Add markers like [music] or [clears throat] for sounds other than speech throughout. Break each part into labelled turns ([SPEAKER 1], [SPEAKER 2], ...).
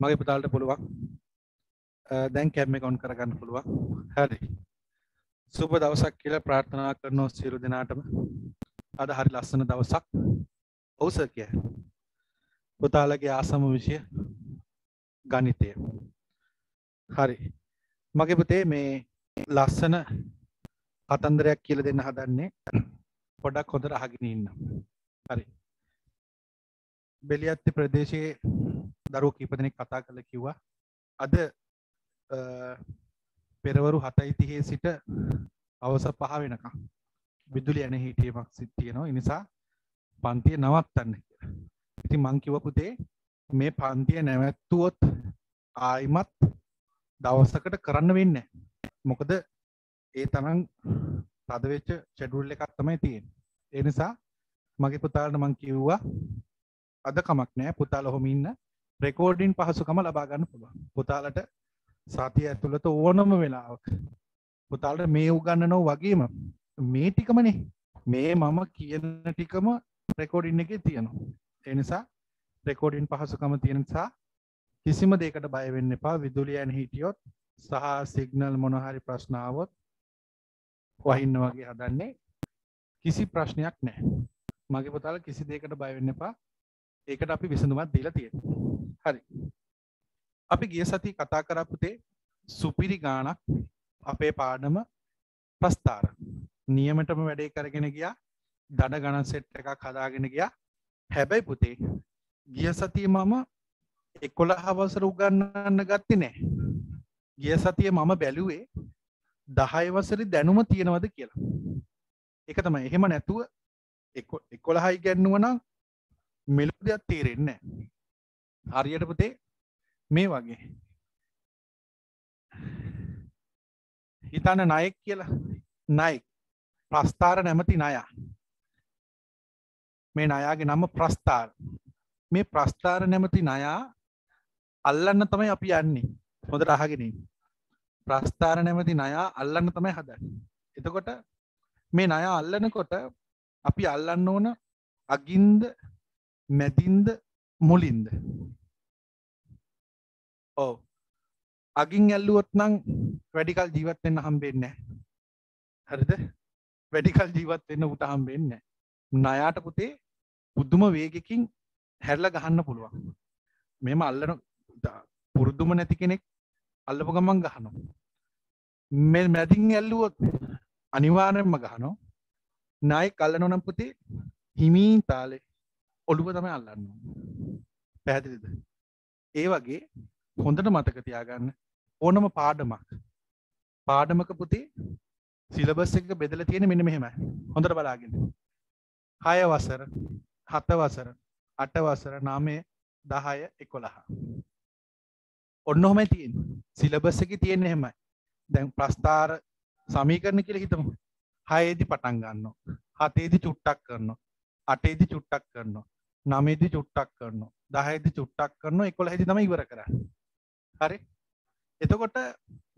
[SPEAKER 1] මගේ පුතාලට පුළුවන්. දැන් කැම්ම කොන් කරගන්න පුළුවන්. හරි. සුප දවසක් කියලා ප්‍රාර්ථනා කරනෝ සියලු දෙනාටම. අද හරි ලස්සන දවසක්. ඔවුස කිය. පුතාලගේ ආසම විෂය ගනිතය හරි. මගේ පුතේ මේ ලස්සන කතන්දරයක් කියල දෙන්න හදන්නේ. පොඩක් හොඳර අහගෙන ඉන්න. හරි. බෙලියත්ති ප්‍රදේශයේ දරුව කීපදනෙක් කතා කළ කිව්වා. අද පෙරවරු හතයිතිහේ සිට අවස පහ වෙනකම් විදුලි ඇන හිටියමක් සිත්තියනවා නිසා පන්තිය නවත්තන්න ඉති මංකිව පුතේ මේ පන්තිය නැවැත්තුවොත් ආයිමත් දවසකට කරන්න වෙන්න මොකද ඒ තරම් තදවෙච්ච චැඩුල්ල එකක් තමයි තියෙන් එනිසා මගේ පුතාලට මං කිව්වා අද කමක් නෑ. පුතාල හොම ඉන්න. රෙකෝඩින් පහසුකම ලබාගන්න පුළුවන්. පුතාලට සතිය ඇතුළත ඕනම වෙලාවක්. පුතාලට මේ උගන්නනෝ වගේම මේ ටිකමනේ. මේ මම කියන ටිකම රෙකෝඩින් එක තියෙනවා. එනිසා රෙකෝඩින් පහසුකම තියෙන නිසා කිසිම දෙකට බයවෙන්න එපා. විදුලියන් හිටියොත් සහ සිගනල් මොනහරි ප්‍රශ්නාවොත් වහින්න වගේ හදන්නේ කිසි ප්‍රශ්නයක් නෑ. මගේ පුතාල කිසි දෙකට බයවෙන්න එපා. ඒකට අපි විසඳුමත් දීලා තියෙන හරි. අපි ගිය සති කතා කරපුතේ සුපිරි ගානක් අපේ පාඩම ප්‍රස්ථාර. නියමටම වැඩේ කරගෙන ගියා. දඩ ගණන් සෙට් එකක් හදාගෙන ගියා. හැබැයි පුතේ ගිය සතිය මම එකොළ හවසර උගන්නන්න ගත්ති නෑ ගිය සතිය මම බැලුවේ දහය වසරි දැනුම තියෙනවද කියලා. එක තමයි. එහෙම නැතුව එකොළහයි ගැන්නුවනම් මෙලු දෙයක් තේරෙන්නේ හරියට පුතේ මේ වගේ. හිතන්න නයෙක් කියලා. නයෙක් ප්‍රස්ථාර නැමති නයා මේ නයාගේ නම ප්‍රස්ථාර. මේ ප්‍රස්ථාර නැමති නයා අල්ලන්න තමයි අපි යන්නේ. හොඳ රහගෙන ප්‍රස්ථාර නැමති නයා අල්ලන්න තමයි හදන්න. එතකොට මේ නයා අල්ලනකොට අපි අල්ලන්න ඕන අගින්ද මැදින්ද මුලින්ද? ඕ අගින් ඇල්ලුවොත් නං වැඩිකල් ජීවත් වෙන්න හම්බෙන්න හරිද? වැඩිකල් ජීවත් වෙන්න උට හම්බෙන්න නයාට පුතේ පුද්දුම වේගකින් හැරල ගහන්න පුළුවන්. මෙම අල්ලන පුරුදුම නැති කෙනෙක් අල්ලපු ගමන් ගහනවා. මෙ මැදින් ඇල්ලුවොත් අනිවාර්යෙන්ම ගහනෝ නයි කල්ලනොනම් පුතේ හිමීන් තාලේ ඔළුව තමයි අල්ලන්න පැහැදිලිද? ඒ වගේ හොඳට මතක තියාගන්න ඕනම පාඩමක්. පාඩමක පුතේ සිලබස් එක බෙදලා තියෙන මෙන්න මෙහෙම හොඳට බලාගෙන. හය වසර හත වසර අට වසර නාමය දහය එකොළහ. ඔන්න හොමයි තියෙන් සිලබස් එක තියෙන එහෙමයි. දැන් ප්‍රස්ථාර සමීකරණ කියල හිතමු. හයේදි පටන් ගන්න හතේදි චුට්ටක් කරනවා. අටේදි චුට්ටක් කරනවා. නමේදි චුට්ටක් කරනවා. දහයේදි චුට්ටක් කරනවා එකොළ හැදි තම ඉවර කරන්න. හරි? එතකොට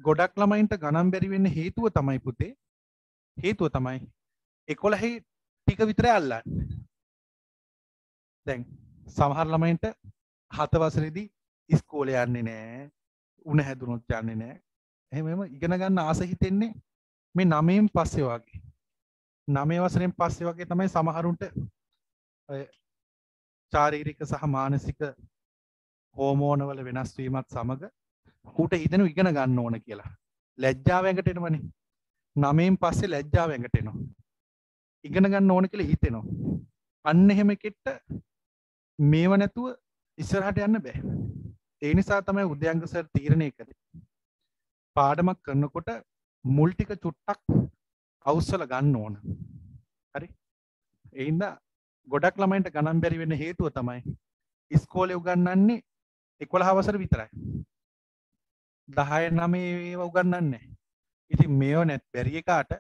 [SPEAKER 1] ගොඩක් ළමයින්ට ගනම් බැරි වෙන්න හේතුව තමයි පුතේ. හේතුව තමයි එකොළහි ටික විතර අල්ලන්න. දැන් සමහර ළමයින්ට හත වසරේදී ඉස්කෝලේ යන්නේ නෑ උණ හැදුනොත් යන්නේ නෑ. එහෙමම ඉගෙන ගන්න ආස හිතෙන්නේ මේ නමයෙන් පස්සේ වගේ. නමේ වසරෙන් පස්සේ වගේ තමයි සමහරුන්ට චාරීරික සහ මානසික හෝමෝනවල වෙනස්වීමත් සමඟ ඌට හිතෙනු ඉගෙන ගන්න ඕන කියලා. ලැජ්ජාව ඇඟට එනවනේ. නමයෙන් පස්සේ ලැජ්ජාව ඇඟට එනවා. ඉගෙන ගන්න ඕන කියලා හිතෙනවා. අන්න එහෙම කෙට්ට මේව නැතුව ඉස්සරහට යන්න බෑ. ඒ නිසා තමයි උද්‍යංග සර් තීරණය කළේ. පාඩමක් කරනකොට මුල් ටික චුට්ටක් අවුස්සල ගන්න ඕන. හරි? එයින්ද ගොඩක් ළමයින්ට ගණන් බැරි වෙන්න හේතුව තමයි ඉස්කෝලේ උගන්වන්නේ 11 වසර විතරයි. 10 9 උගන්වන්නේ ඉතින් මේව නැත් බැරි එකාට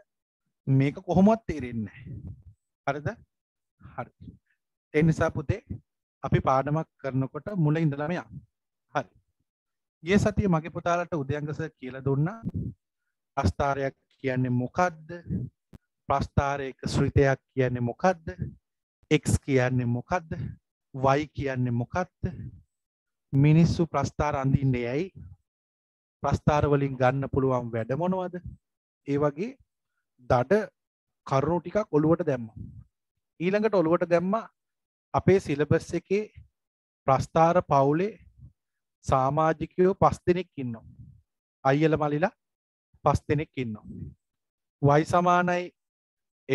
[SPEAKER 1] මේක කොහොමවත් තේරෙන්නේ හරිද? හරි. ඒ නිසා පුතේ අපි පාඩමක් කරනකොට මුල ඉඳලම යන්න හරි. ගිය සතියේ මගේ පුතාලට උදයන්ග සර් කියලා දුන්නා. ප්‍රස්ථාරයක් කියන්නේ මොකද්ද? ප්‍රස්ථාරයක ශ්‍රිතයක් කියන්නේ මොකද්ද? X කියන්නේ මොකද්ද? Y කියන්නේ මොකද්ද? මිනිස්සු ප්‍රස්ථාර අඳින්නේ ඇයි? ප්‍රස්ථාර වලින් ගන්න පුළුවන් වැඩ මොනවද? ඒ වගේ දඩ කරුණු ටිකක් ඔළුවට දැම්මා. ඊළඟට ඔළුවට දැම්මා අපේ සිලබස් එකේ ප්‍රස්ථාර පවුලේ සාමාජිකයෝ පස් දෙනෙක් ඉන්නවා. අයියල මලිලා පස් දෙනෙක් ඉන්නවා. Y සමානයි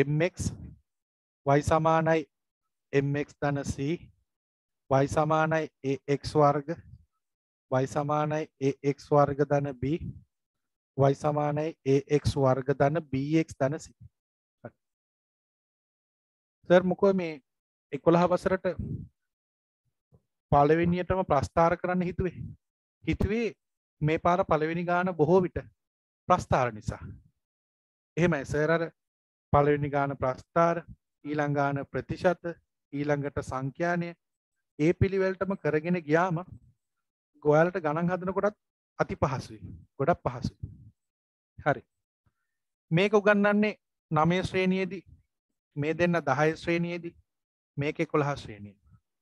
[SPEAKER 1] mx y සමානයි mx ධන c y සමානයි ax වර්ග y සමානයි ax වර්ග ධන b y සමානයි ax වර්ග ධන bx ධන c. සර් මොකෝ මේ 11 වසරට පළවෙනියටම ප්‍රස්ථාර කරන්න හිතුවේ? හිතුවේ මේ පාර පළවෙනි ගාන බොහෝ විට ප්‍රස්ථාර නිසා. එහෙමයි සර් අර පළවෙනි ගාන ප්‍රස්ථාර ඊළඟ ගාන ප්‍රතිශත ඊළඟට සංඛ්‍යානය ඒ පිළිවෙලටම කරගෙන ගියාම ගොයාලට ගණන් හදනකොටත් අති පහසුයි ගොඩක් පහසුයි හරි මේක උගන්වන්නේ 9 ශ්‍රේණියේදී මේ දෙන්න 10 ශ්‍රේණියේදී මේක 11 ශ්‍රේණිය.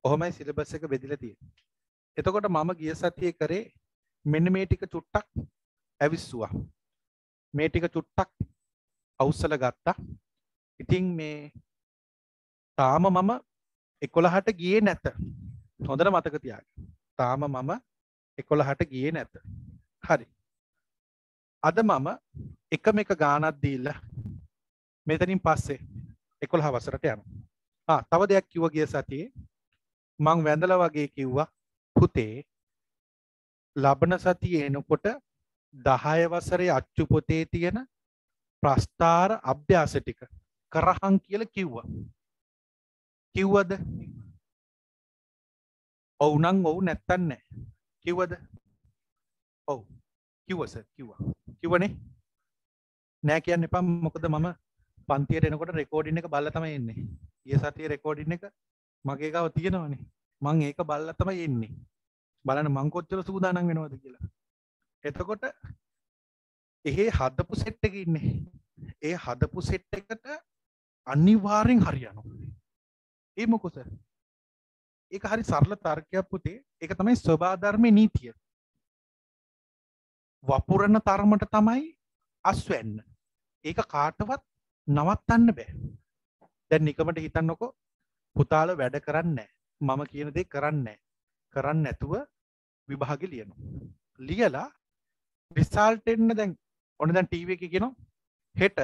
[SPEAKER 1] ඔහොමයි සිලබස් එක බෙදලා තියෙන්නේ. එතකොට මම ගිය සතියේ කරේ මෙන්න මේ ටික චුට්ටක් ඇවිස්සුවා. මේ ටික චුට්ටක් අවුස්සල ගත්තා. ඉතින් මේ තාම මම 11ට ගියේ නැත. හොඳට මතක තියාගන්න. තාම මම 11ට ගියේ නැත. හරි. අද මම එකම එක ගානක් දීලා මෙතනින් පස්සේ 11 වසරට යනවා. ආ තව දෙයක් කිව්ව ගිය සතියේ මං වැඳලා වගේ කිව්වා පුතේ ලබන සතියේ එනකොට 10 වසරේ අච්චු පොතේ තියෙන ප්‍රස්ථාර අභ්‍යාස ටික කරහන් කියලා කිව්වා. කිව්වද? ඔව් නම් ඔව් නැත්තම් නෑ. කිව්වද? ඔව්. කිව්වා සර් කිව්වා. කිව්වනේ? නෑ කියන්න එපා මොකද මම පන්තියට එනකොට රෙකෝඩින් එක බලලා තමයි එන්නේ. ඊයේ සතියේ රෙකෝඩින් එක මගේ ගාව තියෙනවනේ. මං ඒක බලලා තමයි එන්නේ. බලන්න මං කොච්චර සූදානම් වෙනවද කියලා. එතකොට එහෙ හදපු සෙට් එකේ ඉන්නේ. ඒ හදපු සෙට් එකට අනිවාර්යෙන් හරියනවා. ඒ මොකද? ඒක හරි සරල තර්කයක් පුතේ. ඒක තමයි ස්වභාධර්මයේ නීතිය. වපුරන තරමට තමයි අස්වැන්න. ඒක කාටවත් නවත්තන්න බෑ. දැන් නිකමට හිතන්නකො පුතාල වැඩ කරන්නේ මම කියන දේ කරන්නේ කරන්න නැතුව විභාගෙ ලියනවා. ලියලා රිසල්ට් එන්න දැන් ඔන්න දැන් ටීවී එකේ කියනවා හෙට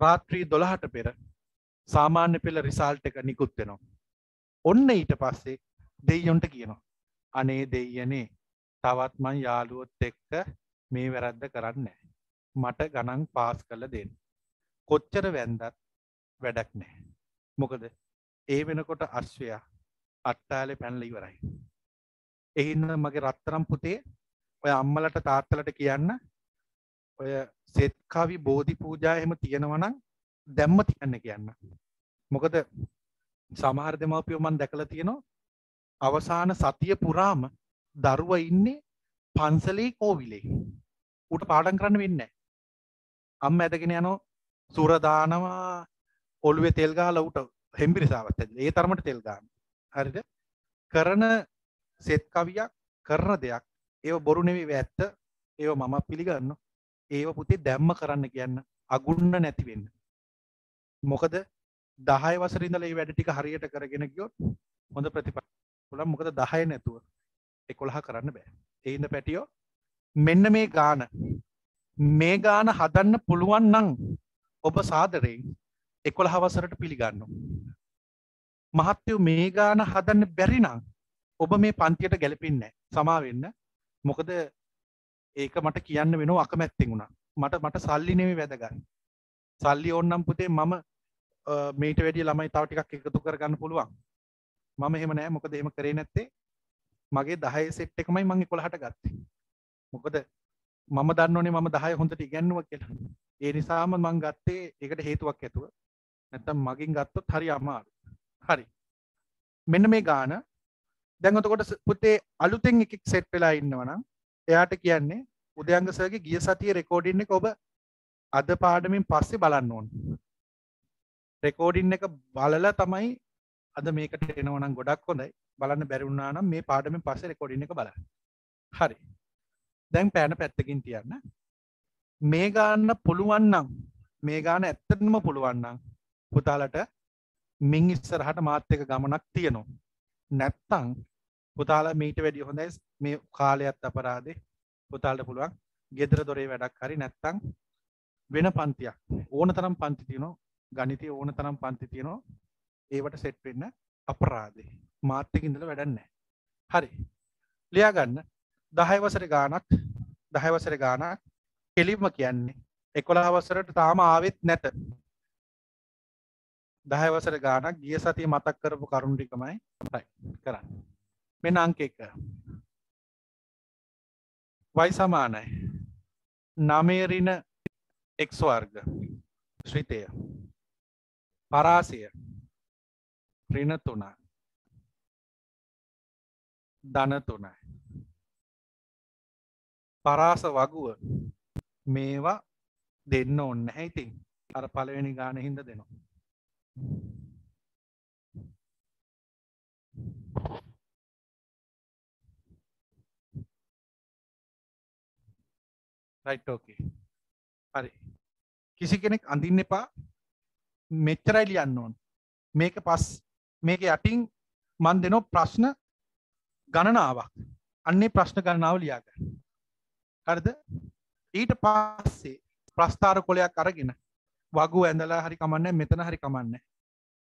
[SPEAKER 1] රාත්‍රී 12ට පෙර සාමාන්‍ය පෙළ රිසල්ට් එක නිකුත් වෙනවා. ඔන්න ඊට පස්සේ දෙයියොන්ට කියනවා. අනේ දෙයියනේ තවත් මං යාළුවොත් එක්ක මේ වැරද්ද කරන්නේ මට ගණන් පාස් කරලා දෙන්න. කොච්චර වැන්දත් වැඩක් නැහැ. මොකද ඒ වෙනකොට අශ්වයා අට්ටාලේ පැනලා ඉවරයි. එහින්න මගේ රත්තරම් පුතේ ඔය අම්මලට තාත්තලට කියන්න ඔය සෙත් කවි බෝධි පූජා එහෙම තියෙනවා නම් දැම්ම තියන්න කියන්න. මොකද සමහර දෙමව්පියෝ මම දැකලා තියෙනවා අවසාන සතිය පුරාම දරුවා ඉන්නේ පන්සලේ කෝවිලේ. ඌට පාඩම් කරන්න වෙන්නේ නැහැ. අම්මා ඇදගෙන යනවා සුර දානවා ඔළුවේ තෙල් ගහලා ඌට හෙම්බිරිසාවත් ඇදලා ඒ තරමට තෙල් ගන්න. හරිද? කරන සෙත් කවියක් කරන දෙයක් ඒව බොරු නෙවෙයි ඇත්ත. ඒව මම පිළිගන්නවා. ඒව පුතේ දැම්ම කරන්න කියන්න අගුන්න නැති වෙන්න. මොකද 10 වසරේ ඉඳලා මේ වැඩ ටික හරියට කරගෙන ගියොත් හොඳ ප්‍රතිඵල පුළුවන්. මොකද 10 නැතුව 11 කරන්න බෑ. ඒ ඉඳ පැටියෝ මෙන්න මේ ගාන මේ ගාන හදන්න පුළුවන් නම් ඔබ සාදරයෙන් එකොළ හවසරට පිළිගන්න. මහත්තයෝ මේ ගාන හදන්න බැරිනම් ඔබ මේ පන්තියට ගැලපෙන්න සමාවෙන්න මොකද ඒක මට කියන්න වෙන අකමැත්තෙන් වුණා මට මට සල්ලි නෙමේ වැදගන්න සල්ලි ඕන්නම් පුතේ මම මේට වැඩිය ළමයි තව ටිකක් එකතු කරගන්න පුළුවන්. මම එහෙම නෑ. මොකද එහෙම කරේ නැත්තේ? මගේ 10 සෙට් එකමයි මම 11ට ගත්තේ. මොකද මම දන්නවනේ මම 10 හොඳට ඉගෙනුවා කියලා. ඒ නිසාම මං ගත්තේ ඒකට හේතුවක් ඇතුව. නැත්තම් මගින් ගත්තොත් හරි අමාරු. හරි. මෙන්න මේ ගාන. දැන් එතකොට පුතේ අලුතෙන් එකෙක් සෙට් වෙලා ඉන්නවනම් එයාට කියන්නේ උදයංග සර්ගේ ගිය සතියේ රෙකෝඩින් එක ඔබ අද පාඩමින් පස්සේ බලන්න ඕන. රෙකෝඩින් එක බලලා තමයි අද මේකට එනවනම් ගොඩක් හොඳයි බලන්න බැරි වුණා නම් මේ පාඩමෙන් පස්සේ රෙකෝඩින් එක බලන්න. හරි. දැන් පෑන පැත්තකින් තියන්න. මේ ගන්න පුළුවන් නම් මේ ගාන ඇත්තටම පුළුවන් නම් පුතාලට මින් ඉස්සරහට මාත් එක ගමනක් තියෙනවා. නැත්තම් පුතාලා මීට වැඩිය හොඳයි මේ කාලයත් අපරාධේ පුතාලට පුළුවන් ගෙදර දොරේ වැඩක් හරි නැත්තම් වෙන පන්තියක් ඕන තරම් පන්ති තියෙනවා ගණිතය ඕන තරම් පන්ති තියෙනවා ඒවට සෙට් වෙන්න අපරාධේ මාත් එක්ක ඉඳලා වැඩක් නැහැ. හරි. ලියා ගන්න 10 වසරේ ගාණක් 10 වසරේ ගාණක් කෙලින්ම කියන්නේ 11 වසරට තාම ආවෙත් නැත. 10 වසර ගාණක් ගිය සතිය මතක් කරපු කරුණු ටිකමයි කරන්නේ. මෙන්න අංක 1. y සමානයි 9 ඍණ x වර්ග ශ්‍රිතය. පරාසය. ඍණ 3 ධන 3යි පරාස වගුව මේවා දෙන්න ඕන්න නැහැ ඉතින්. අර පළවෙනි ගාන හින්දා දෙනවා. රයිට් ඕකේ හරි කිසි කෙනෙක් අඳින්න එපා. මෙච්චරයි ලියන්න ඕන. මේක පස් මේක යටින් මන් දෙනෝ ප්‍රශ්න ගණනාවක්. අන්නේ ප්‍රශ්න ගණනාව ලියා ගන්න හරිද? ඊට පස්සේ ප්‍රස්ථාර කොලයක් අරගෙන වගුව ඇඳලා හරි කමන්නේ මෙතන හරි කමන්නේ.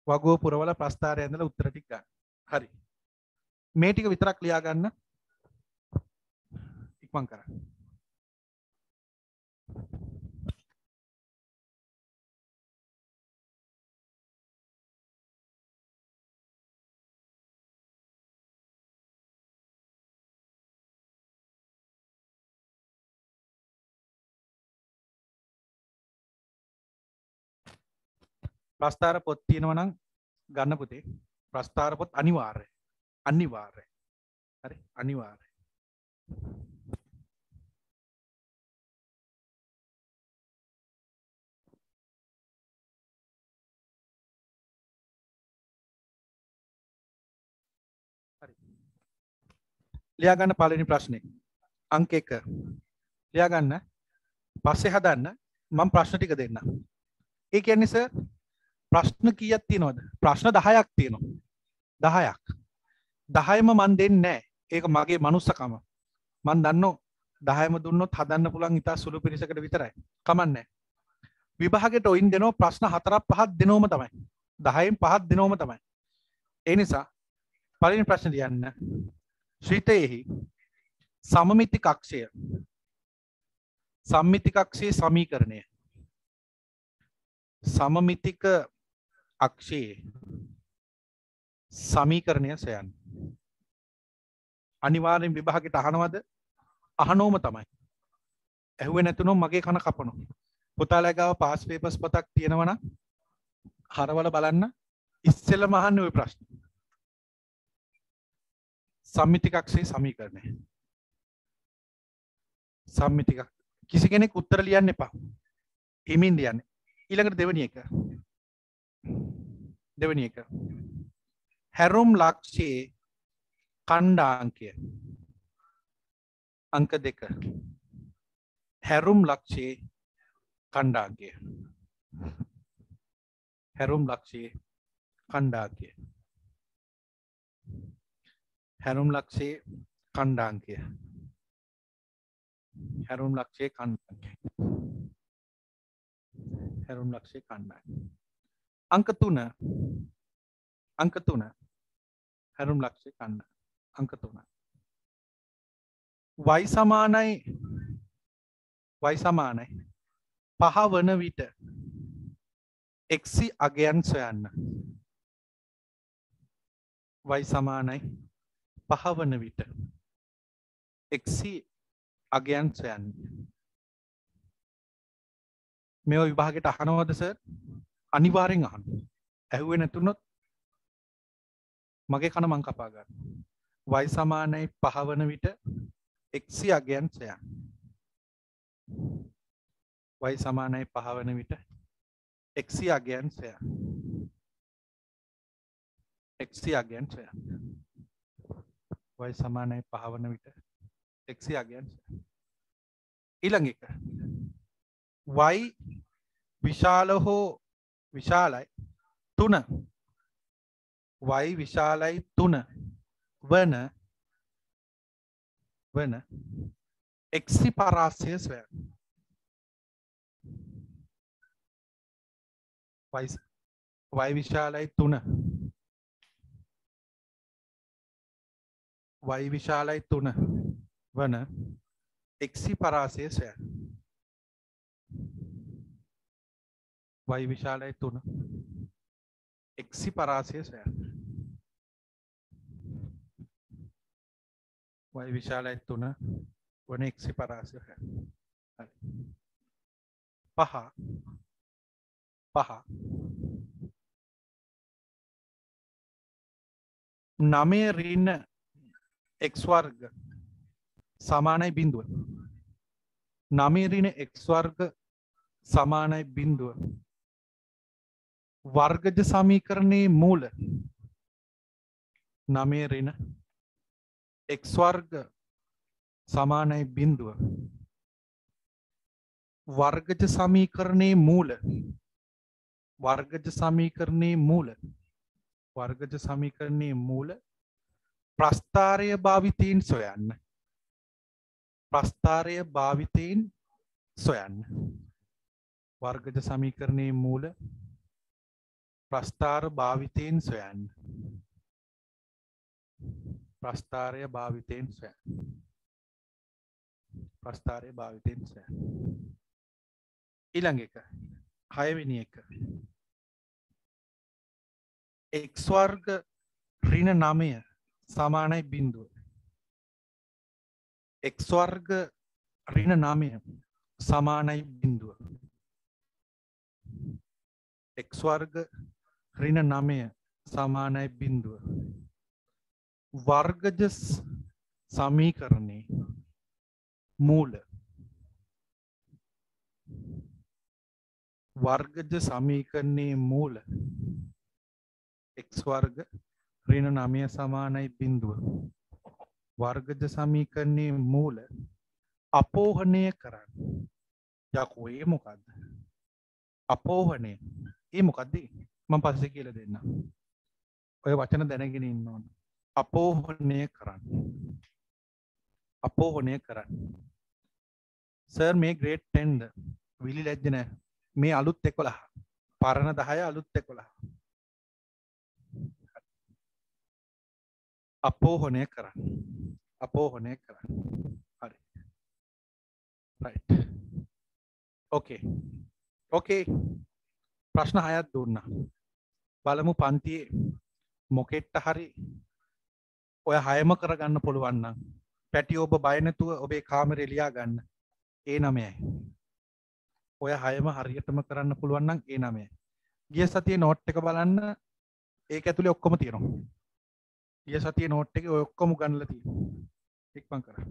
[SPEAKER 1] වගුව පුරවල ප්‍රස්ථාරය ඇඳලා උත්තර ටික ගන්න. හරි. මේ ටික විතරක් ලියා ගන්න ඉක්මන් කරන්න. ප්‍රස්ථාර පොත් තියෙනවා නම් ගන්න පුතේ. ප්‍රස්ථාර පොත් අනිවාර්යයි. අනිවාර්යයි. හරි? අනිවාර්යයි. හරි. ලියා ගන්න පළවෙනි ප්‍රශ්නේ. අංක 1 ලියා ගන්න. පස්සේ හදන්න. මම ප්‍රශ්න ටික දෙන්නම්. ඒ කියන්නේ සර් ප්‍රශ්න කීයක් තියෙනවද? ප්‍රශ්න දහයක් තියෙනවා. දහයක්. දහයම මන් දෙන්නේ ඒක මගේ මනුස්සකම මන් දන්න දහයම දුන්නොත් හදන්න පුළන් ඉතා සුළු පිරිසකට විතරයි. කමන්නේ විභාගට ඔයින් දෙනෝ ප්‍රශ්න හතරක් පහත් දෙනෝම තමයි. දහයෙන් පහත් දෙනෝම තමයි. ඒ නිසා පලිනි ප්‍රශ්න ලියන්න ශ්‍රීතයෙහි සමමිති කක්ෂය සම්මිතිකක්ෂයේ සමීකරණය. සමමිතික අක්ෂයේ සමීකරණය සොයන්. අනිවාර්යෙන් විභාගයට අහනවද? අහනෝම තමයි. ඇහුවේ නැතුනොත් මගේ කන කපනු පුතාලා ගාව පාස් පේපර්ස් පොතක් තියෙනවනම් හරවල බලන්න. ඉස්සෙල්ලම අහන්නේ ওই ප්‍රශ්න. සම්මිති කක්ෂයේ සමීකරණය. සම්මිතික. කිසි කෙනෙක් උත්තර ලියන්න එපා. හිමින් ලියන්න. ඊළඟට දෙවැනි එක. දෙවැනි එක. හැරුම් ලක්ෂයේ කණ්ඩාංකය. අංක දෙක. හැරුම් ලක්ෂයේ කණ්ඩාංකය. හැරුම් ලක්ෂයේ කණ්ඩාංකය. හැරුම් ලක්ෂයේ කණ්ඩාංකය. හැරුම් ලක්ෂයේ කණ්ඩාංකය. හැරුම් ලක්ෂයේ කණ්ඩාංකය. අංක තුන. අංක තුන. හැරුම් ලක්ෂය කන්න. අංක තුන. වයි සමානයි. වයි සමානයි. පහ වන විට එක්සි අගයන් සොයන්න. වයි සමානයි. පහ වන විට එක්සි අගයන් සොයන්න. මෙ විභාගට අහනවද සර් අනිවාරෙන් අහන්න. ඇහුවේ නැතුනොත් මගේ කන මං කපා ගන්න. වයි සමානයි පහවන විට එක්සි අගයන් සයන්. වයි සමානයි පහවන විට එක්සි අගයන් සයන්. එක්සි අගයන් සොයන්න වයි සමානයි පහවන විට එක්සි අගයන් ඊළඟ එක. වයි විශාල හෝ විශාලයි. තුන. වයි විශාලයි තුන. වන. වන. එක්සි පරාසය සොයන් වයි විශාලයි තුන. වයි විශාලයි තුන. වන. එක්සි පරාසය සොයන් වයි විශාලයි තුන එක්සි පරාසය සොයන් වයි විශාලයි තුන වන එක්සි පරාසය හොයන් පහ පහ නමය රීන්න එක්වර්ග සමානයි බින්දුව නමේරින එක්වර්ග සමානයි බින්දුව වර්ගජ සමීකරණයේ මූල නමේරෙන එක්වර්ග සමානයි බින්දුව වර්ගජ සමීකරණයේ මූල වර්ගජ සමීකරණයේ මූල වර්ගජ සමීකරණයේ මූල ප්‍රස්ථාරය භාවිතයෙන් සොයන්න. ප්‍රස්ථාරය භාවිතයෙන් සොයන්න. වර්ගජ සමීකරණයේ මූල ප්‍රස්ථාර භාවිතයෙන් සොයන්න. ප්‍රස්ථාරය භාවිතයෙන් සොයන්න. ප්‍රස්ථාරය භාවිතයෙන් සොයන්න. ඊළඟ එක. හයවෙනි එක. එක් වර්ග ඍණ නමය සමානයි බින්දුව එක් වර්ග ඍණ නමය සමානයි බින්දුව එක් වර්ග ඍණ නමය සමානයි බින්දුව වර්ගජ සමීකරණේ මූල. වර්ගජ සමීකරණයේ මූල. එක් වර්ග ඍණ නමය සමානයි බින්දුව වර්ගජ සමීකරණයේ මූල අපෝහණය කරන්න. යකෝ ඒ මොකක්ද අපෝහණය. ඒ මොකක්ද මම පස්සේ කියලා දෙන්න ඔය වචන දැනගෙන ඉන්න ඕන. අපෝහණය කරන්න. අපෝහණය කරන්න. සර් මේ ග්‍රේඩ් 10ද විලි ලැජ්ජ නැහැ මේ අලුත් 11 පරණ 10 අලුත් 11 අපෝහනය කරන්න. අපෝහනය කරන්න. හරි. රයිට් ඕකේ ඕකේ ප්‍රශ්න හයත් දුන්න. බලමු පන්තියේ මොකෙට්ට හරි ඔය හයම කරගන්න පුළුවන්න පැටි ඔබ බයනතුව ඔබේ කාමරේ ලියා ගන්න. ඒ නමයයි. ඔය හයම හරියටම කරන්න පුළුවන්නම් ඒ නමය ගිය සතිය නෝට් එක බලන්න. ඒක ඇතුලේ ඔක්කොම තියෙනවා. ගිය සතිය නෝට් එකේ ඔය ඔක්කොම ගන්නලා තියෙනවා. ඉක්මන් කරා.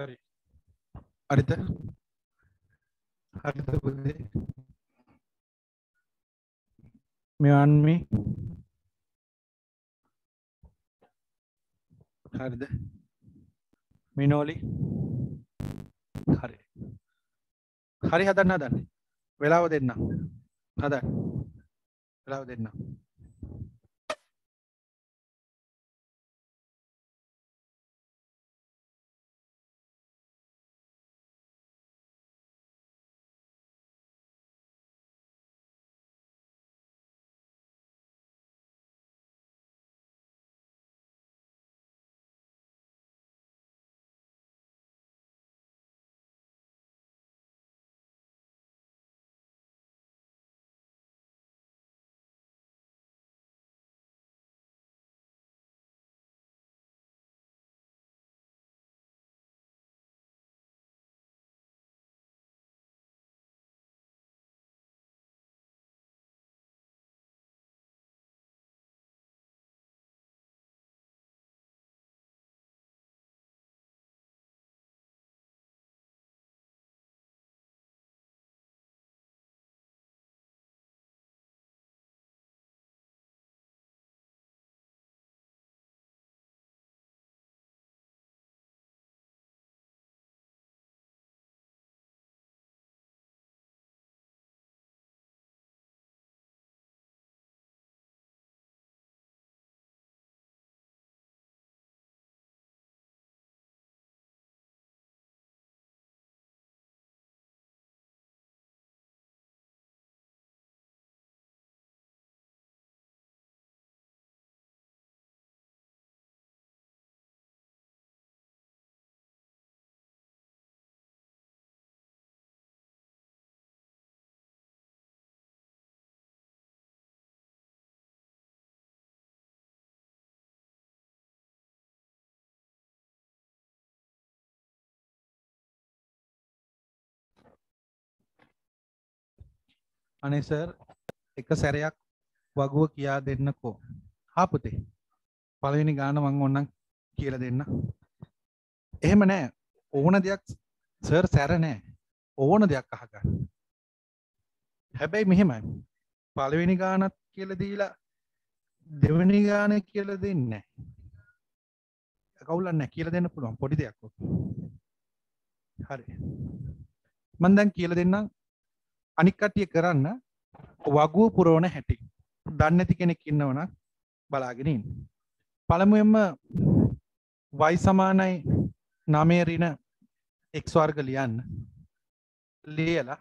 [SPEAKER 1] හරි. හරිද? හරිද පුතේ මෙවන් මේ හරිද? මිනෝලි. හරි. හරි හදන්න හදන්න. වෙලාව දෙන්න හදන්න. වෙලාව දෙන්න අනේ සර් එක සැරයක් වගුව කියා දෙන්නකෝ. හාපුතේ පළවෙනි ගාන මං ඔන්නම් කියල දෙන්න. එහෙම නෑ. ඕන දෙයක් සර් සැර නෑ. ඕන දෙයක් අහගන්න. හැබැයි මෙහෙමයි. පළවෙනි ගානත් කියල දීලා දෙවනි ගාන කියල දෙන්න කවුලන්න කියල දෙන්න පුළුවන්. පොඩි දෙයක් හරි. මන්දැන් කියල දෙන්නම්. අනික්කටිය කරන්න වගුව පුරෝණ හැටි. දන්නඇති කෙනෙක් ඉන්නවන බලාගෙනින් පළමුුවෙන්ම වයි සමානයි නමේරින එක්ස්වර්ග ලියන්න. ලියලා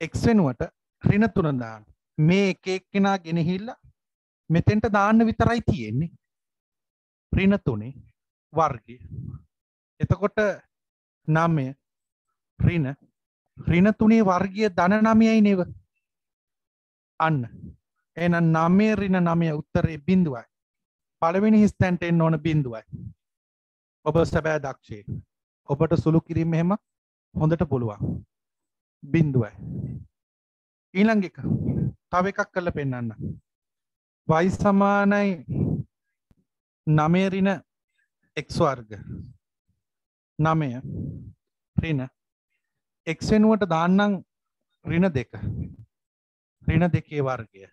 [SPEAKER 1] එක්වෙනුවට රින තුනදාන්න මේ එක එක්කෙනා ගෙනහිල්ල මෙතෙන්ට දාන්න විතරයි තියෙන්නේ. රින තුනේ වර්ගය. එතකොට නම්ය රින රින තුනේ වර්ගිය දන නමයයි නෙව? අන්න. එන නමේ රින නමය උත්තරේ බිඳුවයි. පළවෙනි හිස්තැන්ට එන්න ඕන බිඳුවයි. ඔබ සැබෑ දක්ෂේ ඔබට සුළු කිරීම එහෙම හොඳට පුළුවන්. බිඳුවයි. ඊළඟ එක. තව එකක් කළ පෙන්න්න වයි සමානයි නමේරින එක්ස්වර්ග නමය රින එක් වෙනුවට දාන්නම් රින දෙක. රින දෙකේ වර්ගය.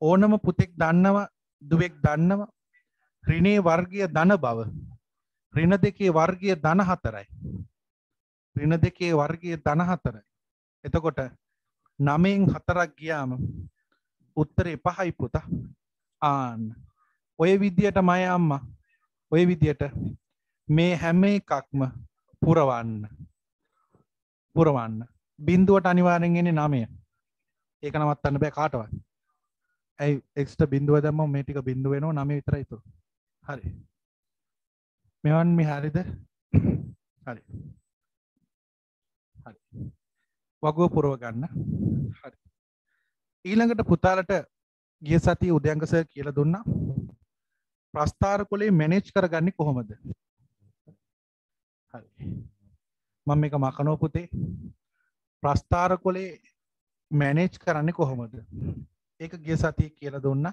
[SPEAKER 1] ඕනම පුතෙක් දන්නව දුවෙක් දන්නව. රිනේ වර්ගය දන බව. රින දෙකේ වර්ගය දන හතරයි. රින දෙකේ වර්ගය දන හතරයි. එතකොට නමයෙන් හතරක් ගියාම උත්තරේ පහයි පුත. ආන්න. ඔය විදියට මය අම්මා ඔය විදියට මේ හැම එකක්ම පුරවන්න. පුරවන්න. බින්දුවට අනිවාරෙන්ගෙන නමය. ඒක නවත්තන්න බෑ කාටවත්. ඇයි එක්ට බින්දුව දම මේ ටික බින්දුව වෙනවා නම විතරයිතු හරි. මෙවන් මේ හරිද? හරි. හරි. වගුව පුරව ගන්න. හරි. ඊළඟට පුතාලට ගිය සති උදයංගස කියල දුන්නා. ප්‍රස්ථාර කොලේ මැනේජ් කරගන්නේ කොහොමද? හරි. මම එක මකනෝ පුතේ. ප්‍රස්ථාර කොලේ මැනේජ් කරන්නේ කොහොමද? ඒක ගිය සතිය කියලා දුන්න.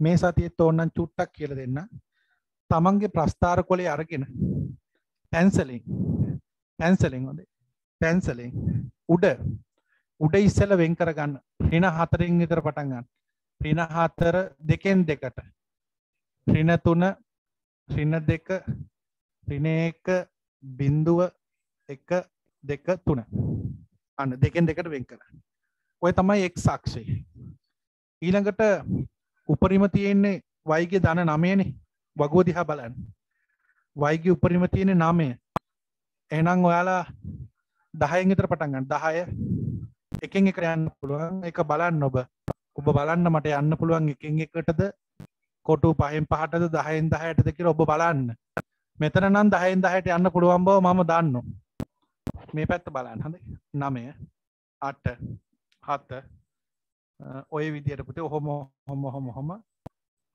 [SPEAKER 1] මේ සතියෙත් ඕන්නන් චුට්ටක් කියල දෙන්න. තමන්ගේ ප්‍රස්ථාර කොලේ අරගෙන පැන්සලින් පැන්සලින් හොඳ. පැන්සලින් උඩ උඩ ඉස්සල වෙන් කරගන්න. රින හතරින් විතර පටන් ගන්න. රින හතර දෙකෙන් දෙකට. රින තුන රින දෙක රින එක බින්දුව එක දෙක තුන. අන්න දෙකෙන් දෙකට වෙන් කරන්න ඔය තමයි එක් සාක්ෂය ඊළඟට උපරිම තියෙන්නේ වයිගේ දන නමයනේ වගුව දිහා බලන්න. වයිගේ උපරිම තියෙන නාමය එහෙනම් ඔයාලා 10න් විතර පටන් ගන්න. 10 එකෙන් එකට යන්න පුළුවන්. ඒක බලන්න ඔබ. ඔබ බලන්න මට යන්න පුළුවන් එකෙන් එකටද? කොටු පහෙන් පහටද? 10න් 10ටද කියලා ඔබ බලන්න. මෙතන නම් 10න් 10ට යන්න පුළුවන් බව මම දන්නවා මේ පැත්ත බලන්න හොඳයි 9 8 7 ඔය විදියට පුතේ ඔහොම ඔහොම ඔහොම ඔහොම.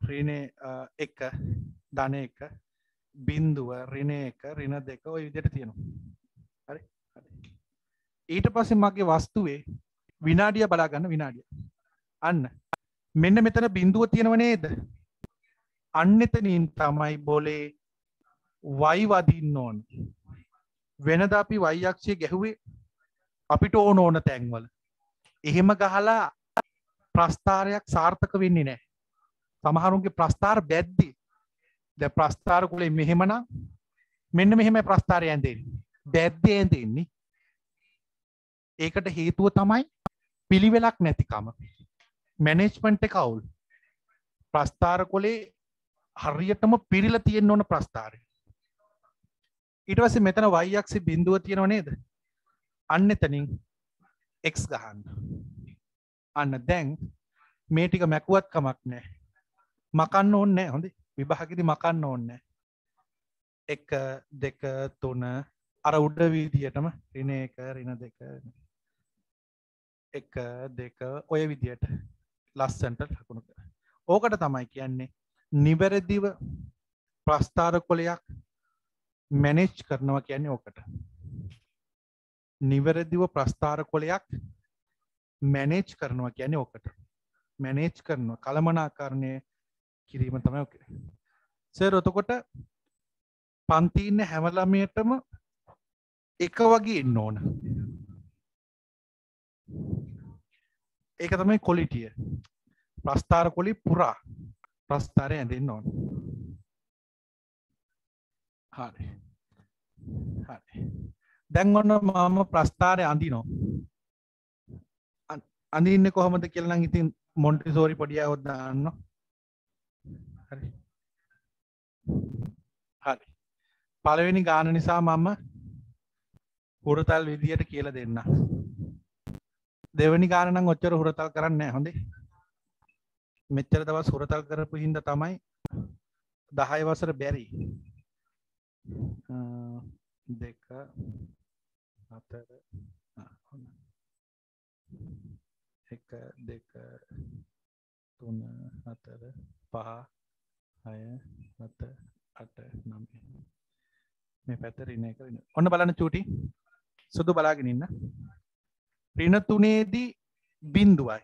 [SPEAKER 1] ඍණේ එක ධන එක බින්දුව ඍණ එක ඍණ දෙක ඔය විදියට තියෙනවා. හරි? හරි. ඊට පස්සේ මගේ වස්තුවේ විනාඩිය බලා ගන්න විනාඩිය. අන්න. මෙන්න මෙතන බින්දුව තියෙනව නේද? අන්න එතනින් තමයි බොලේ වයි වදින්න ඕන. වෙනද අපි වයි අක්ෂය ගැහුවේ? අපිට ඕන ඕන තැන්වල. එහෙම ගහලා ප්‍රස්ථාරයක් සාර්ථක වෙන්නේ නෑ සමහරුන්ගේ ප්‍රස්ථාර බැද්දි. ද ප්‍රස්ථාර කුලේ මෙහෙමනම් මෙන්න මෙහෙම ප්‍රස්ථාරය ඇඳෙන්නේ. බැද්දේ ඇඳෙන්නේ. ඒකට හේතුව තමයි පිළිවෙලක් නැතිකම. මැනේජ්මන්ට් එක අවුල්. ප්‍රස්ථාර කොලේ හරියටම පිරිල තියෙන්න ඕන ප්‍රස්ථාරය. ඊට පස්සේ මෙතන y අක්ෂේ බිඳුව තියෙනව නේද? අන්න එතනින් x ගහන්න. අන්න දැන් මේ ටික මැකුවත් කමක් නෑ මකන්න ඕනේ හොඳ. විභාගෙදි මකන්න ඕනේ එක දෙක තුන. අර උඩ විදියටම රින එක රින දෙක. එක දෙක. ඔය විදියට ලස්සන්ට ලකුණු කර. ඕකට තමයි කියන්නේ නිවැරදිව ප්‍රස්ථාර කොලයක් මැනෙජ් කරනවා කියන්නේ ඕකට. නිවැරදිව ප්‍රස්ථාර කොලයක් මැනේජ් කරනවා කියන්නේ ඕකට. මැනේජ් කරනවා. කළමනාකරණය කිරීම තමයි ඕක සර් එතකොට පන්ති ඉන්න හැම ළමයටම එක වගේ ඉන්න ඕන. ඒක තමයි කොලිටිය. ප්‍රස්ථාර කොලි පුරා. ප්‍රස්ථාරය ඇඳෙන්න ඕන. හරි. හරි. දැන් ඔන්න මම ප්‍රස්ථාරය අඳිනෝ අඳින්න කොහොමද කියලා නම් ඉතින් මොන්ටිසෝරි පොඩියවොත් දාන්න. හරි. හරි. පළවෙනි ගාන නිසා මම හුරතල් විදියට කියලා දෙන්න. දෙවැනි ගාන නම් ඔච්චර හුරතල් කරන්නේ නැහැ හොඳේ. මෙච්චර දවස් හුරතල් කරපු හින්දා තමයි 10 වසර බැරි. දෙක හතර එක දෙක තුන හතර පහ හය හත අට නම මේ පැත්ත රින එක රින ඔන්න බලන්න චූටි සුදු බලාගෙන ඉන්න රින තුනේදී බින්දුවයි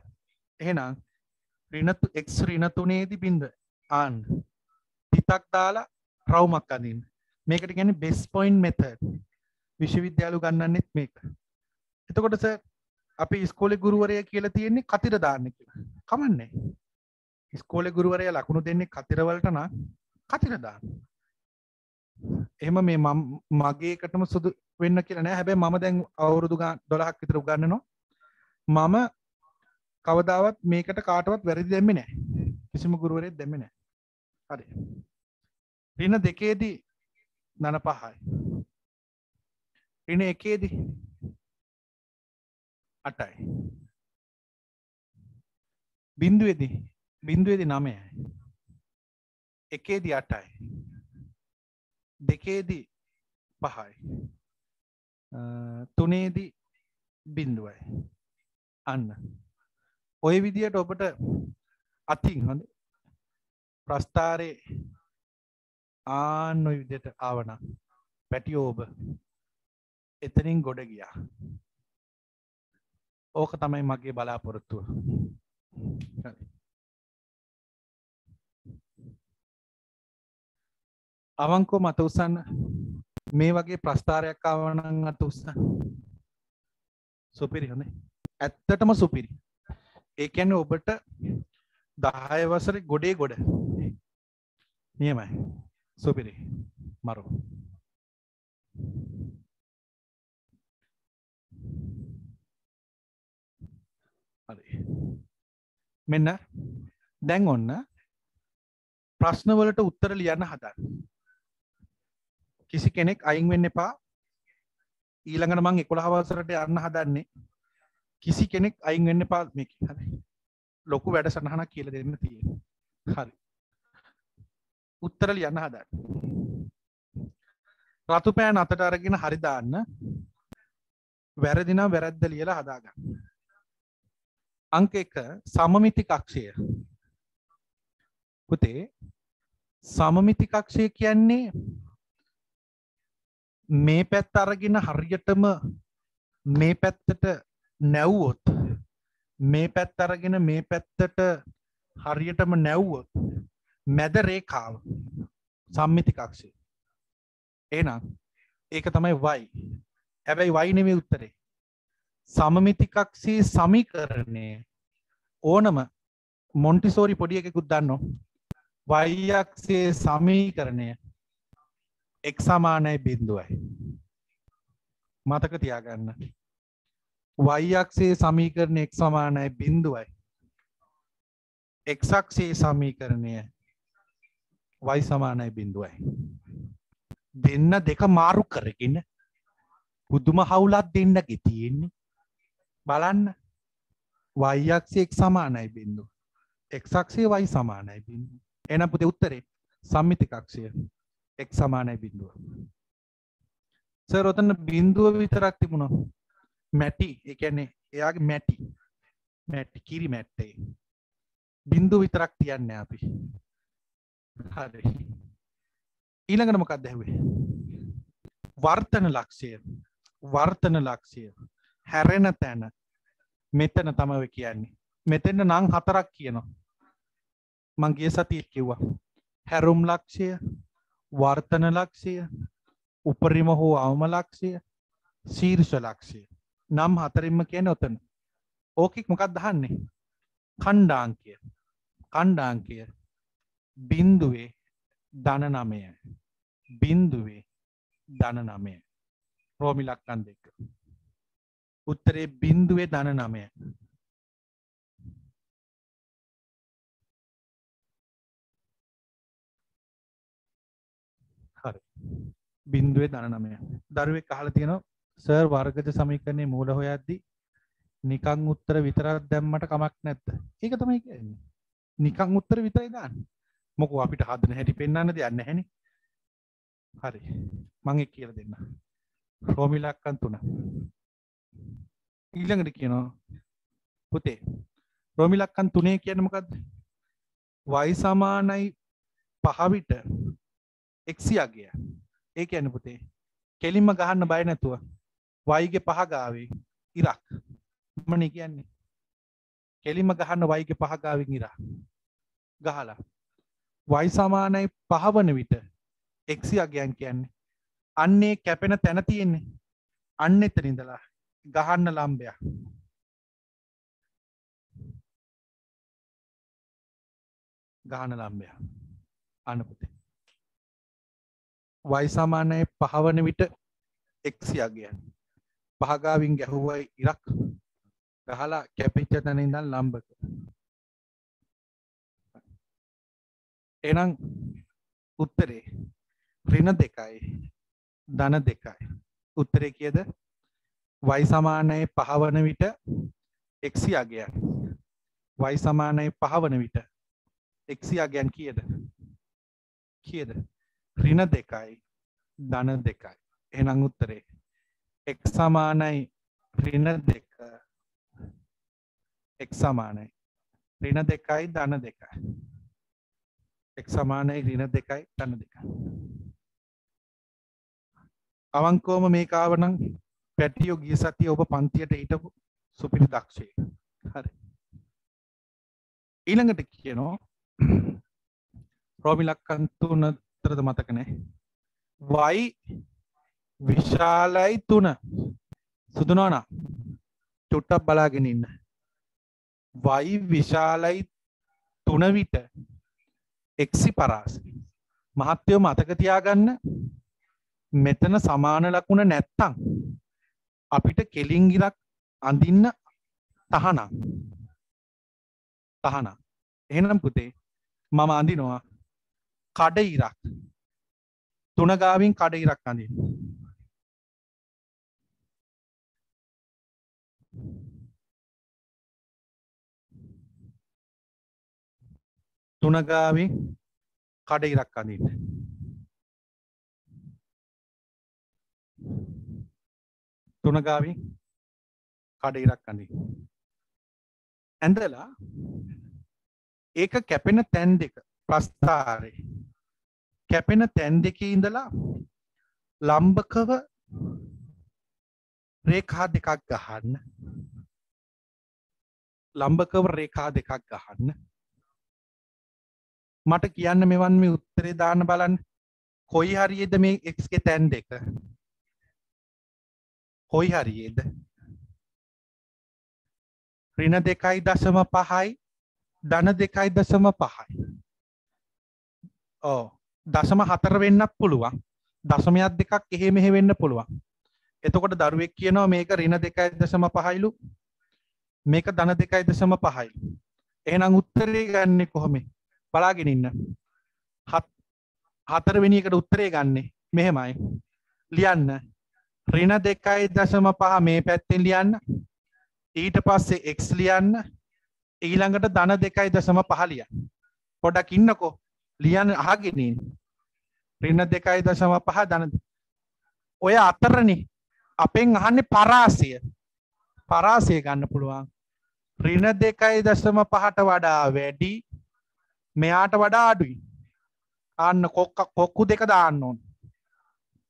[SPEAKER 1] එහෙනම් රිනතු එක් රින තුනේදී බින්ද ආන් තිතක් දාලා රවුමක් අඳින්න මේකට කියන්නේ බෙස් පොයින්ට් මෙතඩ් විශ්වවිද්‍යාලු ගන්නන්නෙත් මේක එතකොට සර් අපි ඉස්කෝලේ ගුරුවරයා කියලා තියෙන්නේ කතිර දාන්න කියලා. කමන්නේ. ඉස්කෝලේ ගුරුවරයා ලකුණු දෙන්නේ කතිර වලට නම් කතිර දාන්න. එහෙම මේ මම මගේ එකටම සුදු වෙන්න කියලා නෑ. හැබැයි මම දැන් අවුරුදු 12ක් විතර උගන්වනවා. මම කවදාවත් මේකට කාටවත් වැරදි දැම්මේ නෑ. කිසිම ගුරුවරයෙක් දැම්මේ නෑ. හරි. ඍණ දෙකේදී නන පහයි. ඍණ එකේදී අටයි. බින්දුවේදී බින්දුවේදී නමයයි. එකේදී අටයි. දෙකේදී පහයි. තුනේදී බින්දුවයි අන්න. ඔය විදියට ඔබට අතින් හොඳ ප්‍රස්ථාරේ ආන්න ඔය විදියට ආවන පැටියෝ ඔබ එතනින් ගොඩ ගියා. ඕක තමයි මගේ බලාපොරොත්තුව. අවංකෝ මත උසන්න මේ වගේ ප්‍රස්ථාරයක් ආවනං අත උස්ස. සුපිරි හොඳේ. ඇත්තටම සුපිරි. ඒ කියන්නේ ඔබට 10 වසරේ ගොඩේ ගොඩ. නියමයි. සුපිරි මරු. හරි. මෙන්න දැන් ඔන්න ප්‍රශ්නවලට උත්තර ලියන්න හදන්න. කිසි කෙනෙක් අයින් වෙන්න එපා. ඊළඟට මං 11 වසරට යන්න හදන්නේ. කිසි කෙනෙක් අයින් වෙන්න එපා මේකෙන්. හරි. ලොකු වැඩසටහනක් කියලා දෙන්න තියෙනවා. හරි. උත්තර ලියන්න හදන්න. රතු පෑන් අතට අරගෙන හරි දාන්න. වැරදි නම් වැරද්ද ලියලා හදාගන්න. අංක 1 සමමිති කක්ෂය. පුතේ සමමිති කක්ෂය කියන්නේ මේ පැත්ත අරගෙන හරියටම මේ පැත්තට නැව්වොත් මේ පැත්ත අරගෙන මේ පැත්තට හරියටම නැව්වොත් මැද රේඛාව සම්මිති කක්ෂය එහෙනම් ඒක තමයි y හැබැයි y නෙමෙයි උත්තරේ සමමිති කක්ෂයේ සමීකරණය ඕනම මොන්ටිසෝරි පොඩි එකෙකුත් දන්නවා y අක්ෂයේ සමීකරණය එක් සමානයි බිඳුවයි. මතක තියාගන්න. වයියක්සේ සමීකරණ එක් සමානයි බිඳුවයි. එක්සක්සේ සමීකරණය වයි සමානයි බිඳුවයි. දෙන්න දෙක මාරු කරගෙන පුදුම හවුලත් දෙන්න ගෙතියෙන්නේ බලන්න වයියක්සේ එක් සමානයි බිඳු එක්සක්සේ වයි සමානයි බිඳු එන පුතේ උත්තරේ සම්මිතිකක්ෂය එක් සමානයි බිඳුව. සර් ඔතන බිඳුව විතරක් තිබුණා. මැටි ඒ කියන්නේ එයාගේ මැටි. මැටි කිරි මැට්ටේ. බිඳුව විතරක් තියන්නේ අපි. හරි. ඊළඟට මොකක්ද ඇහුවේ? වර්තන ලක්ෂය. වර්තන ලක්ෂය. හැරෙන තැන. මෙතන තමයි කියන්නේ. මෙතෙන්න නම් හතරක් කියනවා. මං ගිය සතියේ කිව්වා. හැරුම් ලක්ෂය වර්තන ලක්ෂය උපරිම හෝ අවම ලක්ෂය ශීර්ෂ ලක්ෂය නම් හතරින්ම කියන ඔතන ඕකෙක් මොකක් දහන්නේ කණ්ඩාංකය කණ්ඩාංකය බින්දුවේ ධන නමය. බින්දුවේ ධන නමය. රෝමි ලක්කන් දෙක උත්තරේ බින්දුවේ ධන නමය. හරි. බින්දුවේ දන නමය. දරුවෙක් අහලා තියෙනවා සර් වර්ගජ සමීකරණයේ මූල හොයද්දී නිකං උත්තර විතරක් දැම්මට කමක් නැද්ද? ඒක තමයි කියන්නේ. නිකං උත්තර විතරයි දාන්නේ. මොකෝ අපිට හදන හැටි පෙන්වන්න දෙයක් නැහැනේ. හරි. මම ඒක කියලා දෙන්න. රෝමි ලක්කන් තුන. ඊළඟට කියනවා පුතේ. රෝමි ලක්කන් තුනේ කියන්නේ මොකද්ද? y සමානයි පහ විට එක්සියාගේ ඒ කියන පුතේ කෙලින්ම ගහන්න බය නැතුව වයිගේ පහ ගාවේ ඉරක්. මනේ කියන්නේ. කෙලින්ම ගහන්න වයිගේ පහ ගාවෙන් ඉරා ගහලා. වයි සමානයි පහවන විට එක්සියාගයන් කියන්නේ. අන්නේ කැපෙන තැන තියෙන්නේ. අන්න එතන ඉඳලා ගහන්න ලම්බයක්. ගහන ලම්බයක්. අන්න පුතේ වයි සමානයි පහවන විට එක්සියාගයන් පහගාවින් ගැහුවයි ඉරක්. ගහලා කැපිච්ච තැන ඉඳන් ලම්බක. එහෙනම් උත්තරේ. ඍණ දෙකයි ධන දෙකයි. උත්තරේ කීයද? y සමානයි පහවන විට x යගයන් y සමානයි පහවන විට x යගයන් කීයද? කීයද? රින දෙකයි ධන දෙකයි. එහෙනම් උත්තරේ. එක් සමානයි රින දෙක. එක් සමානයි. රින දෙකයි ධන දෙකයි. එක් සමානයි රින දෙකයි ධන දෙකයි. අවංකවම මේකාවනම් පැටියෝ ගිය සතිය ඔබ පන්තියට හිටපු සුපිරි දක්ෂයෙක් හරි. ඊළඟට කියනවා [clears throat] රෝමිලක්කන් තුන උත්තරද මතක නෑ y විශාලයි තුන. සුදුනෝන චුට්ටක් බලාගෙන ඉන්න. වයි විශාලයි තුන විට එක්සි පරාස. මහත්යෝ මතක තියාගන්න? මෙතන සමාන ලකුණ නැත්තං අපිට කෙලින්ගිරක් අඳින්න තහනම්. තහනම්. එහෙනම් පුතේ මම අඳිනවා කඩ ඉරක්. තුනගාවින් කඩ ඉරක් අඳින් තුනගාවින් කඩ ඉරක් අඳින්න. තුනගාවින් කඩ ඉරක් අඳින් ඇඳලා ඒක කැපෙන තැන් දෙක ප්‍රස්ථාරය කැපෙන තැන් දෙක ඉඳලා ලම්බකව රේකා දෙකක් ගහන්න. ලම්බකව රේකා දෙකක් ගහන්න. මට කියන්න මෙවන් මේ උත්තරේ දාන්න බලන්න. කොයි හරියේද මේ එක්ගේ තැන් දෙක? කොයි හරියේද? රින දෙකයි දසම පහයි ධන දෙකයි දසම පහයි. ඕ දසම හතර වෙන්නත් පුළුවන්. දසමයක් දෙකක් එහෙ මෙහෙ වෙන්න පුළුවන්. එතකොට දරුවෙක් කියනවා මේක රින දෙකයි දසම පහයිලු. මේක ධන දෙකයි දසම පහයි එහෙනම් උත්තරේ ගන්නේ කොහොමේ? බලාගෙන ඉන්න. හතරවෙනි එකට උත්තරේ ගන්නේ මෙහෙමයි. ලියන්න. රින දෙකයි දශම පහ මේ පැත්තෙන් ලියන්න. ඊට පස්සේ එක් ලියන්න. ඊළඟට ධන දෙකයි දශම පහලිය පොඩක් ඉන්නකෝ. ලියන්න අහගෙනින් රින දෙකයි දශම පහ ධන ඔය අතරනි අපෙන් අහන්නේ පරාසය. පරාසය ගන්න පුළුවන්. රින දෙකයි දශම පහට වඩා වැඩි මෙයාට වඩා අඩුයි. අන්න කොක්ක කොක්කු දෙක දාන්න ඕන්.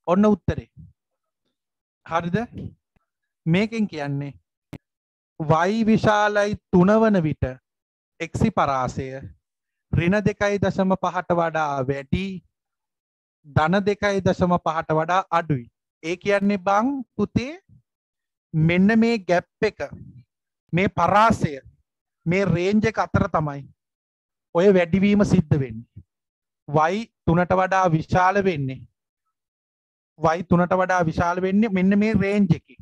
[SPEAKER 1] ඔන්න උත්තරේ. හරිද? මේකෙන් කියන්නේ වයි විශාලයි තුනවන විට එක්සි පරාසය රින දෙකයි දශම පහට වඩා වැඩි ධන දෙකයි දශම පහට වඩා අඩුයි. ඒ කියන්නේ බං පුතේ මෙන්න මේ ගැප් එක මේ පරාසය මේ රේන්ජ එක අතර තමයි ඔය වැඩිවීම සිද්ධ වෙන්නේ. වයි තුනට වඩා විශාල වෙන්නේ. වයි තුනට වඩා විශාල වෙන්නේ මෙන්න මේ රේන්ජ් එකේ.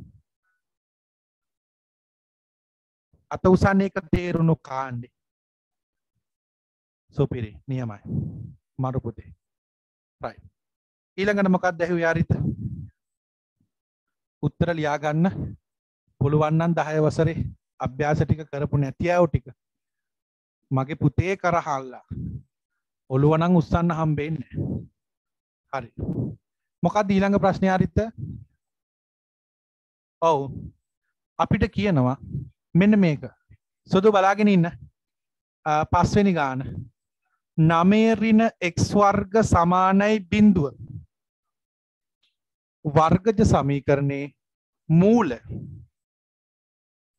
[SPEAKER 1] අත උසන්නේ එක තේරුණු කාණ්ඩේ. සුපිරි නියමයි. මරු පුතේ. right. ඊළඟට මොකක්ද ඇහුවේ යාරිත? උත්තර ලියා ගන්න පුළුවන් නම් 10 වසරේ අභ්‍යාස ටික කරපු නැති අය ටික මගේ පුතේ කරහල්ලා ඔළුවනං උස්සන්න හම්බෙන්න හරි. මොකක් ඊළඟ ප්‍රශ්නය අරිත්ත ඔවු. අපිට කියනවා මෙන්න මේක. සුදු බලාගෙන ඉන්න. පස්වෙනි ගාන. නමේරින එක්වර්ග සමානයි බින්දුව වර්ගජ සමීකරණයේ මූල.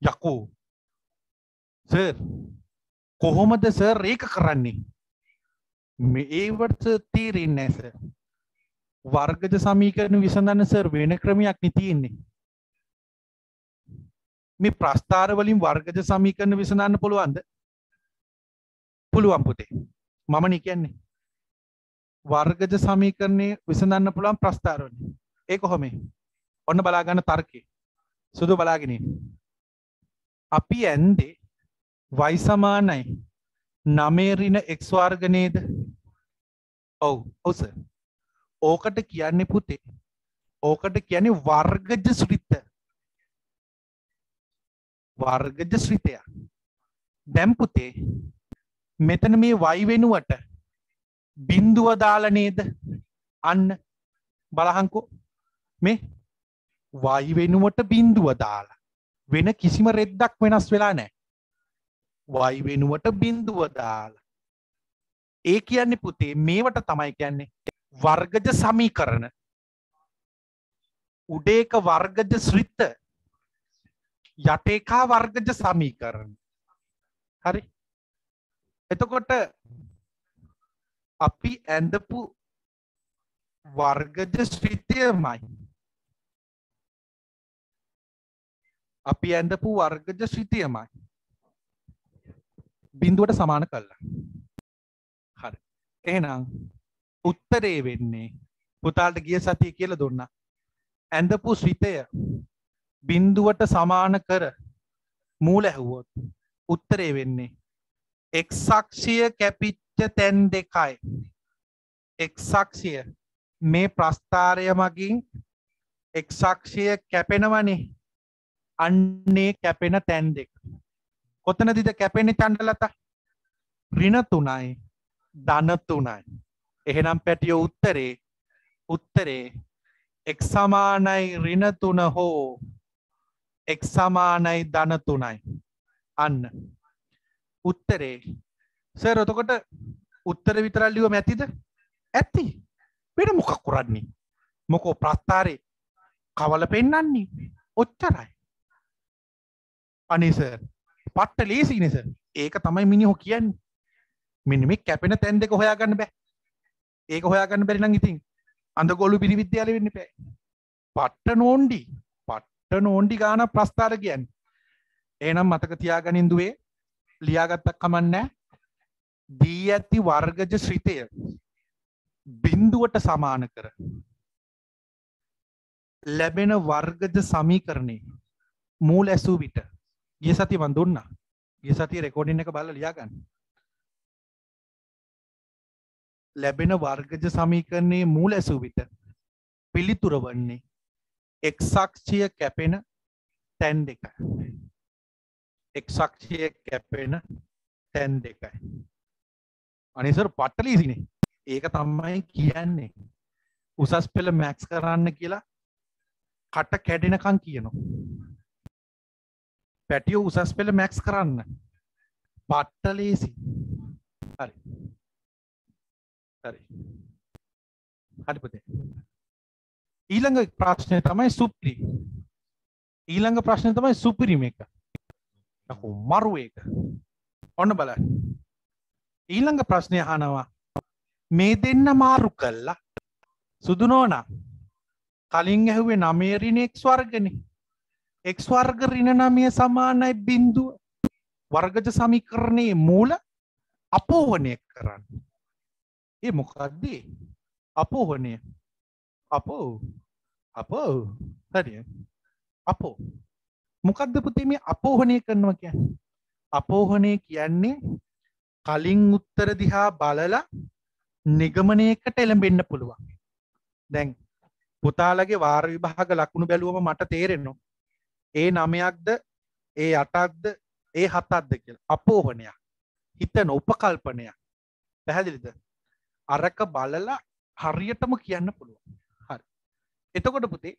[SPEAKER 1] යකෝ. සර්. කොහොමද සර් ඒක කරන්නේ? ඒවට තීරෙන්නේ නැහැ සර් වර්ගජ සමීකරණ විසඳන්න සර් වෙන ක්‍රමයක් නේ තියෙන්නේ. මේ ප්‍රස්ථාර වලින් වර්ගජ සමීකරණ විසඳන්න පුළුවන්ද? පුළුවන් පුතේ. මම නේ කියන්නේ. වර්ගජ සමීකරණය විසඳන්න පුළුවන් ප්‍රස්ථාර වලින්. ඒ කොහොමද ඔන්න බලා ගන්න තර්කේ. සුදු බලාගෙන අපි ඇන්දේ y සමානයි නමේරින x වර්ගනේද ඔව්. ඔව් සර් ඕකට කියන්නේ පුතේ. ඕකට කියන්නේ වර්ගජ ශ්‍රිත. වර්ගජ ශ්‍රිතය. දැන් පුතේ මෙතන මේ y වෙනුවට බින්දුව දාලා නේද? අන්න බලහංකෝ. මේ y වෙනුවට බින්දුව දාලා වෙන කිසිම රෙද්දක් වෙනස් වෙලා නැහැ. වයි වෙනුවට බින්දුව දාලා. ඒ කියන්නේ පුතේ මේවට තමයි කියන්නේ වර්ගජ සමීකරණ. උඩේක වර්ගජ ශ්‍රිත යටේකා වර්ගජ සමීකරණ. හරි. එතකොට අපි ඇඳපු වර්ගජ ශ්‍රිතයමයි. අපි ඇඳපු වර්ගජ ශ්‍රිතයමයි. බින්දුවට සමාන කල්ලා හරි. එහෙනම් උත්තරේ වෙන්නේ පුතාට ගිය සතිය කියල දුන්න. ඇඳපු ශ්‍රිතය බින්දුවට සමාන කර මූල ඇහුවොත් උත්තරේ වෙන්නේ එක්සක්ෂය කැපිච්ච තැන් දෙකයි. එක්සක්ෂය මේ ප්‍රස්ථාරය මගින් එක්සක්ෂය කැපෙනවනේ. අන්නේ කැපෙන තැන් දෙක. කොතනදිද කැපෙන චණ්ඩලත? රින තුනයි ධන තුනයි. එහෙනම් පැටිය උත්තරේ උත්තරේ එක් සමානයි රින තුන හෝ එක් සමානයි ධන තුනයි. අන්න. උත්තරේ. සර් ඔතකොට උත්තර විතරල්ලිව මැතිද ඇත්ති වෙන මොකක් කරන්නේ? මොකෝ ප්‍රස්ථාරේ කවල පෙන්නන්නේ? ඔච්චරයි. අනිස පට්ට ලේසිනිස ඒක තමයි මිනිහෝ කියන්න. මෙනි මේ කැපෙන තැන් දෙක හොයාගන්න බෑ. ඒක හොයාගන්න බැරිනම් ඉතින් අඳ ගොලු පිරිවිද්‍යාල වෙන්න පෑ පට්ට නෝන්ඩි. පට්ට නෝන්ඩි ගාන ප්‍රස්ථාර කියන්න. ඒනම් මතක තියාගනින්දුවේ ලියාගත්තක් කමන්නෑ දී ඇති වර්ගජ ශ්‍රිතය බින්දුවට සමාන කර. ලැබෙන වර්ගජ සමීකරණය මූල් ඇසූ විට ගිය සති මන් දුන්න. ගිය සති රෙකෝඩින් එක බල ලියාගන්න. ලැබෙන වර්ගජ සමීකරණයේ මූල ඇසූ විට පිළිතුර වන්නේ එක්සක්ෂය කැපෙන තැන් දෙකයි. එක්සක්ෂය කැපෙන තැන් දෙකයි. අනිසර පට්ටලීසිනේ ඒක තමයි කියන්නේ. උසස් පෙළ මැක්ස් කරන්න කියලා කට කැඩෙනකං කියනවා. පැටියෝ උසස් පෙළ මැක්ස් කරන්න. පට්ටලේසි. හරි. හරි. හරිපතේ ඊළඟ ප්‍රශ්නය තමයි සුප්‍රි. ඊළඟ ප්‍රශ්නය තමයි සුපිරිම එක. මරු එක. ඔන්න බලන්න. ඊළඟ ප්‍රශ්නය අහනවා. මේ දෙන්න මාරු කල්ලා සුදුනෝනා කලින් ඇහුවේ නමේරින එක් වර්ගන එක් වර්ග රින නමය සමානයි බින්දුව වර්ගජ සමිකරණයේ මූල අපෝහනය කරන්න. ඒ මොකක්දී අපෝහනය අපෝ. අපෝ. හරිය අපෝ. මොකක්ද පුතේ මේ අපෝහනය කරනවා කියන්නේ? අපෝහනය කියන්නේ කලින් උත්තර දිහා බලලා නිගමනයකට එළඹෙන්න පුළුවන්. දැන් පුතාලගේ වාර විභාග ලකුණු බැලුවම මට තේරෙනවා ඒ නමයක්ද ඒ අටක්ද ඒ හතක්ද කියලා. අපෝහනයක් හිතන උපකල්පනයක්. පැහැදිලිද? අරක බලලා හරියටම කියන්න පුළුවන්. හරි. එතකොට පුතේ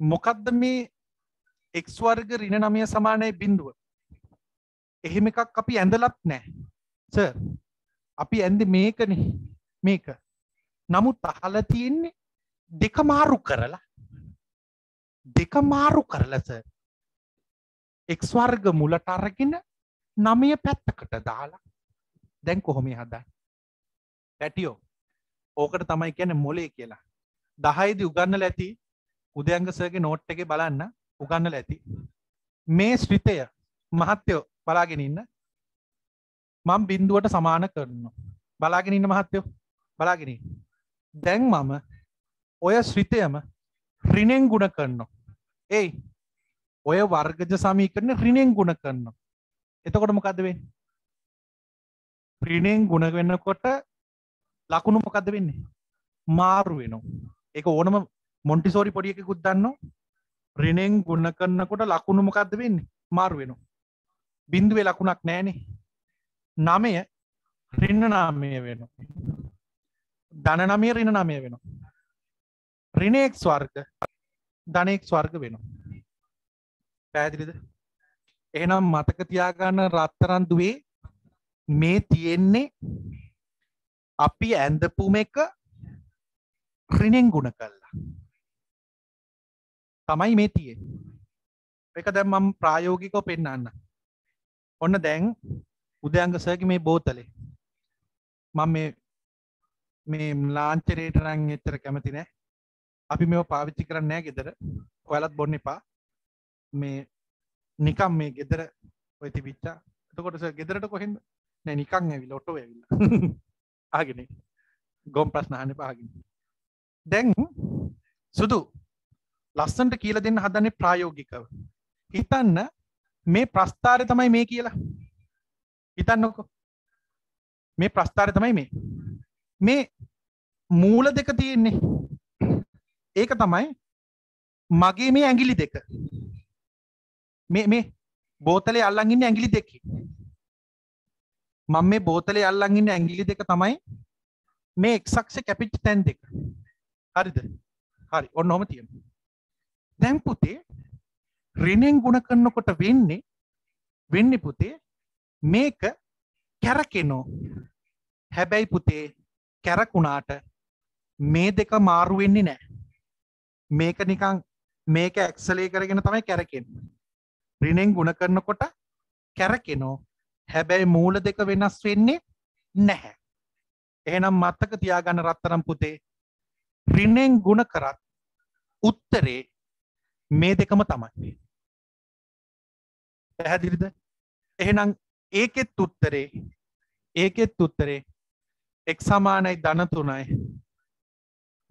[SPEAKER 1] මොකක්ද මේ එක් වර්ග රින නමය සමානය බිඳුව? එහෙම එකක් අපි ඇඳලත් නෑ. සර් අපි ඇන්ද මේකන මේක. නමුත් අහල තියෙන්නේ දෙක මාරු කරලා. දෙක මාරු කරලස එක්ස්වර්ග මුලට අරගෙන නමය පැත්තකට දාලා. දැන් කොහොම හදා පැටියෝ. ඕකට තමයි කියන මොලේ කියලා. දහයිදි උගන්නල ඇති උදයංගසගේ නෝට් එක බලන්න. උගන්නල ඇති. මේ ශ්‍රිතය මහත්‍යයෝ බලාගෙන ඉන්න. මං බින්දුවට සමාන කරනවා. බලාගෙන ඉන්න මහත්තයෝ. බලාගෙන දැන් මම ඔය ශ්‍රිතයම රිනෙන් ගුණ කරනවා. ඒයි ඔය වර්ගජ සමීකරන රිනෙන් ගුණ කරනවා. එතකොට මොකක්ද වෙන්නේ? රිනෙන් ගුණ වෙන්නකොට ලකුණු මොකක්ද වෙන්නේ? මාරු වෙනවා. ඒක ඕනම මොන්ටිසෝරි පොඩි එකකුත් දන්නවා රිනෙන් ගුණ කරනකොට ලකුණු මොකක්ද වෙන්නේ? මාරු වෙනවා. බින්දුවේ ලකුණක් නැහනේ. නමය රින්න නාමය වෙනවා. ධන නමය රින නමය වෙනවා. රිනෙක් ස්වර්ග ධනෙක් ස්වර්ග වෙනවා. පැදිලිද එහෙනම් මතක තියාගන්න රත්තරන් දුවේ මේ තියෙන්නේ අපි ඇඳපුම එක රිනෙන් ගුණ කල්ලා තමයි මේ තිය එක දැම් මම් ප්‍රායෝගිකෝ පෙන්න්න ඔන්න දැන් උදයංගසක මේ බෝතලේ මම මේ මේ ලාංචරේට රං එච්චර කැමති නෑ අපි මේ පාවිච්චි කරන්න නෑ ගෙදර. ඔයාලත් බොන්න එපා. මේ නිකම් මේ ගෙදර ඔය තිබිච්චා. එතකොට සර් ගෙදරට කොහෙන්ද? නෑ නිකන් ඇවිල්ලා ඔටෝ ඇවිල්ලා. [laughs] ආගෙන ගොම් ප්‍රශ්න අහන්න එපා ආගෙන දැන් සුදු ලස්සන්ට කියලා දෙන්න හදන්නේ ප්‍රායෝගිකව. හිතන්න මේ ප්‍රස්ථාරය තමයි මේ කියලා. හිතන්නකො. මේ ප්‍රස්ථාරය තමයි මේ. මේ මූල දෙක තියෙන්නේ. ඒක තමයි මගේ මේ ඇඟිලි දෙක. මේ මේ බෝතලේ අල්ලන් ඉන්නේ ඇඟිලි දෙකේ. මම මේ බෝතලේ අල්ලන් ඉන්න ඇඟිලි දෙක තමයි මේ එක් අක්ෂේ කැපිච්ච තැන් දෙක. හරිද? හරි ඔන්න ඔහම තියෙනවා. දැන් පුතේ ඍණෙන් ಗುಣ කරනකොට වෙන්නේ වෙන්නේ පුතේ මේක කැරකෙනෝ. හැබැයි පුතේ කැරකුණාට මේ දෙක මාරු වෙන්නේ නැහැ. මේක නිකන් මේක ඇක්සලේ කරගෙන තමයි කැරකෙන්නේ. ඍණෙන් ගුණ කරනකොට කැරකෙනෝ. හැබැයි මූල දෙක වෙනස් වෙන්නේ නැහැ. එහෙනම් මතක තියාගන්න රත්තරම් පුතේ ඍණෙන් ගුණ කරත් උත්තරේ මේ දෙකම තමයි. පැහැදිලිද? එහෙනම් ඒකෙත් උත්තරේ ඒකෙත් උත්තරේ එක් සමානයි ධන තුනයි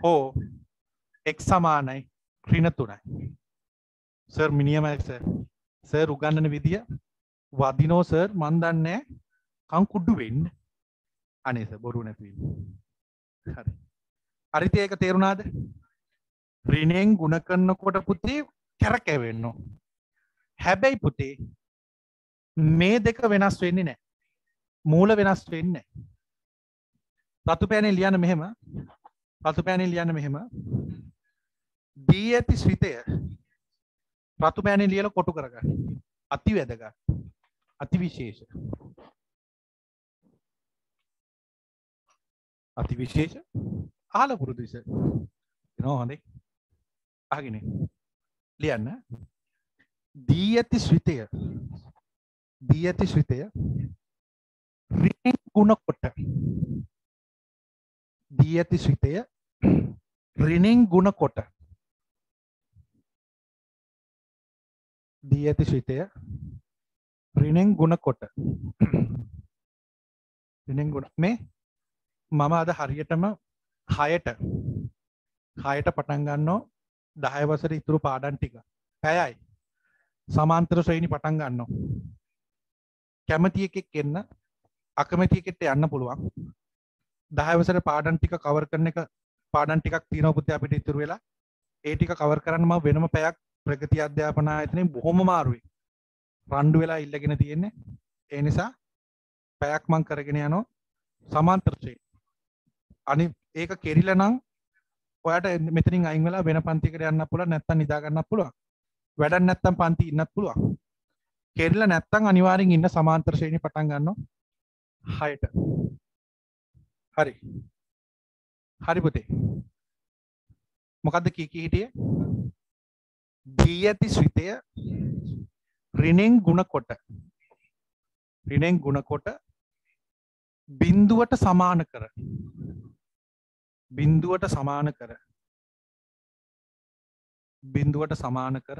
[SPEAKER 1] හෝ එක් සමානයි ක්‍රින තුනයි සර් මිනිියමයි සර් සර් උගන්නන විදිය? වදිනෝ සර් මන්දන්නෑ කං කුඩ්ඩු වෙන්න. අනේස බොරු නැතිවීම හරි. අරිති ඒක තේරුණාද? රිනෙන් ගුණ කරන්නකොට පුතේ කැරකැවෙන්න හැබැයි පුතේ මේ දෙක වෙනස් වෙන්නේ නෑ මූල වෙනස් වෙන්න රතු පෑනේ ලියන්න මෙහෙම. රතු පෑනේ ලියන්න මෙහෙම. දී ඇති ස්විතය රතු පෑනේ ලියල කොටු කරගන්න. අති වැදගත්. අති විශේෂ. අති විශේෂ. ආල පුරුදු විස. නෝ හොඳේ. අගෙන ලියන්න. දී ඇති ස්විතය. දී ඇති ස්විතය. රිෙන් ගුණ කොට. දී ඇති ස්විතය. රිනෙන් ගුණ කොට. දී ඇති ශ්‍රිතය රිනෙන් ගුණ කොට. රිනෙන් ගුණ. මේ මම අද හරියටම හයට හයට පටන් ගන්නෝ දහය වසර ඉතුරු පාඩන් ටික. පැයයි. සමාන්තර ශ්‍රේණි පටන් ගන්නවා කැමති එකෙක් එන්න අකමැති එකෙට යන්න පුළුවන්. දහයවසර පාඩන් ටික කවර් කරන එක පාඩන් ටිකක් තියෙනවා පුතේ අපිට ඉතුරු වෙලා. ඒ ටික කවර් කරන්න මම වෙනම පැයක් ප්‍රගති අධ්‍යාපන ආයතනයෙන් බොහොම මාරුයි රණ්ඩු වෙලා ඉල්ලගෙන තියෙන්නේ. ඒ නිසා පැයක් මං කරගෙන යනවා සමාන්තර ශ්‍රේණි. අනි ඒක කෙරිලා නම් ඔයාට මෙතනින් අයින් වෙලා වෙන පන්තියකට යන්න පුළුවන් නැත්නම් නිදා ගන්නත් පුළුවන්. වැඩක් නැත්නම් පන්ති ඉන්නත් පුළුවන්. කෙරිලා නැත්නම් අනිවාර්යෙන් ඉන්න සමාන්තර ශ්‍රේණි පටන් ගන්නවා. 6ට හරි. හරි පුතේ. මොකක්ද කී කී හිටියේ? දී ඇති ස්විතය රිනෙන් ගුණ කොට. රිනෙන් ගුණ කොට බින්දුවට සමාන කර. බින්දුවට සමාන කර. බින්දුවට සමාන කර.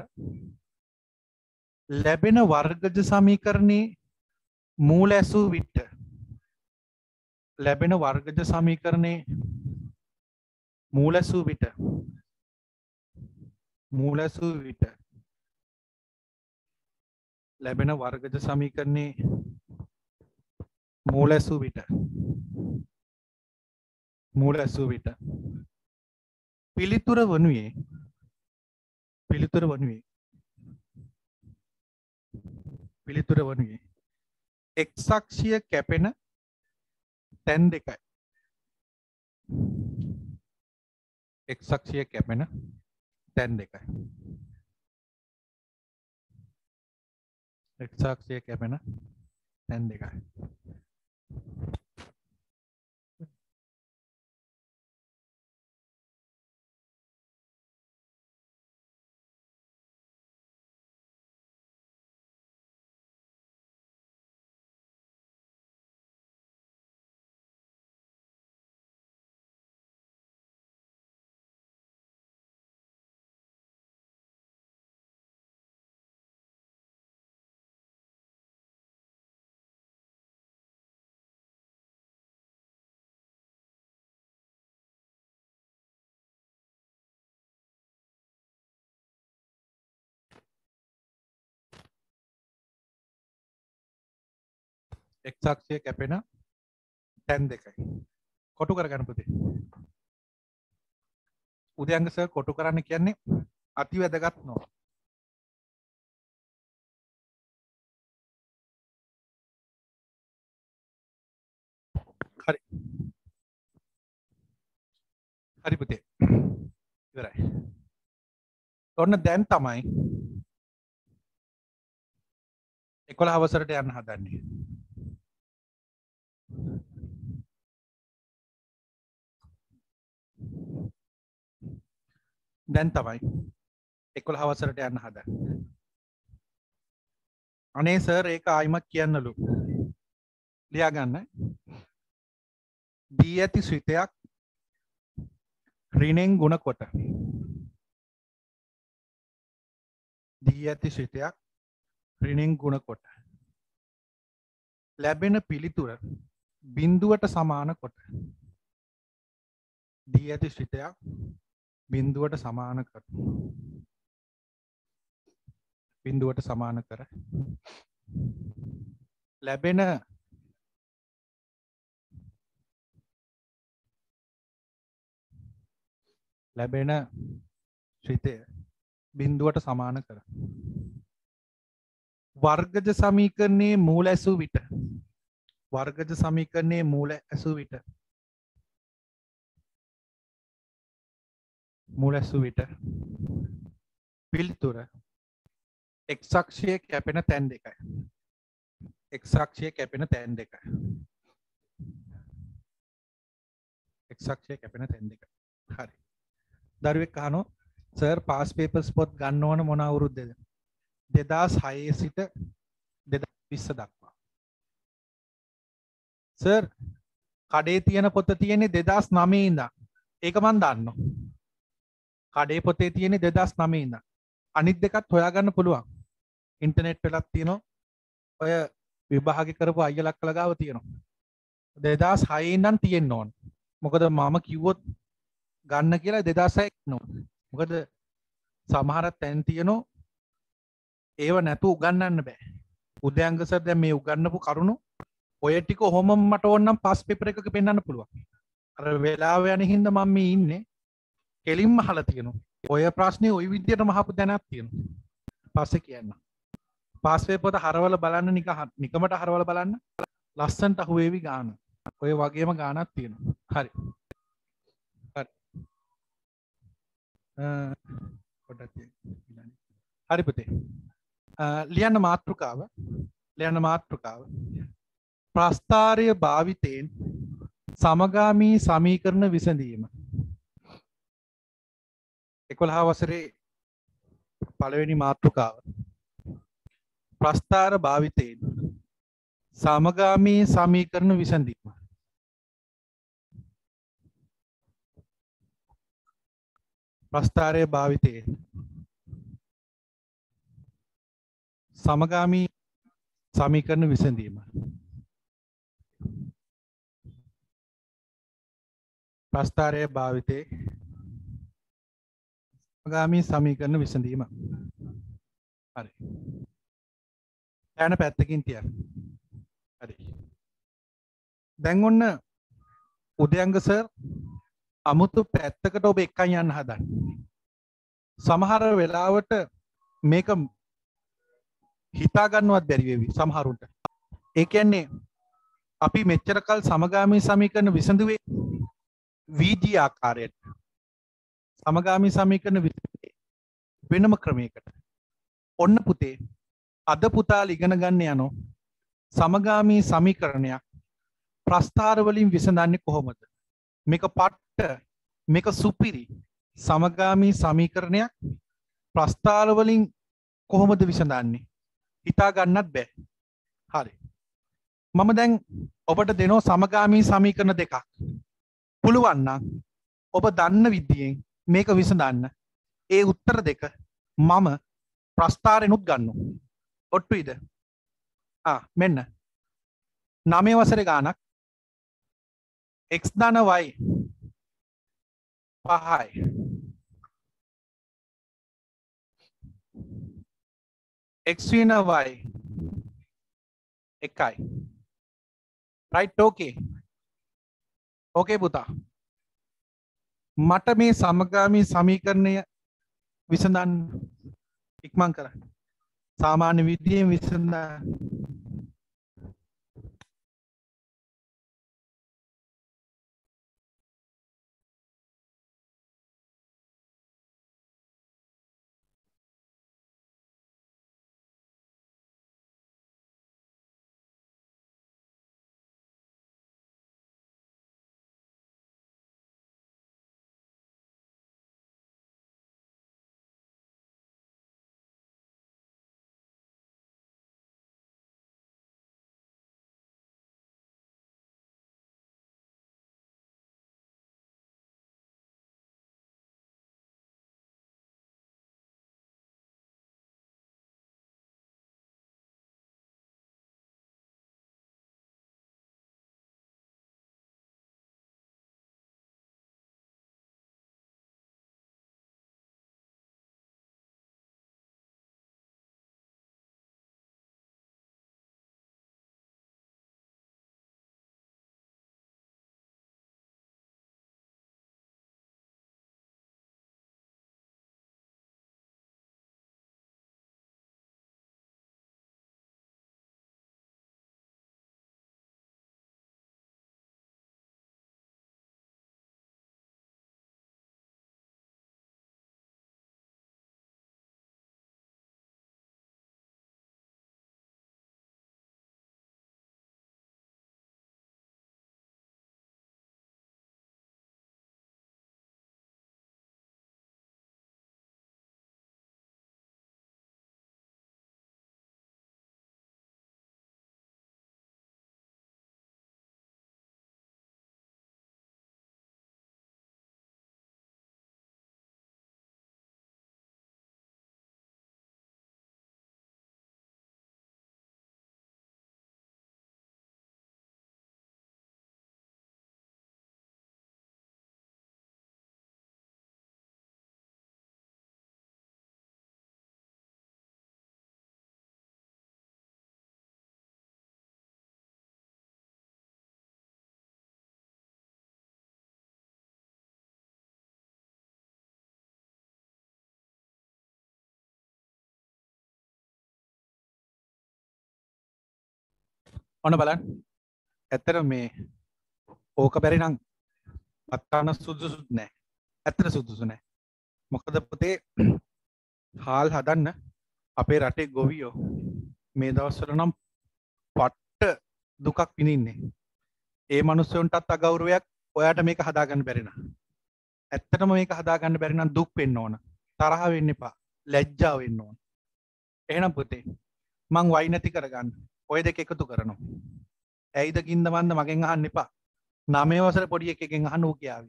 [SPEAKER 1] ලැබෙන වර්ගජ සමීකරණයේ මූල ඇසූ විට ලැබෙන වර්ගජ සමීකරණයේ මූලැසූ විට මූලැසූ විට ලැබෙන වර්ගජ සමීකරණයේ මූලැසූ විට මූලැසූ විට පිළිතුර වනුයේ පිළිතුර වනුයේ. පිළිතුර වනුයේ. එක්සක්ෂිය කැපෙන තැන් දෙකයි. එක්සක්ෂිය කැපෙන තැන් දෙකයි එක්සක්ෂිය කැපෙන තැන් දෙකයි. එක්සක්ෂය කැපෙන තැන් දෙකයි. කොටු කරගන්න පුතේ. උදයන්ග සර් කොටු කරන්න කියන්නේ අති වැදගත් නෝ හරි. හරි පුතේ. ඉවරයි. ඔන්න දැන් තමයි එකොළ අවසරට යන්න හදන්නේ. දැන් තමයි එකොළ හවසරට යන්න හද අනේ සර් ඒක ආයිමත් කියන්නලු. ලියාගන්න. දී ඇති ස්විතයක් රිනෙන් ගුණ කොට. දී ඇති ස්විතයක් රිනෙන් ගුණ කොට. ලැබෙන පිළිතුර බින්දුවට සමාන කොට. දී ඇති ශ්‍රිතයක් බින්දුවට සමාන කර. බින්දුවට සමාන කර. ලැබෙන ලැබෙන ශ්‍රිතය බින්දුවට සමාන කර. වර්ගජ සමීකරණයේ මූල ඇසූ විට වර්ගජ සමීකරණයේ මූල ඇසූ විට. මූල ඇසූ විට. පිළිතුර එක්සක්ෂය කැපෙන තැන් දෙකයි. එක්සක්ෂය කැපෙන තැන් දෙක එක්සක්ෂය කැපෙන තැන් දෙක හරි. දරුවෙක් කහනෝ සර් පාස් පේපස් පොත් ගන්න ඕන මොන අවුරුද්දද? දෙදස් හයේ සිට දෙදා විස්ස දක්වා සර් කඩේ තියෙන පොත තියෙන්නේ දෙදස් නමේඉද ඒක මන් දන්න කඩේ පොතේ තියෙනෙ දෙදස් නමේඉද අනිත් දෙකත් හොයාගන්න පුළුවන්. ඉන්ටනෙට් වෙලත් තියෙනවා. ඔය විභාග කරපු අයිලක් කළ ගාව තියෙනවා. දෙදස් හයින්නම් තියෙන් ඕන්. මොකද මම කිව්වොත් ගන්න කියලා දෙදසයක් නො මොකද සමහරත් තැන් තියනෝ ඒව නැතු උගන්නන්න බෑ. උදයංගසර දැ මේ උගන්නපු කරුණු ඔය ටික හොම මට ඔන්නම් පස් පෙපර එකක පෙන්න්න පුළුවන්. අර වෙලාව යන හින්ද මම මේ ඉන්නේ. කෙලින්ම හල තියෙනු ඔය ප්‍රශ්නය ඔයි විද්‍යට මහපු දැනත් තියෙන පස්සෙ කියන්න. පාස්වේ පොත හරවල බලන්න නික නිකමට හරවල බලන්න. ලස්සන්ට අහුවේවි ගාන. ඔය වගේම ගානත් තියෙන හරි. හරි. පුතේ. ලියන්න මාතෘකාව. ලියන්න මාතෘකාව. ප්‍රස්ථාරය භාවිතයෙන් සමගාමී සමීකරණ විසඳීම. එකොළහා වසරේ පළවෙනි මාතෘකාව. ප්‍රස්ථාර භාවිතයෙන් සමගාමී සමීකරණ විසඳීම. ප්‍රස්ථාරය භාවිතයෙන් සමගාමී සමීකරණ විසඳීම. ප්‍රස්ථාරය භාවිතය ගාමී සමීකරණ විසඳීම. හරි. ඇන පැත්තකින් තිය. හරි. දැන් ඔන්න උදයංග සර් අමුතු පැත්තකට ඔබ එක්කයි යන්න හදන්න. සමහර වෙලාවට මේක හිතාගන්නවත් බැරිවෙවි සමහරුන්ට. ඒ කියන්නේ අපි මෙච්චරකල් සමගාමී සමීකරණ විසඳුවේ වීජී ආකාරයට. සමගාමී සමීකරණ විසඳුවේ වෙනම ක්‍රමයකට. ඔන්න පුතේ අද පුතාල ඉගෙන ගන්න යනෝ සමගාමී සමීකරණයක් ප්‍රස්ථාරවලින් විසඳන්නේ කොහොමද? මේක පට්ට මේක සුපිරි සමගාමී සමීකරණයක් ප්‍රස්ථාරවලින් කොහොමද විසඳන්නේ? හිතා ගන්නත් බෑ. හරි. මම දැන් ඔබට දෙනෝ සමගාමී සමීකරණ දෙකක්. පුළුවන්න ඔබ දන්න විද්දියෙන් මේක විසඳන්න. ඒ උත්තර දෙක මම ප්‍රස්ථාරෙනුත් ගන්න. ඔට්ටුයිද? මෙන්න. නමේ වසර ගානක්. එක් දන වයි පහයි. එක්වන වයි එකයි. රයිට් ඕකේ ඕකේ පුතා. මට මේ සමගාමී සමීකරණය විසඳන්න ඉක්මන් කරන්න. සාමාන්‍ය විදියෙන් විසඳන්න. ඔන්න බලන්න. ඇත්තට මේ ඕක බැරි නම් පත්තාන සුදුසුත් නෑ ඇත්තට සුදුසු නෑ මොකද පොතේ හාල් හදන්න අපේ රටේ ගොවියෝ මේ දවස්වල නම් පට්ට දුකක් විඳින්නේ. ඒ මනුස්සයන්ටත් අගෞරවයක් ඔයාට මේක හදාගන්න බැරින ඇත්තටම මේක හදාගන්න බැරිනම් දුක් වෙන්න ඕන. තරහ වෙන්න එපා. ලැජ්ජා වෙන්න ඕන. එහෙනම් පුතේ මං වයි නැති කරගන්න. ඔය දෙක එකතු කරනවා. ඇයිද ගින්ද මන්ද මගෙන් අහන්න එපා. නමේ වසර පොඩි එකකින් අහන්න ඌ කියාවි.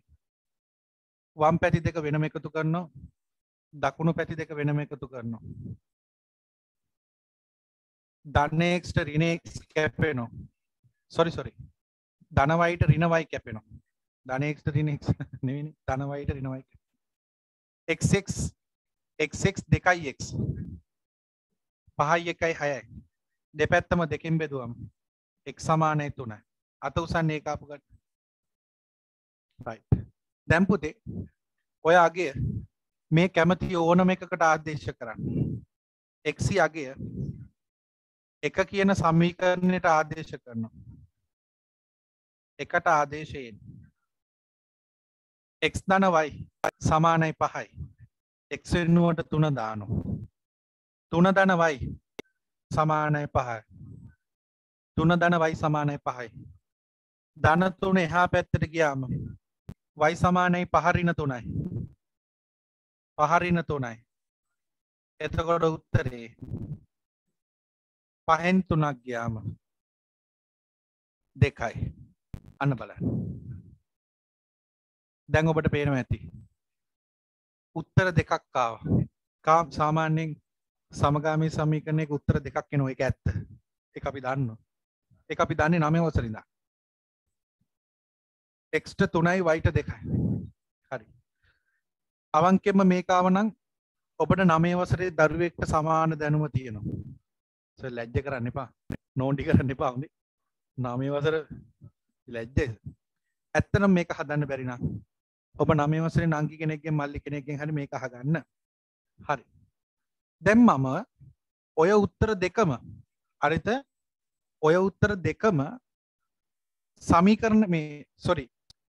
[SPEAKER 1] වම් පැති දෙක වෙනම එකතු කරනවා. දකුණු පැති දෙක වෙනම එකතු කරනවා. ධන x ට ඍණ x කැපෙනවා. sorry sorry. ධන y ට ඍණ y කැපෙනවා. ධන [laughs] x ට ඍණ x නෙවෙයි ධන y ට ඍණ y xx xx 2x 5යි 1යි 6යි දෙපැත්තම දෙකින් බෙදුවම. එක් සමානය තුනයි අත උසන්නේ ඒකාපුකට දැම් පුතේ ඔය අගේ මේ කැමති ඕනම එකකට ආදේශ කරන්න. එක්සි අගේ එක කියන සමීකරණයට ආදේශ කරනවා. එකට ආදේශයෙන් එක් දනවයි සමානයි පහයි. එක් වෙනුවට තුන දානු තුන දනවයි සමානය පහයි. තුන දන වයි සමානය පහයි. ධන තුන එහා පැත්තට ගියාම වයි සමානයි පහරින තුනයි. පහරින තුනයි. එතකොට උත්තරේ පහෙන් තුනක් ගියාම දෙකයි. අන්න බලන්න. දැන් ඔබට පේනවා ඇති. උත්තර දෙකක් ආවා. කාම් සාමාන්‍යයෙන් සමගාමී සමීකරණයක උත්තර දෙකක් එනවා ඒක ඇත්ත. ඒක අපි දන්නවා. ඒක අපි දන්නේ 9 වසරේ ඉඳන්. x ට 3යි y ට 2යි. හරි. අවංකෙම මේක ආව නම් ඔබට 9 වසරේ දරුවෙක්ට සමාන දැනුම තියෙනවා. සර් ලැජ්ජ කරන්න එපා. නෝන්ඩි කරන්න එපා හොඳේ. නමේ වසර ලැජ්ජ ඇත්තනම් මේක හදන්න බැරිනම් ඔබ නමේ වසරේ නංගි කෙනෙක්ගෙන් මල්ලි කෙනෙක්ගෙන් හරි මේක අහගන්න හරි දැන් මම ඔය උත්තර දෙකම අරිත ඔය උත්තර දෙකම සමීකරණ මේ සොරි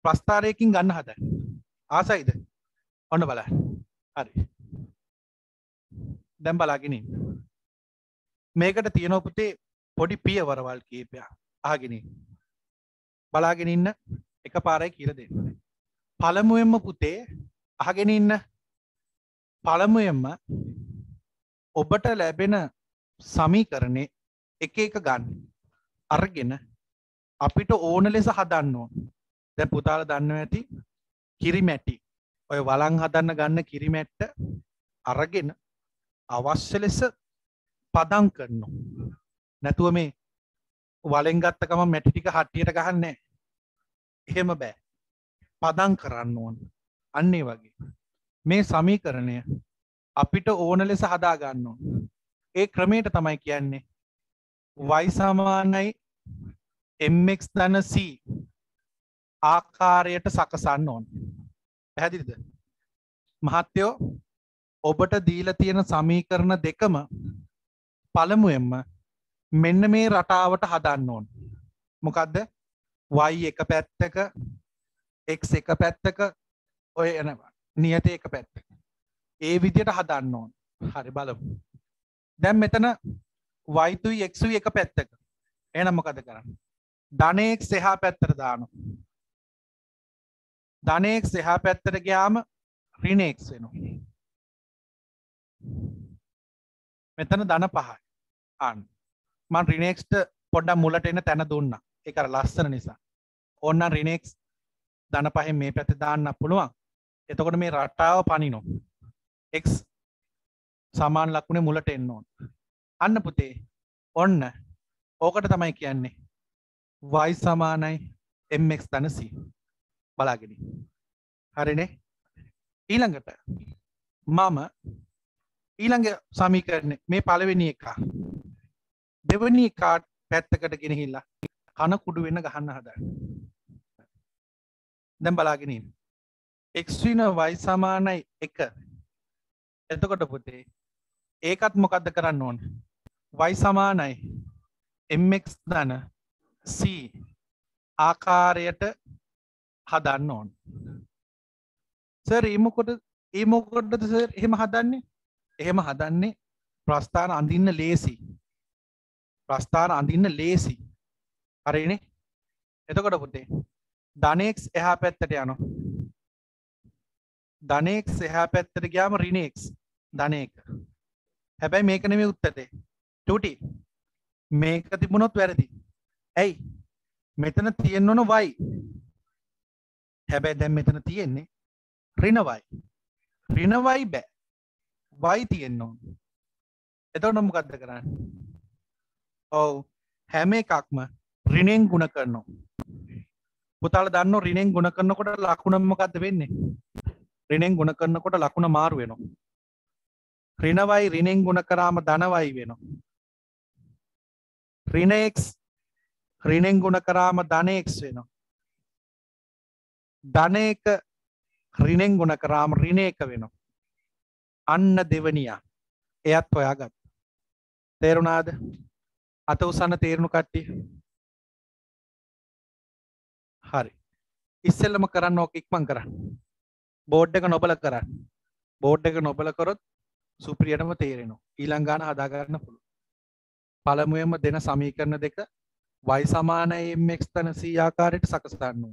[SPEAKER 1] ප්‍රස්ථාරයකින් ගන්න හදන්න ආසයිද? ඔන්න බලන්න. හරි. දැන් බලාගෙන ඉන්න. මේකට තියෙනවා පුතේ පොඩි පියවරවල් කීපයක් අහගෙන ඉන්න. බලාගෙන ඉන්න එකපාරයි කියලා දෙන්න. පළමුවෙන්ම පුතේ අහගෙන ඉන්න. පළමුවෙන්ම ඔබට ලැබෙන සමීකරණේ එක එක ගන්න අරගෙන අපිට ඕන ලෙස හදන්න ඕන දැන් පුතාලා දන්නවා ඇති කිරිමැටි ඔය වලං හදන්න ගන්න කිරිමැට්ට අරගෙන අවශ්‍ය ලෙස පදම් කරනවා නැතුව මේ වලෙන් ගත්ත ගමන් මැටි ටික හට්ටියට ගහන්නේ නැහැ. එහෙම බෑ. පදම් කරන්න ඕන. අන්න ඒ වගේ. මේ සමීකරණය අපිට ඕන ලෙස හදා ගන්න ඕන. ඒ ක්‍රමයට තමයි කියන්නේ y සමානයි mx ධන c ආකාරයට සකසන්න ඕන. පැහැදිලිද? මහත්තයෝ ඔබට දීලා තියෙන සමීකරණ දෙකම පළමුවෙන්ම මෙන්න මේ රටාවට හදන්න ඕන. මොකක්ද? y එක පැත්තක x එක පැත්තක ඔය එන නියත එක පැත්තක. ඒ විදියට හදන්න ඕන. හරි බලමු. දැන් මෙතන y තුයි x උයි එක පැත්තක. එහෙනම් මොකද කරන්නේ? ධන x එහා පැත්තට දානවා. ධන x එහා පැත්තට ගියාම ඍණ x වෙනවා. මෙතන ධන පහයි. අන්න. මං රිනෙක්ස්ට පොඩ්ඩක් මුලට එන තැන දුන්න එක ලස්සන නිසා ඔන්න රිනෙක්ස් දන පහෙන් මේ පැති දාන්න පුළුවන් එතකොට මේ රටාව පනිනෝ එක් සමාන් ලක්ුණේ මුලට එන්න ඕන් අන්න පුතේ ඔන්න ඕකට තමයි කියන්නේ වයි සමානයි එක් දනසී බලාගෙන හරිනේ ඊළඟට මම ඊළඟ සමීකරණ මේ පළවෙනි එකා දෙවනි කාට් පැත්තකට ගෙනහිල්ලා කන කුඩු වෙන්න ගහන්න හදන්න. දැන් බලාගෙන ඉන්න. x වින y සමානයි 1. එතකොට පුතේ ඒකත් මොකද්ද කරන්න ඕන? y සමානයි mx ධන c ආකාරයට හදන්න ඕන. සර් ඒ මොකටද ඒ මොකටද සර් එහෙම හදන්නේ? එහෙම හදන්නේ ප්‍රස්ථාන අඳින්න ලේසි. ප්‍රස්ථාන අඳින්න ලේසි හරිනේ එතකොට පුතේ ධනෙක්ස් එහා පැත්තට යනවා ධනෙක්ස් එහා පැත්තට ගියාම රිනෙක්ස් ධනයක හැබැයි මේක නෙමෙයි උත්තරේ. ටුටි මේක තිබුණොත් වැරදි. ඇයි? මෙතන තියෙන්න ඕන y හැබැයි දැන් මෙතන තියෙන්නේ ඍණ y ඍණ y බෑ. y තියෙන්න ඕන. එතකොට මොකද්ද කරන්නේ? ඔව්. හැම එකක්ම රිනෙන් ගුණ කරනවා. පුතාලා දන්නෝ රිනෙන් ගුණ කරනකොට ලකුණ මොකද්ද වෙන්නේ? රිනෙන් ගුණ කරනකොට ලකුණ මාරු වෙනවා. ඍණවයි රිනෙන් ගුණ කරාම ධනවයි වෙනවා. ඍණ x රිනෙන් ගුණ කරාම ධන x වෙනවා. ධන එක රිනෙන් ගුණ කරාම ඍණ එක වෙනවා. අන්න දෙවනියා. එයත් හොයාගත්තා. තේරුණාද? අත උසන්න තේරුණු කට්ටිය හරි ඉස්සෙල්ලම කරන්න ඕක ඉක්මන් කරන්න බෝඩ් එක නොබල කරන්න. බෝඩ් එක නොබල කොරොත් සුප්‍රියටම තේරෙනවා. ඊළංගාන හදාගන්න පුළු පළමුයම දෙන සමීකරණ දෙක වයි සමාන එක් තන සී ආකාරයට සකස්තන්නු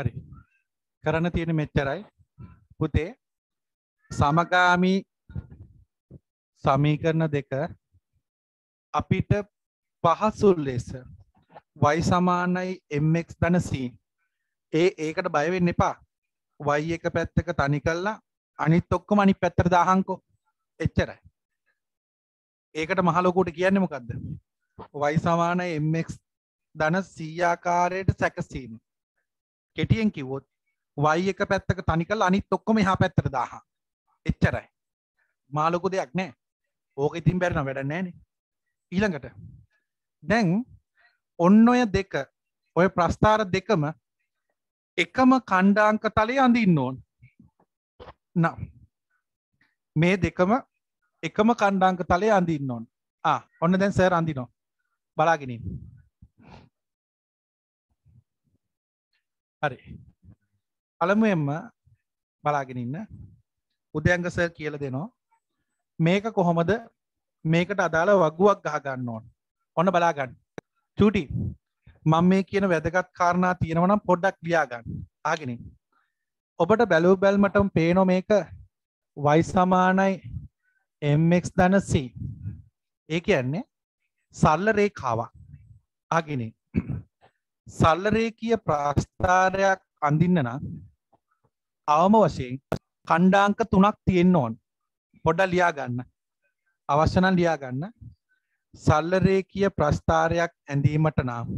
[SPEAKER 1] හරි. කරන්න තියෙන මෙච්චරයි. පුතේ සමගාමී සමීකරණ දෙක අපිට පහසුල් ලෙස y සමානයි mx ධන c. ඒ ඒකට බය වෙන්න එපා. Y එක පැත්තක තනි කළා අනිත් ඔක්කොම අනිත් පැත්තට දාහංකෝ. එච්චරයි. ඒකට මහලොකුට කියන්නේ මොකද්ද? Y සමානයි mx ධන c ආකාරයට සැකසීම. කෙටියෙන් කිව්වොත් y එක පැත්තක තනි කළා අනිත් ඔක්කොම එහා පැත්තට දාහන්. එච්චරයි. මාලොකු දෙයක් නෑ. ඕක ඉතින් බැරිනම් වැඩක් නෑනේ. ඊළඟට දැන් ඔන්න ඔය දෙක ඔය ප්‍රස්ථාර දෙකම එකම කණ්ඩාංක තලය අඳින්න ඕන. නම් මේ දෙකම එකම කණ්ඩාංක තලය අඳින්න ඕන. ආ ඔන්න දැන් සර් අඳිනවා. බලාගෙන හරි. පළමුවෙන්ම බලාගෙන ඉන්න උදයංග සර් කියලා දෙනවා. මේක කොහොමද? මේකට අදාළ වගුවක් ගහ ගන්න ඕන. ඔන්න බලා ගන්න. චූටි. මම මේ කියන වැදගත් කාරණා තියෙනවා නම් පොඩ්ඩක් ලියා ගන්න. ආගෙන ඉන්න. ඔබට බැලූ බැල්මටම පේනෝ මේක y සමානයි mx ධන c. ඒ කියන්නේ සරල රේඛාවක්. ආගෙන ඉන්න සරල රේඛීය ප්‍රස්ථාරයක් අඳින්න නම් අවම වශයෙන් කණ්ඩාංක තුනක් තියෙන්න ඕන. පොඩ්ඩක් ලියා ගන්න අවශ්‍ය නම් ලියා ගන්න සරල රේඛීය ප්‍රස්ථාරයක් ඇඳීමට නම්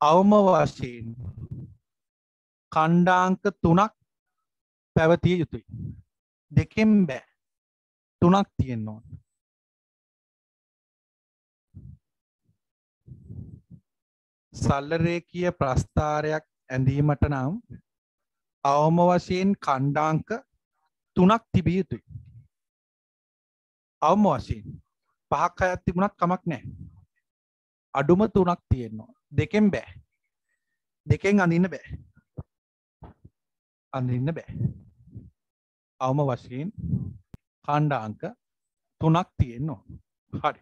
[SPEAKER 1] අවම වශයෙන් කණ්ඩාංක තුනක් පැවතිය යුතුයි. දෙකෙන් බෑ. තුනක් තියෙන්න ඕන. සල්ලරේකිය ප්‍රස්ථාරයක් ඇඳීමට නම් අවම වශයෙන් කණ්ඩාංක තුනක් තිබිය යුතුයි. අවම වශයෙන් පහක් අයත් තිබුණත් කමක් නෑ අඩුම තුනක් තියෙනවා. දෙකෙන් බෑ. දෙකෙන් අඳන්න බෑ. අඳන්න බෑ. අවම වශයෙන් කණ්ඩාංක තුනක් තියෙනවා. හරි.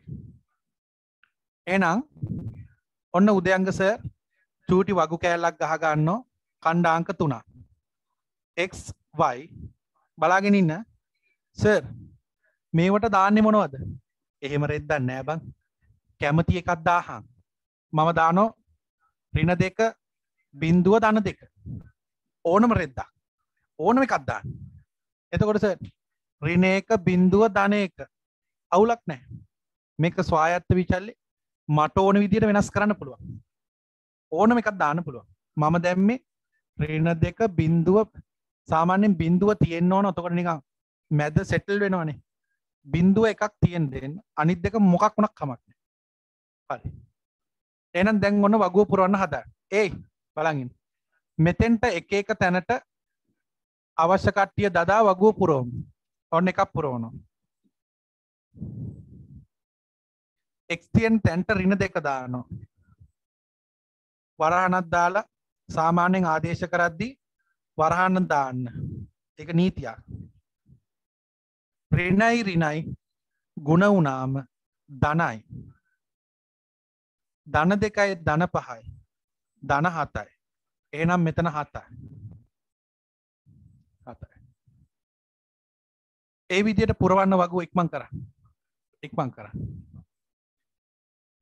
[SPEAKER 1] එනම් ඔන්න උදයංගස චූටි වගු කෑල්ලක් ගහගන්න කණ්ඩාංක තුනා XY බලාගෙන ඉන්න. සර් මේවට දාන්නේ මොනවද? එහෙම රෙද්දන්න නෑ බං. කැමති එකක් දාහන්. මම දානෝ රින දෙක බින්දුව දන දෙක. ඕනම රෙද්දා ඕනම එකක් දාන්න. එතකොට සර් රින එක බින්දුව ධන එක. අවුලක් නෑ මේක ස්වායත්ත විචල්ලේ. මට ඕන විදියට වෙනස් කරන්න පුළුවන්. ඕනම එකක් දාන්න පුළුවන්. මම දැම්මේ රින දෙක බින්දුව සාමාන්‍යෙන් බින්දුව තියෙන්න්න ඕන. ඔතකොට නිකං මැද සෙටල් වෙනවනේ. බින්දුව එකක් තියෙන් දෙෙන් අනිත් දෙක මොකක් වුණක් කමක්න හරි. එනම් දැන් ඔන්න වගුව පුරවන්න හද. ඒයි බලගින් මෙතෙන්ට එක එක තැනට අවශ්‍ය කට්ටිය දදා වගුව පුරෝම් ඔන්න එකක් පුරෝනවා එක්තියෙන් තැන්ට රින දෙක දානවා. වරහනත් දාලා සාමාන්‍යෙන් ආදේශ කරද්දී වරහන්න දාන්න. එක නීතියක්. ප්‍රිනයි රිනයි ගුණ වුනාම ධනයි. ධන දෙකයි ධන පහයි. ධන හතයි. එනම් මෙතන හතයි. හතයි. ඒ විදියට පුරවන්න වගු ඉක්මං කර ඉක්මං කර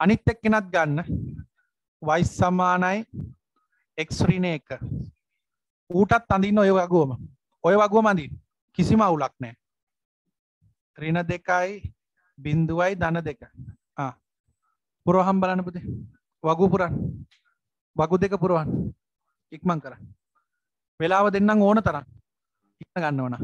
[SPEAKER 1] අනිත් එක්කෙනත් ගන්න. වයිස් සමානයි එක්ස්රින එක. ඌටත් අඳින්න ඔය වගුවම. ඔය වගුව මඳින් කිසිම අවුලක් නෑ රින දෙකයි බින්දුවයි දන දෙක. පුරෝහම් බලන්න පුතේ. වගු පුරන් වගු දෙක පුරුවන් ඉක්මං කර වෙලාව දෙන්නම් ඕන තරම්. ඉන්න ගන්න ඕන.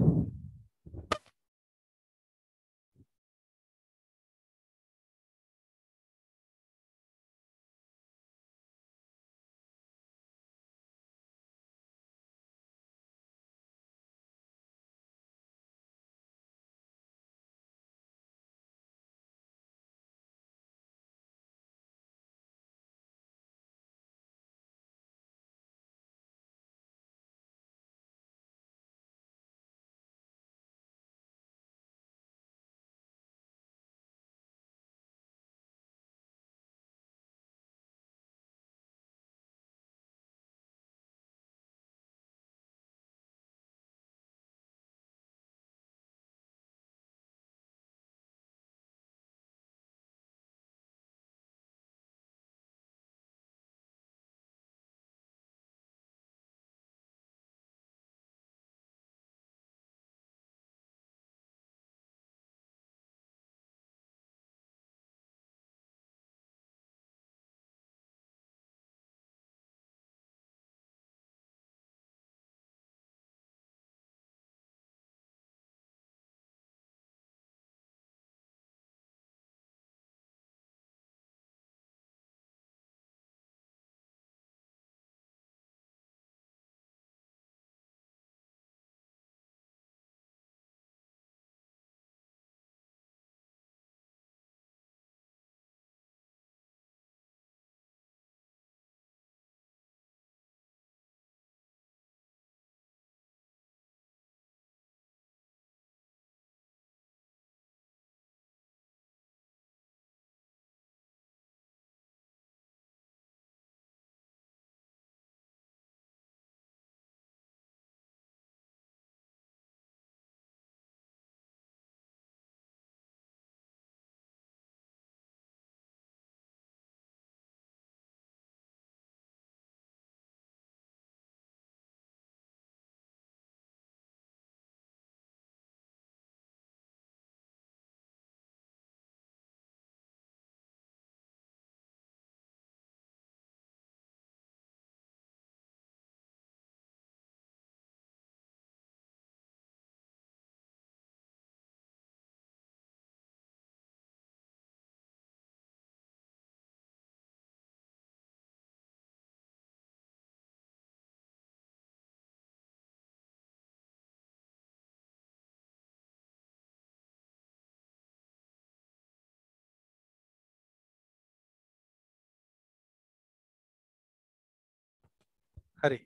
[SPEAKER 1] හරි.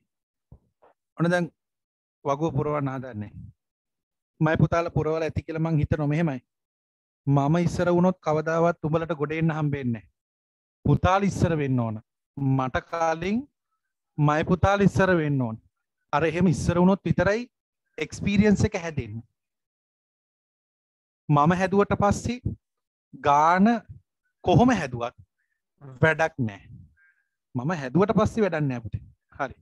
[SPEAKER 1] ඔන්න දැන් වගුව පුරවන්න හදන්නේ. මයි පුතාල පුරවල ඇති කියලා මං හිතනවා මෙහෙමයි. මම ඉස්සර වුණොත් කවදාවත් උඹලට ගොඩ එන්න හම්බෙන්නේ පුතාල ඉස්සර වෙන්න ඕන. මට කාලින් මයි පුතාල ඉස්සර වෙන්න ඕන. අර එහෙම ඉස්සර වුණොත් විතරයි එක්ස්පීරියන්ස් එක හැදෙන්නේ. මම හැදුවට පස්සේ ගාන කොහොම හැදුවත් වැඩක් නෑ මම හැදුවට පස්සේ වැඩන්න ඇපට හරි.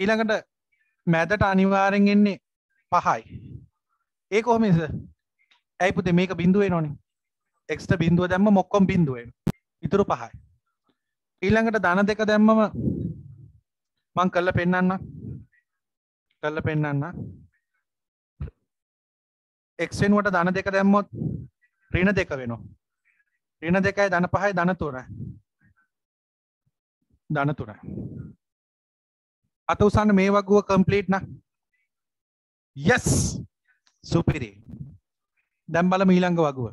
[SPEAKER 1] ඊළඟට මැදට අනිවාරෙන් එන්නේ පහයි. ඒ කොහොමස ඇයිපුතේ මේක බිඳුවේ නොනි එක්ස්ට බිඳුව දැම්ම මොක්කොම් බිඳුවෙන් ඉතුරු පහයි. ඊළඟට දන දෙක දැම්මම මං කල්ල පෙන්න්න කල්ල පෙන්න්න එක්ෙන්ුවට දන දෙක දැම්මොත් රින දෙක වෙනවා. රින දෙකයි දන පහයි දන තුර දන තුර අත උසන්න මේ වගුව කම්පලීට් න යස් සුපිරි. දැම් බල මීළඟ වගුව.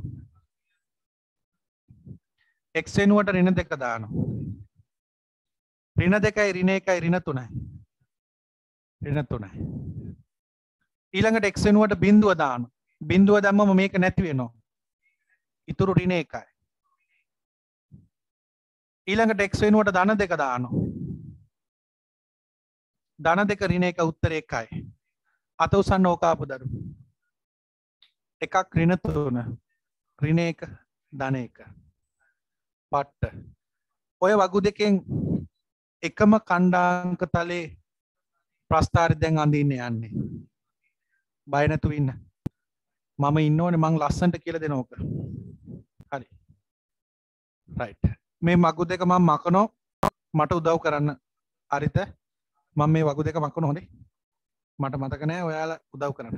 [SPEAKER 1] එක්සෙනුවට රින දෙක දානු රින දෙකයි රින එකයි රින තුනයි. රින තුනයි. ඊළඟට එක්සෙනුවට බින්දුව දානු බින්දුව දැම්මම මේක නැතිවෙනවා ඉතුරු රින එකයි. ඊළඟට එක් වෙනුවට ධන දෙක දානු ධන දෙක රින එක උත්තර එකයි. අත උසන්න ඕකාපු දරු. එකක් රින තුන. රින එක ධන එක. පට්ට. ඔය වගු දෙකෙන් එකම කණ්ඩාංක තලේ ප්‍රස්ථාරි දැන් අඳන්න යන්නේ. බයනැතු ඉන්න. මම ඉන්න ඕන මං ලස්සන්ට කියල දෙනෝක හරි. රයිට් මේ මගු දෙක මම මකනෝ. මට උදව් කරන්න අරිත. මම මේ වගු දෙක මක්කන හොඳේ මට මතකනෑ ඔයාලා උදව් කරන්න.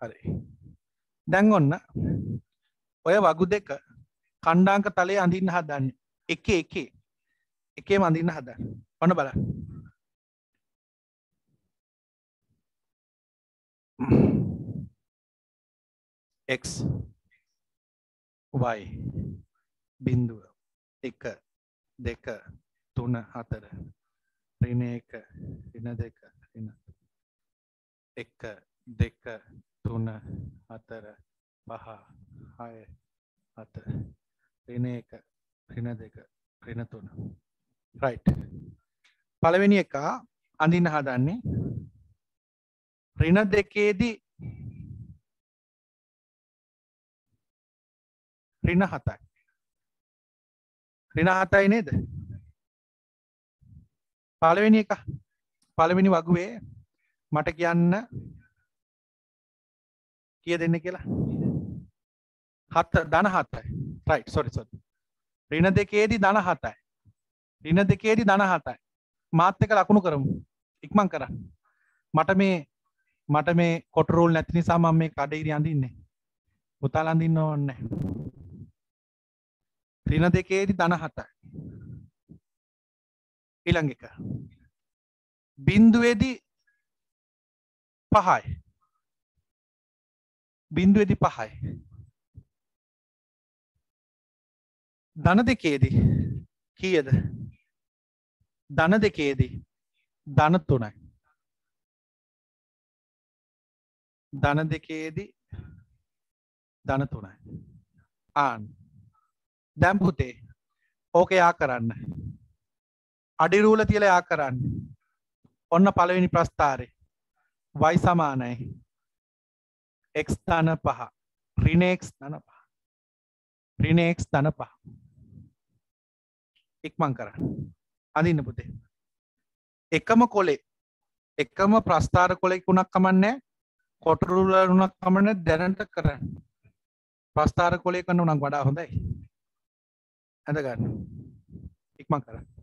[SPEAKER 1] හරි. දැන් ඔන්න ඔය වගු දෙක කණ්ඩාංක තලේ අඳින්න හදන්න. එක එකේ. එකේ මඳින්න හදන්න. ඔන්න බලන්න. X y. බින්දුව එක දෙක තුන හතර. රින එක රින දෙක රින එක දෙක තුන හතර පහ හය හත රින එක රින දෙක රින තුන. රයිට් පළවෙනි එකා අඳින්න හදන්නේ රින දෙකේදී රින හතයි රින හතයි නේද? පළවෙනි එක. පළවෙනි වගුවේ මට කියන්න කිය දෙන්න කියලා. හත් දන හතයි. රයි් සොරි සොත් රින දෙකේදි දන හතයි. රින දෙකේදි දන හතයි. මාත් එක ලකුණු කරමු. ඉක්මං කර මට මේ මට මේ කොටරෝල් නැති නිසා මම මේ කඩයිරි අඳින්නේ. පුතාල අඳින්න ඕන්න රින දෙකේදි දන හතයි. ඊළඟ එක. බින්දුවේදී පහයි. බින්දුවේදි පහයි. ධන දෙකේදී කීයද? ධන දෙකේදී ධන තුනයි. ධන දෙකේදී ධන තුනයි. ආන් දැම්පුතේ ඕක යා කරන්න. අඩිරූල තියල යා කරන්න. ඔන්න පළවෙනි ප්‍රස්ථාරය. වයි සමානයි. එක් ධන පහ. රිනෙක්ස් ධන පහ. රිනෙක්ස් ධන පහ. ඉක්මං කරන්න. අඳන්න පුතේ. එකම කොලේ එකම ප්‍රස්ථාර කොලෙක් වුණක් කමන්නේ කොටරුල වුණක් කමන දැනට කරන්න. ප්‍රස්ථාර කොලේ කන්න උනක් වඩා හොඳයි. ඇඳගන්න ඉක්මං කරන්න.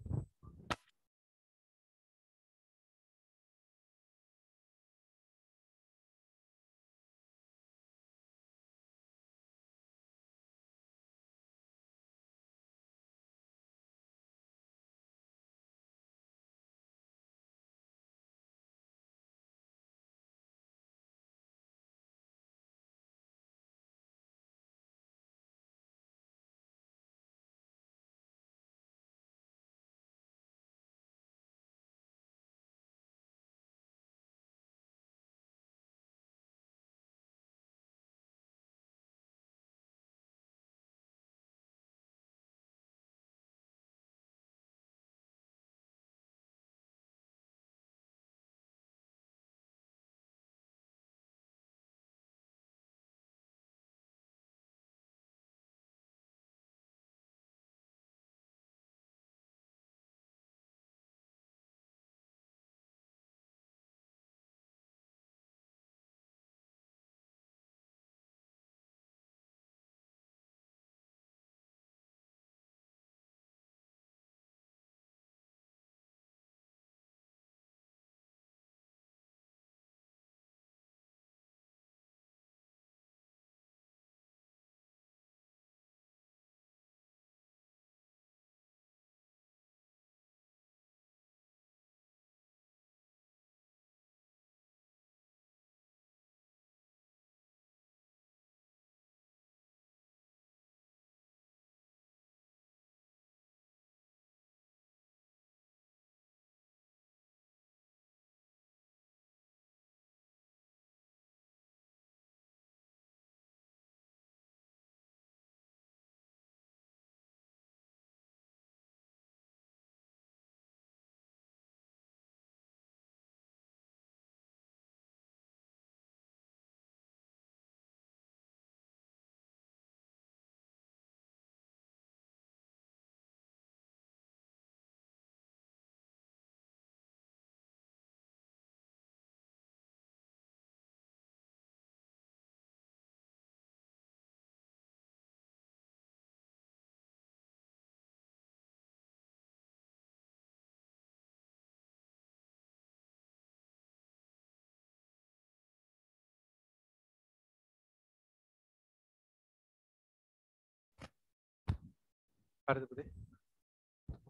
[SPEAKER 1] හරිද පුතේ?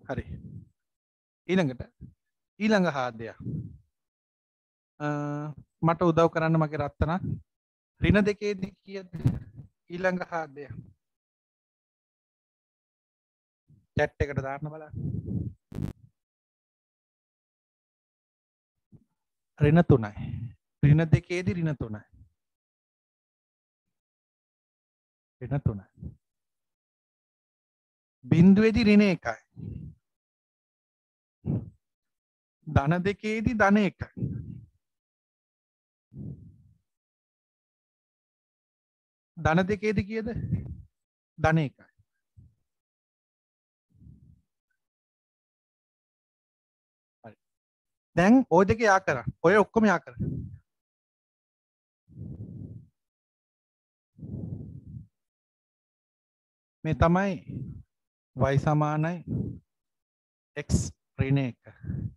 [SPEAKER 1] හරි. ඊළඟට ඊළඟ හාදයක් මට උදව් කරන්න මගේ රත්තන රින දෙකේදී කියද ඊළඟ හාදය චැට් එකට දාන්න බලන්න රින තුනයි. රින දෙකේදී රින තුනයි. රින තුනයි. බින්දුවේදී රින එකයි. ධන දෙකේදී ධන එකයි. ධන දෙකේදී කීයද? ධන එකයි. දැන් ඔය දෙක යා කරන්න ඔය ඔක්කොම යා කරන්න මේ තමයි y සමානයි. X ඍණ 1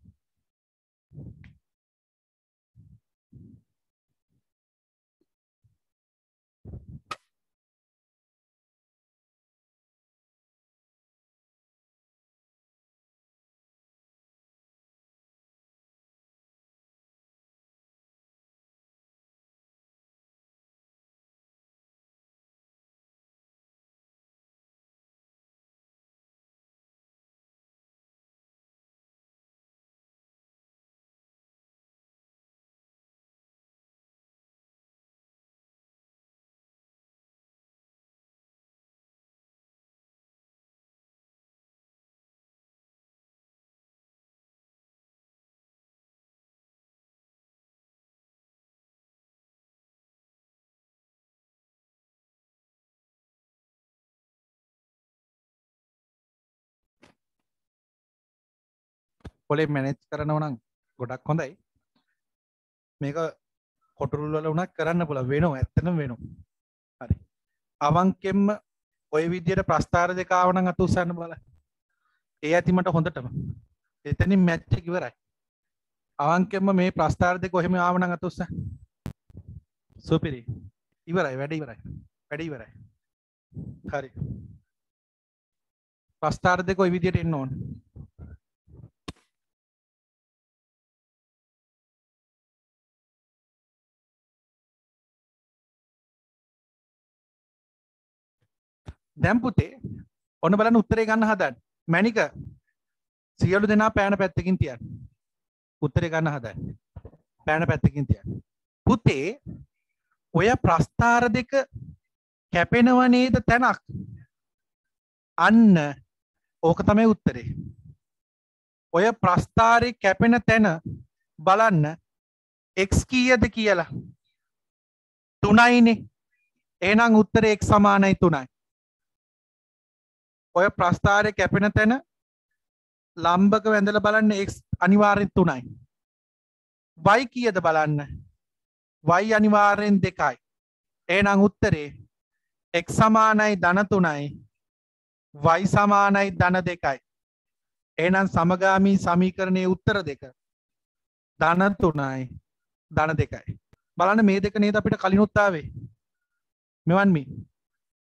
[SPEAKER 1] කොලේ මැනෙච් කරනවනම් ගොඩක් හොඳයි. මේක කොටුරුල්වල වනක් කරන්න පුළ වෙනවා ඇත්තනම් වෙනවා. හරි. අවංකෙන්ම ඔය විදියට ප්‍රස්ථාර දෙකාවනං අතුසන්න බල. ඒ ඇතිමට හොඳටම. එතනින් මැච්චකිවරයි අවංකෙන්ම මේ ප්‍රස්ථාර දෙක ඔහෙම ආවනං අතුස්ස සුපිරි. ඉවරයි වැඩ ඉවරයි. වැඩ ඉවරයි. හරි. ප්‍රස්ථාර දෙක ඔය විදියට එන්න ඕන. දැන් පුතේ ඔන්න බලන්න උත්තරේ ගන්න හදන්න. මැනික සියලු දෙනා පෑන පැත්තකින් තියන්න. උත්තරේ ගන්න හදන්න. පෑන පැත්තකින් තියන්න. පුතේ ඔය ප්‍රස්ථාර දෙක කැපෙනව නේද තැනක්. අන්න ඕක තමයි උත්තරේ. ඔය ප්‍රස්ථාරේ කැපෙන තැන බලන්න x කීයද කියලා. 3යිනේ. එහෙනම් උත්තරේ x සමානයි 3යි. ඔය ප්‍රස්ථාරය කැපෙන තැන ලම්බක වැඳල බලන්න එක් අනිවාර්යෙන් තුනයි. වයි කියද බලන්න වයි අනිවාර්යෙන් දෙකයි. ඒනං උත්තරේ එක් සමානයි ධන තුනයි වයි සමානයි ධන දෙකයි. ඒනම් සමගාමී සමීකරණය උත්තර දෙක ධන තුනයි ධන දෙකයි. බලන්න මේ දෙක නේද අපිට කලිනුත්තාවේ මෙවන්මි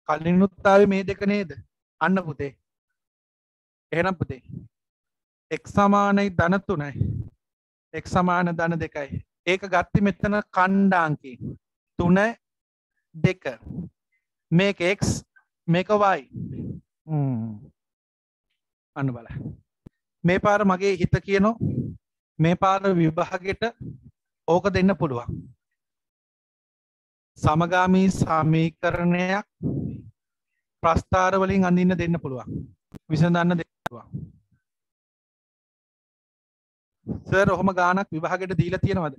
[SPEAKER 1] කලිනුත්තාවේ මේ දෙක නේද අන්න පුතේ. එහෙනම් පුතේ. එක් සමානයි ධන තුනයි. එක් සමාන ධන දෙකයි. ඒක ගත්ති මෙතන කණ්ඩාංකි. තුන දෙක. මේක එක් මේක වයි අන්න බල මේ පාර මගේ හිත කියනෝ. මේ පාර විභාගෙට ඕක දෙන්න පුළුවන්. සමගාමී සමීකරණයක් ප්‍රස්ථාර වලින් අඳන්න දෙන්න පුළුවන්. විසඳන්න දෙවා සර් ඔහොම ගානක් විභාගට දීල තියෙනවද?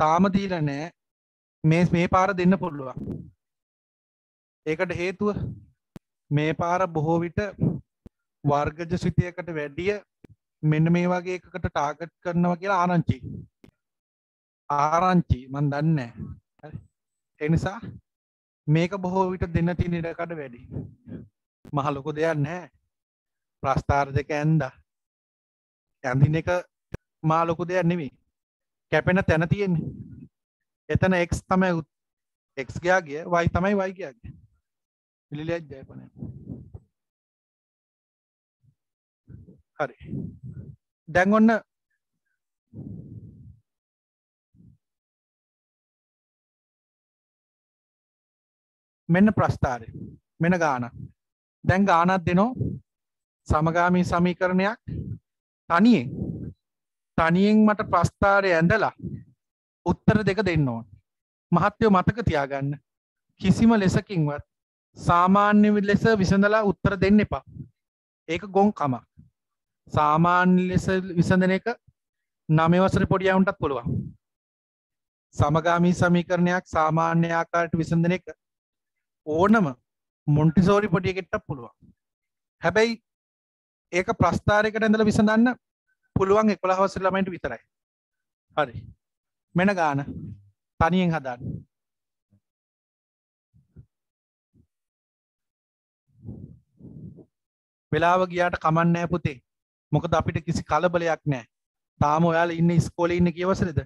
[SPEAKER 1] තාම දීල නෑ. මේ මේ පාර දෙන්න පුළුවන්. ඒකට හේතුව මේ පාර බොහෝ විට වර්ගජ සිතයකට වැඩිය මෙන්න මේ වගේ එකකට ටාගට් කරනවා කියලා ආරංචි. ආරංචි. මන් දන්නේ එනිසා මේක බොහෝ විට දෙන්න තියෙන ඉඩකඩ වැඩි. මහ ලොකු දෙයක් නැහැ. ප්‍රස්ථාර දෙක ඇන්දා. ඇඳින එක මා ලොකු දෙයක් නෙමෙයි. කැපෙන තැන තියෙන්නේ. එතන x තමයි x ගියා ගිය y තමයි y ගියා ගිය. පිළිලයක් ජයපනේ. හරි දැන් ඔන්න මෙන්න ප්‍රස්ථාරය. මෙන ගාන. දැන් ගානත් දෙනෝ. සමගාමී සමීකරණයක්. තනියෙන්. තනියෙන් මට ප්‍රස්ථාරය ඇඳලා උත්තර දෙක දෙන්න ඕන. මහත්යෝ මතක තියාගන්න. කිසිම ලෙසකින්වත් සාමාන්‍ය ලෙස විසඳලා උත්තර දෙන්න එපා. ඒක ගොන් කමක්. සාමාන්‍ය ලෙස විසඳන එක නමවසර පොඩියවුන්ටත් පුළුවන්. සමගාමී සමීකරණයක් සාමාන්‍ය ආකාරයට විසඳන එක ඕනම මොන්ටිසෝරි පොඩියගෙට්ට පුළුවන්. හැබැයි ඒක ප්‍රස්ථාරයකට ඇඳල විසඳන්න පුළුවන් එකොළ හවසර ළමයිට විතරයි. හරි. මෙන ගාන තනියෙන් හදන්න. වෙලාව ගියාට කමන්නෑ පුතේ. මොකද අපිට කිසි කලබලයක් නෑ තාම ඔයාල ඉන්න ස්කෝල ඉන්න කියවසරද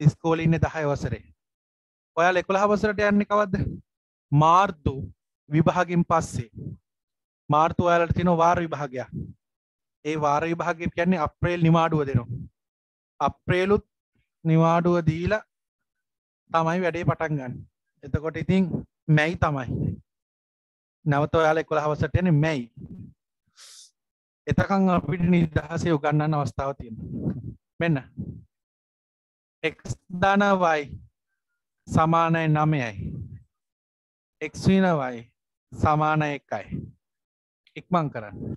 [SPEAKER 1] ස්කෝල ඉන්න දහය වසරේ ඔයාල එකොළ හවසරට යන්නේ කවද්ද මාර්තු විභාගින් පස්සේ. මාර්තු ඔයාලට තින වාර විභාගයක්. ඒ වාර විභාගය කියන්නේ අප්‍රේල් නිමාඩුව දෙනවා. අප්‍රේලුත් නිවාඩුව දීලා තමයි වැඩේ පටන් ගන්න. එතකොට ඉතින් මැයි තමයි. නැවත ඔයාල එකොළ හවසට යන මැයි. එතකං අපිට නිදහසේ උගන්නන්න අවස්ථාව තියෙන මෙන්න. එක් දානවයි සමානයි නමයයි එක්වීනවයි සමාන එකයි. ඉක්මං කරන්න.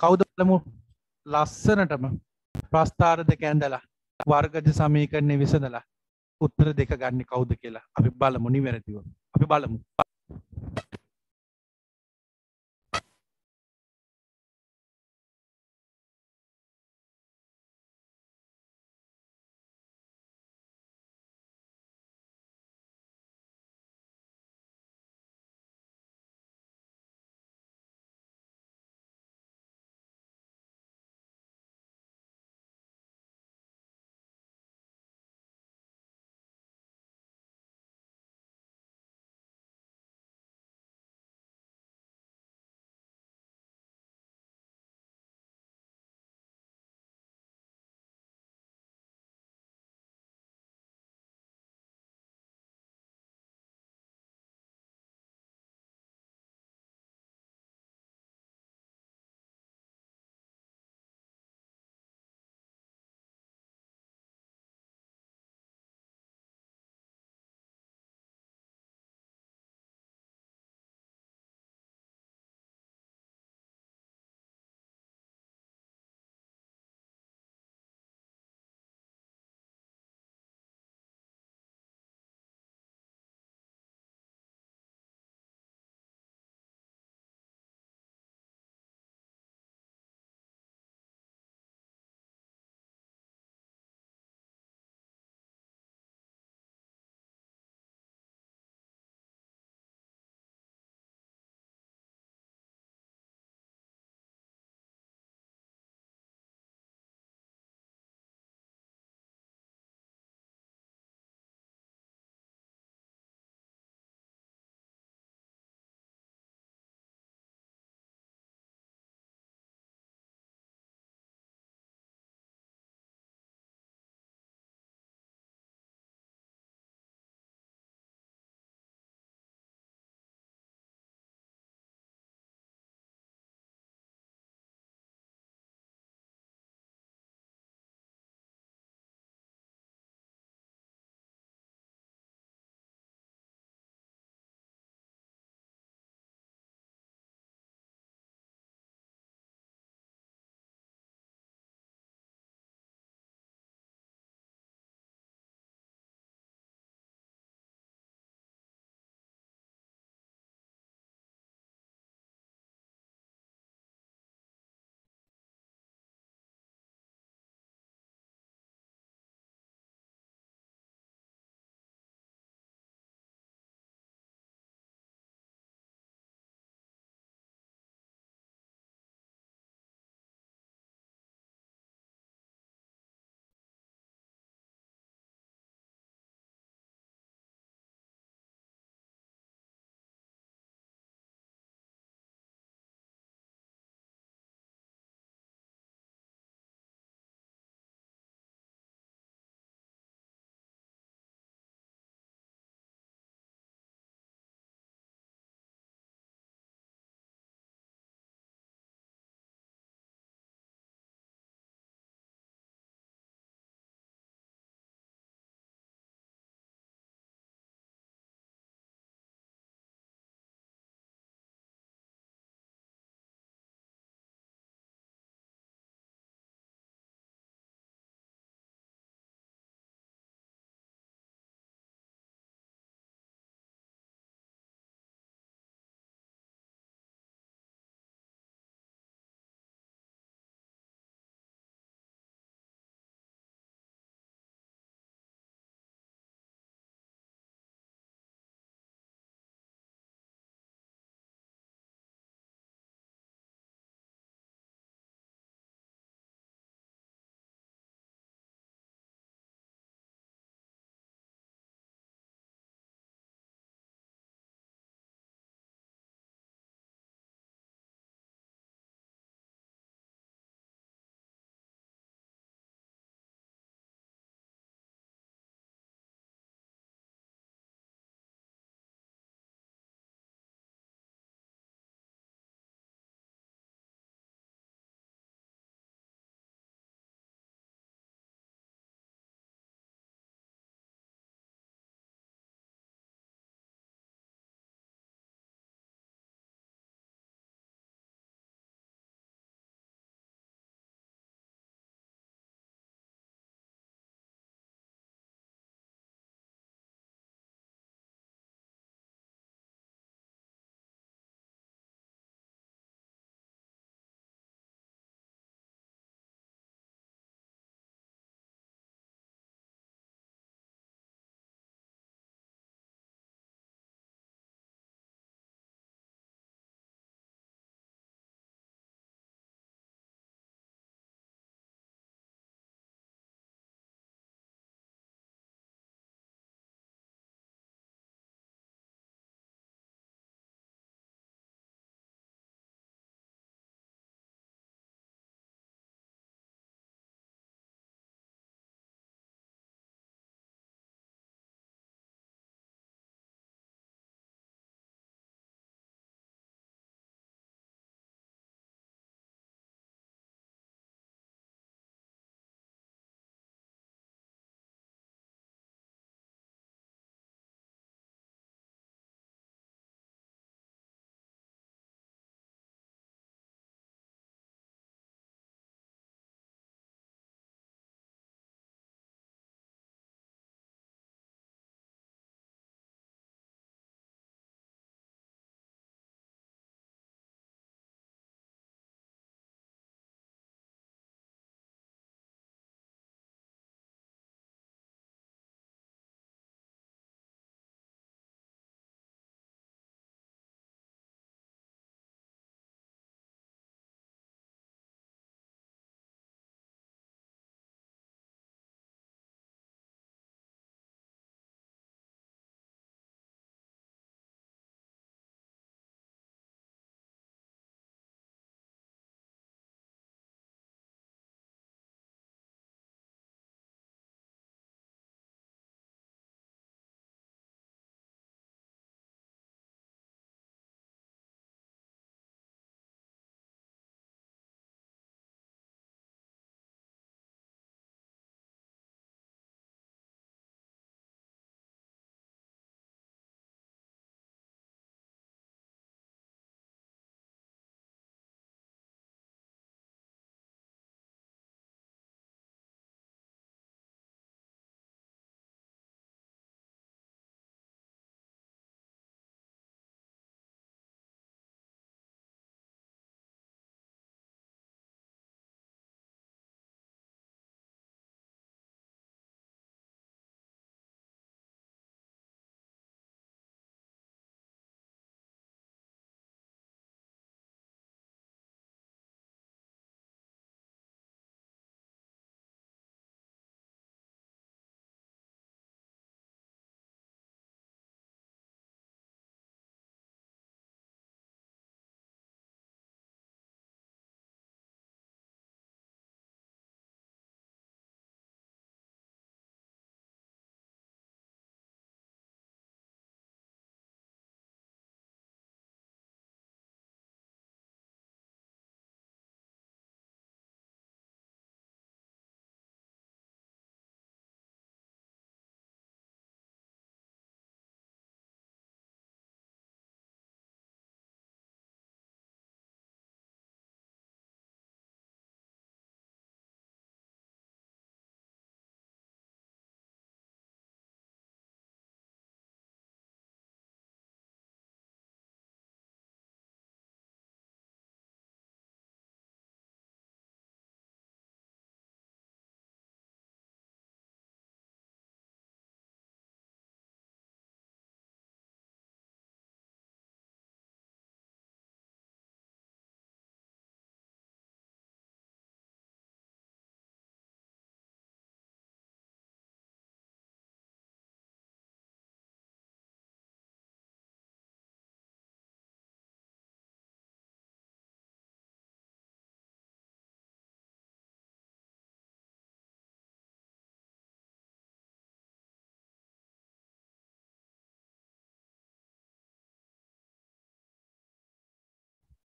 [SPEAKER 1] කෞදලමු ලස්සනටම ප්‍රස්ථාර දෙක ඇඳලා වර්ගජ සමීකරණය විසඳලා උත්තර දෙක ගන්න කවුද කියලා අපි බලමු නිවැරදිව. අපි බලමු.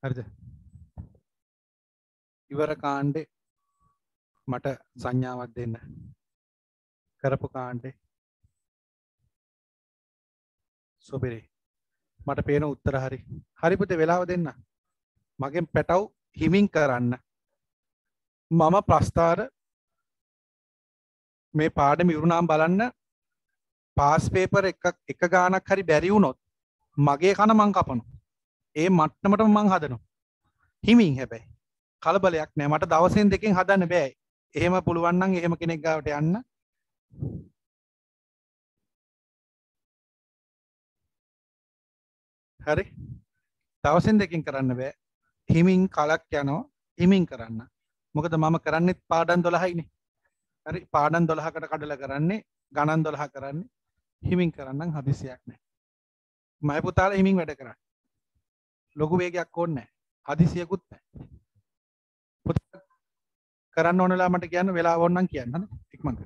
[SPEAKER 1] හරිද? ඉවර කාණ්ඩේ මට සංඥාවක් දෙන්න. කරපු කාණ්ඩේ සුපිරි මට පේන උත්තර හරි. හරිපුත වෙලාව දෙන්න. මගෙන් පැටව් හිමින් කරන්න. මම ප්‍රස්ථාර මේ පාඩම ඉවරුණාම් බලන්න පාස් පේපර් එක එක ගානක් හරි බැරිවුණොත් මගේ කන මං කපනු ඒ මට්ටමට මං හදනු හිමින් හැබැයි. කලබලයක් නෑ. මට දවසෙන් දෙකින් හදන්න බෑ. එහෙම පුළුවන්නම් එහෙම කෙනෙක් ගාවට යන්න. හරි. දවසෙන් දෙකින් කරන්න බෑ. හිමින් කලක් යනවා. හිමින් කරන්න. මොකද මම කරන්නෙත් පාඩන් දොළහයිනේ. හරි. පාඩන් දොළහකට කඩල කරන්නේ ගණන් දොළහ කරන්නේ. හිමින් කරන්නම් හදිසියක් නෑ. මය පුතාල හිමින් වැඩ කරන්න. ලොකු වේගයක් ඕන්න හදිසියකුත් නෑ කරන්න ඕනලා මට කියන්න වෙලා ඕන්නම් කියන්න ඉක්මඟ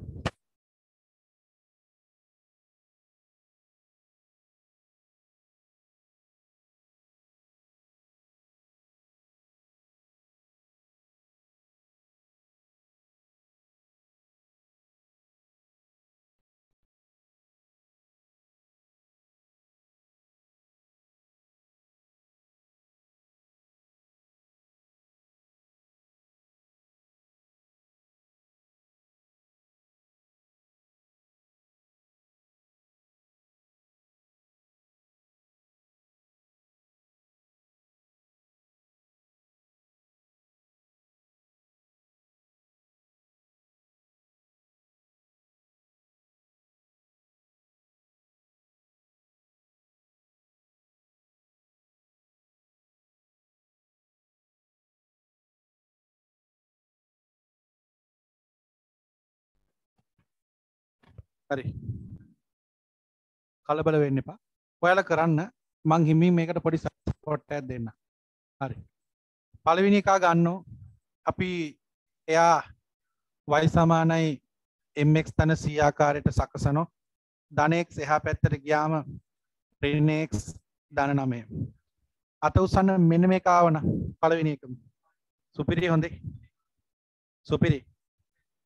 [SPEAKER 1] හරි. කලබල වෙන්න එපා. ඔයාල කරන්න. මං හිමි මේකට පොඩි සපෝට්ටයක් දෙන්න. හරි. පළවෙනි එකා ගන්නෝ. අපි එයා වයි සමානයි එක් තන සියාකාරයට සකසනො. ධනයෙක් එහා පැත්තට ගියාම ප්‍රනේක්ස් ධන නමය අත උසන්න මෙන්න මේ කාවන පළවෙනි එකම. සුපිරි හොඳේ. සුපිරි.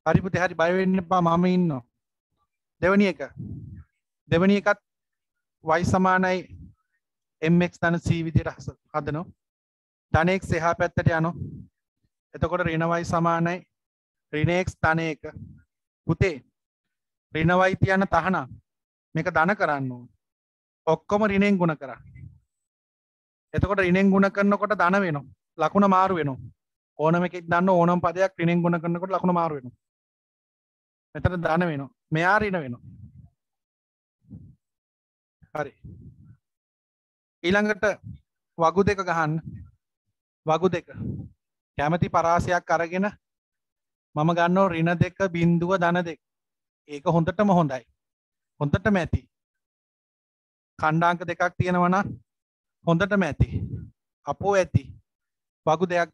[SPEAKER 1] හරිපුති හරි බයවෙන්න පා මම ඉන්නවා දෙවනි එක. දෙවනි එකත් වයි සමානයි එක් තන සී විදියට හදනෝ ධනෙක් එහා පැත්තට යනු එතකොට රිනවයි සමානයි. රිනේක්ස් තන එක. පුතේ රිනවයි තියන්න තහනම් මේක දන කරන්න ඔක්කොම රිනෙන් ගුණ කර. එතකොට රිනෙන් ගුණ කරන්නකොට දන වෙන ලකුණ මාරු වෙන ඕනම එකෙක් දන්න ඕනම් පදයක් රිනෙන් ගුණ කරන්නකොට ලකුණ මාරු වෙන මෙතන දන වෙන මෙයා රින වෙන හරි. ඊළඟට වගු දෙක ගහන්න. වගු දෙක. කැමති පරාසයක් අරගෙන මම ගන්නෝ රින දෙක බින්දුව දන දෙක. ඒක හොඳටම හොඳයි. හොඳටම ඇති. කණ්ඩාංක දෙකක් තියෙනවන හොඳටම ඇති. අපෝ ඇති. වගු දෙයක්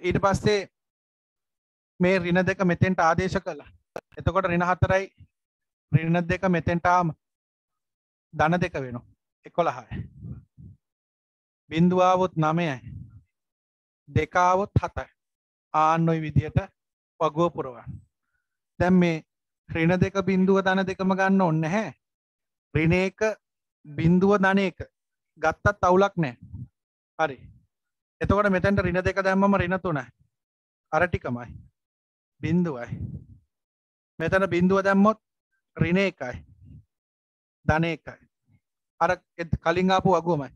[SPEAKER 1] ඊට පස්සේ මේ රින දෙක මෙතෙන්ට ආදේශ කළා. එතකොට රින හතරයි. රින දෙක මෙතෙන්ටාම ධන දෙක වෙනවා. එකොළහයි. බින්දුවාවොත් නමයයි දෙකාවොත් හතයි. ආන්නොයි විදියට වගුව පුරවන් දැම් මේ රින දෙක බින්දුව ධන දෙකම ගන්න ඔන්න හැ රින එක බින්දුව ධන එක. ගත්තත් අවුලක් නෑ හරි. එතකොට මෙතැන්ට රින දෙක දැම්මම රින තුනයි. අරටිකමයි බින්දුවයි මෙතන බින්දුව දැම්මොත් රින එකයි. ධන එකයි. අර කලින් ආපු අගුවමයි.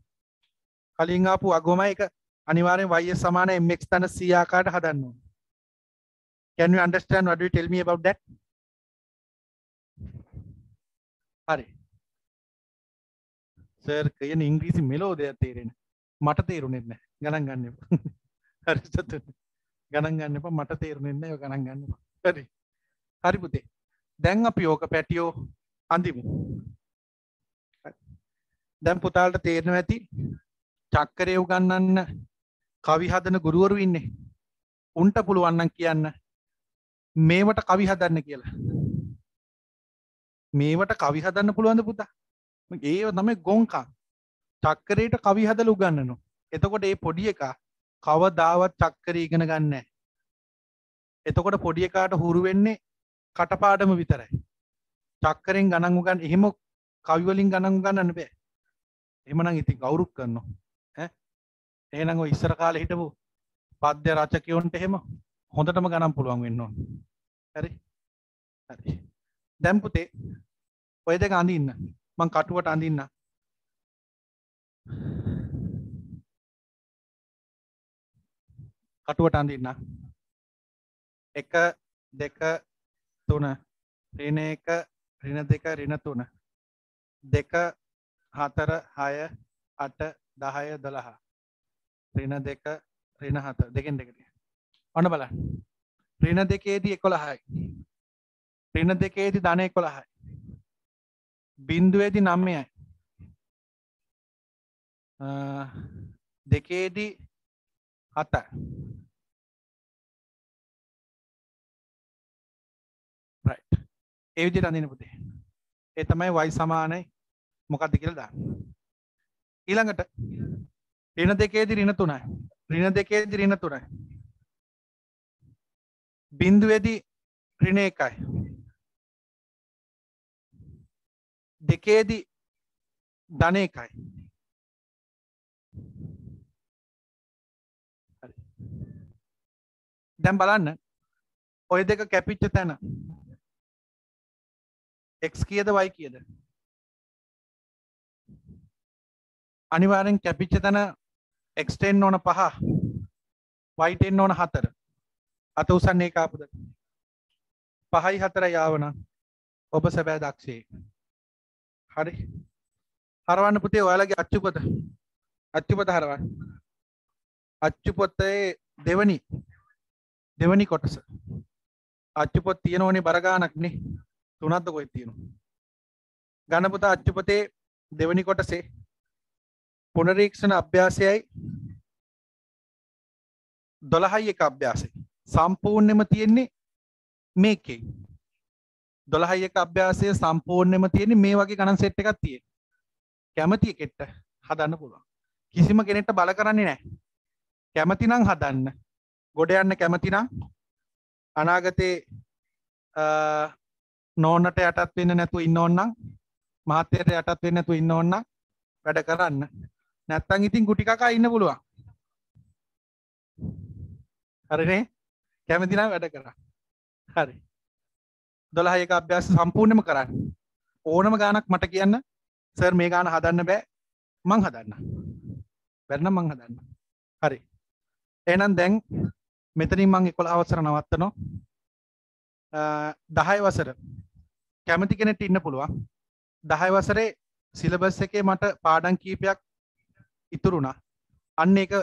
[SPEAKER 1] කලින් ආපු අගුවමයි එක අනිවාර්යෙන් y සමාන mx තන c ආකාරයට හදන්න ඕනේ. Can you understand what you tell me about that? හරි. සර් කියන ඉංග්‍රීසි මෙලෝ දෙයක් තේරෙන මට තේරුණෙත් නැහැ. ගණන් ගන්න. එපා [laughs] හරි සතුටු ගණන් ගන්න එපා. මට තේරුණෙත් නැහැ ඔය ගණන් ගන්න එපා. හරි. හරි පුතේ. දැන් අපි ඕක පැටියෝ අඳිමු. දැන් පුතාලට තේරෙනවා ඇති චක්කරේ උගන්වන්න කවි හදන ගුරුවරු ඉන්නේ. උන්ට පුළුවන් නම් කියන්න මේවට කවි හදන්න කියලා. මේවට කවි හදන්න පුළුවන්ද පුතා? ඒව තමයි ගොංකා. චක්කරයට කවි හදලා උගන්වනවා. එතකොට මේ පොඩි එකා කවදාවත් චක්කරය ඉගෙන ගන්න නැහැ. එතකොට පොඩි එකාට හුරු වෙන්නේ කටපාඩම විතරයි. චක්කරෙන් ගණන් උගන් එහෙම කවි වලින් ගණන් උගන්නන්න බෑ. එහෙමනම් ඉතින් කවුරුත් කරනවා. ඈ එහෙනම් ඔය ඉස්සර කාලේ හිටපු පද්‍ය රචකයොන්ට එහෙම හොඳටම ගණන් පුළුවන් වෙන්න ඕන. හරි? හරි. දැන් පුතේ ඔය දෙක අඳින්න. මං කටුවට අඳින්න. කටුවට අඳින්න. එක දෙක තුන. ඍණ එක ඍණ දෙක ඍණ තුන. දෙක හතර හය අට දහය දොළහ. ඍණ දෙක ඍණ හත. දෙකෙන් දෙකට ඔන්න බලන්න. ඍණ දෙකේදී එකොළහයි. ඍණ දෙකේදී ධන එකොළහයි. බින්දුවේදී නම්මයයි. දෙකේදී හතයි ඒ විදිහට අඳින්න පුතේ. ඒ තමයි y සමානයි මොකක්ද කියලා දාන්න. ඊළඟට ඍණ දෙකේදී ඍණ 3යි. ඍණ දෙකේදී ඍණ 3යි. බිඳුවේදී ඍණ 1යි. දෙකේදී ධන 1යි. හරි. දැන් බලන්න. ඔය දෙක කැපිච්ච තැන. X කියද y කියද? අනිවාර්යෙන් කැපිච්ච තැන x ටෙන් ඕන පහ. Y ටෙන් ඕන හතර. අත උසන්නේ කාපුද පහයි හතර යාවන ඔබ සැබෑ දක්ෂයේ හරි. හරවන්න පුතේ ඔයාලගේ අච්චුපත. අච්චුපත හරවන්න. අච්චුපොත්තේ දෙවනි. දෙවනි කොටස. අච්චුපොත් තියෙනවනේ බරගානක් නේ. තුනක්ද කොහෙද තියෙනවා? ගණපුතා අච්චුපතේ දෙවනි කොටසේ පුනරීක්ෂණ අභ්‍යාසයයි 12යි එක අභ්‍යාසයි. සම්පූර්ණයෙන්ම තියෙන්නේ මේකේ. 12යි එක අභ්‍යාසය සම්පූර්ණයෙන්ම තියෙන්නේ මේ වගේ ගණන් සෙට් එකක් තියෙන. කැමති එකෙක්ට හදන්න පුළුවන්. කිසිම කෙනෙක්ට බල කරන්නේ නැහැ. කැමති නම් හදන්න. ගොඩ යන්න කැමති නම් අනාගතේ නෝනට යටත් වෙන්න නැතුව ඉන්න ඕන්නම් මහත්තයට යටත් වෙන්න නැතුව ඉන්න ඕන්නම් වැඩ කරන්න. නැත්තම් ඉතින් ගුටි කකා ඉන්න පුළුවන්. හරිනේ? කැමති නම් වැඩ කරා. හරි. 12 එක අභ්‍යාස සම්පූර්ණයෙන්ම කරන්න. ඕනම ගානක් මට කියන්න සර් මේ ගාන හදන්න බෑ. මං හදන්න බැරනම් මං හදන්න හරි. එහෙනම් දැන් මෙතනින් මං 11 වසර නවත්තනවා. 10 වසර. කැමති කෙනෙට ඉන්න පුළුවන්. දහය වසරේ සිලබස් එකේ මට පාඩන් කීපයක් ඉතුරුණා අන්න එක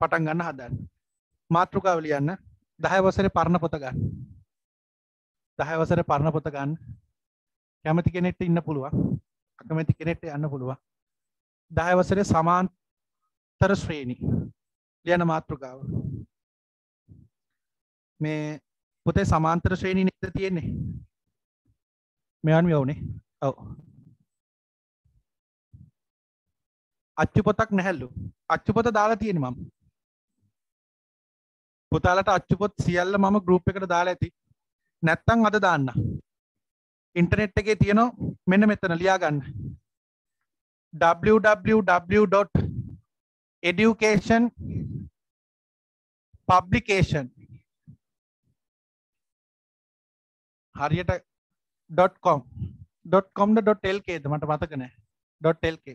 [SPEAKER 1] පටන් ගන්න හදන්න. මාතෘකාව ලියන්න. දහය වසරේ පරණ පොත ගන්න. දහය වසරේ පරණ පොත ගන්න. කැමති කෙනෙක්ට ඉන්න පුළුවන්. අකමැති කෙනෙක්ට යන්න පුළුවන්. දහය වසරේ සමාන්තර ශ්‍රේණි. ලියන මාතෘකාව. මේ පොතේ සමාන්තර ශ්‍රේණි නේද තියෙන්නේ? මෙවන් යවුනේ. ඔව්. අච්චු පොතක් නැහැලු. අච්චු පොත දාලා තියෙන මම. පුතාලට අච්චු පොත් සියල්ල මම ගෲප් එකට දාලා ඇති. නැත්තම් අද දාන්න. ඉන්ටර්නෙට් එකේ තියෙනවා මෙන්න මෙතන ලියා ගන්න www.education publication හරියට .com .com .lk ද? මට මතක නෑ .lk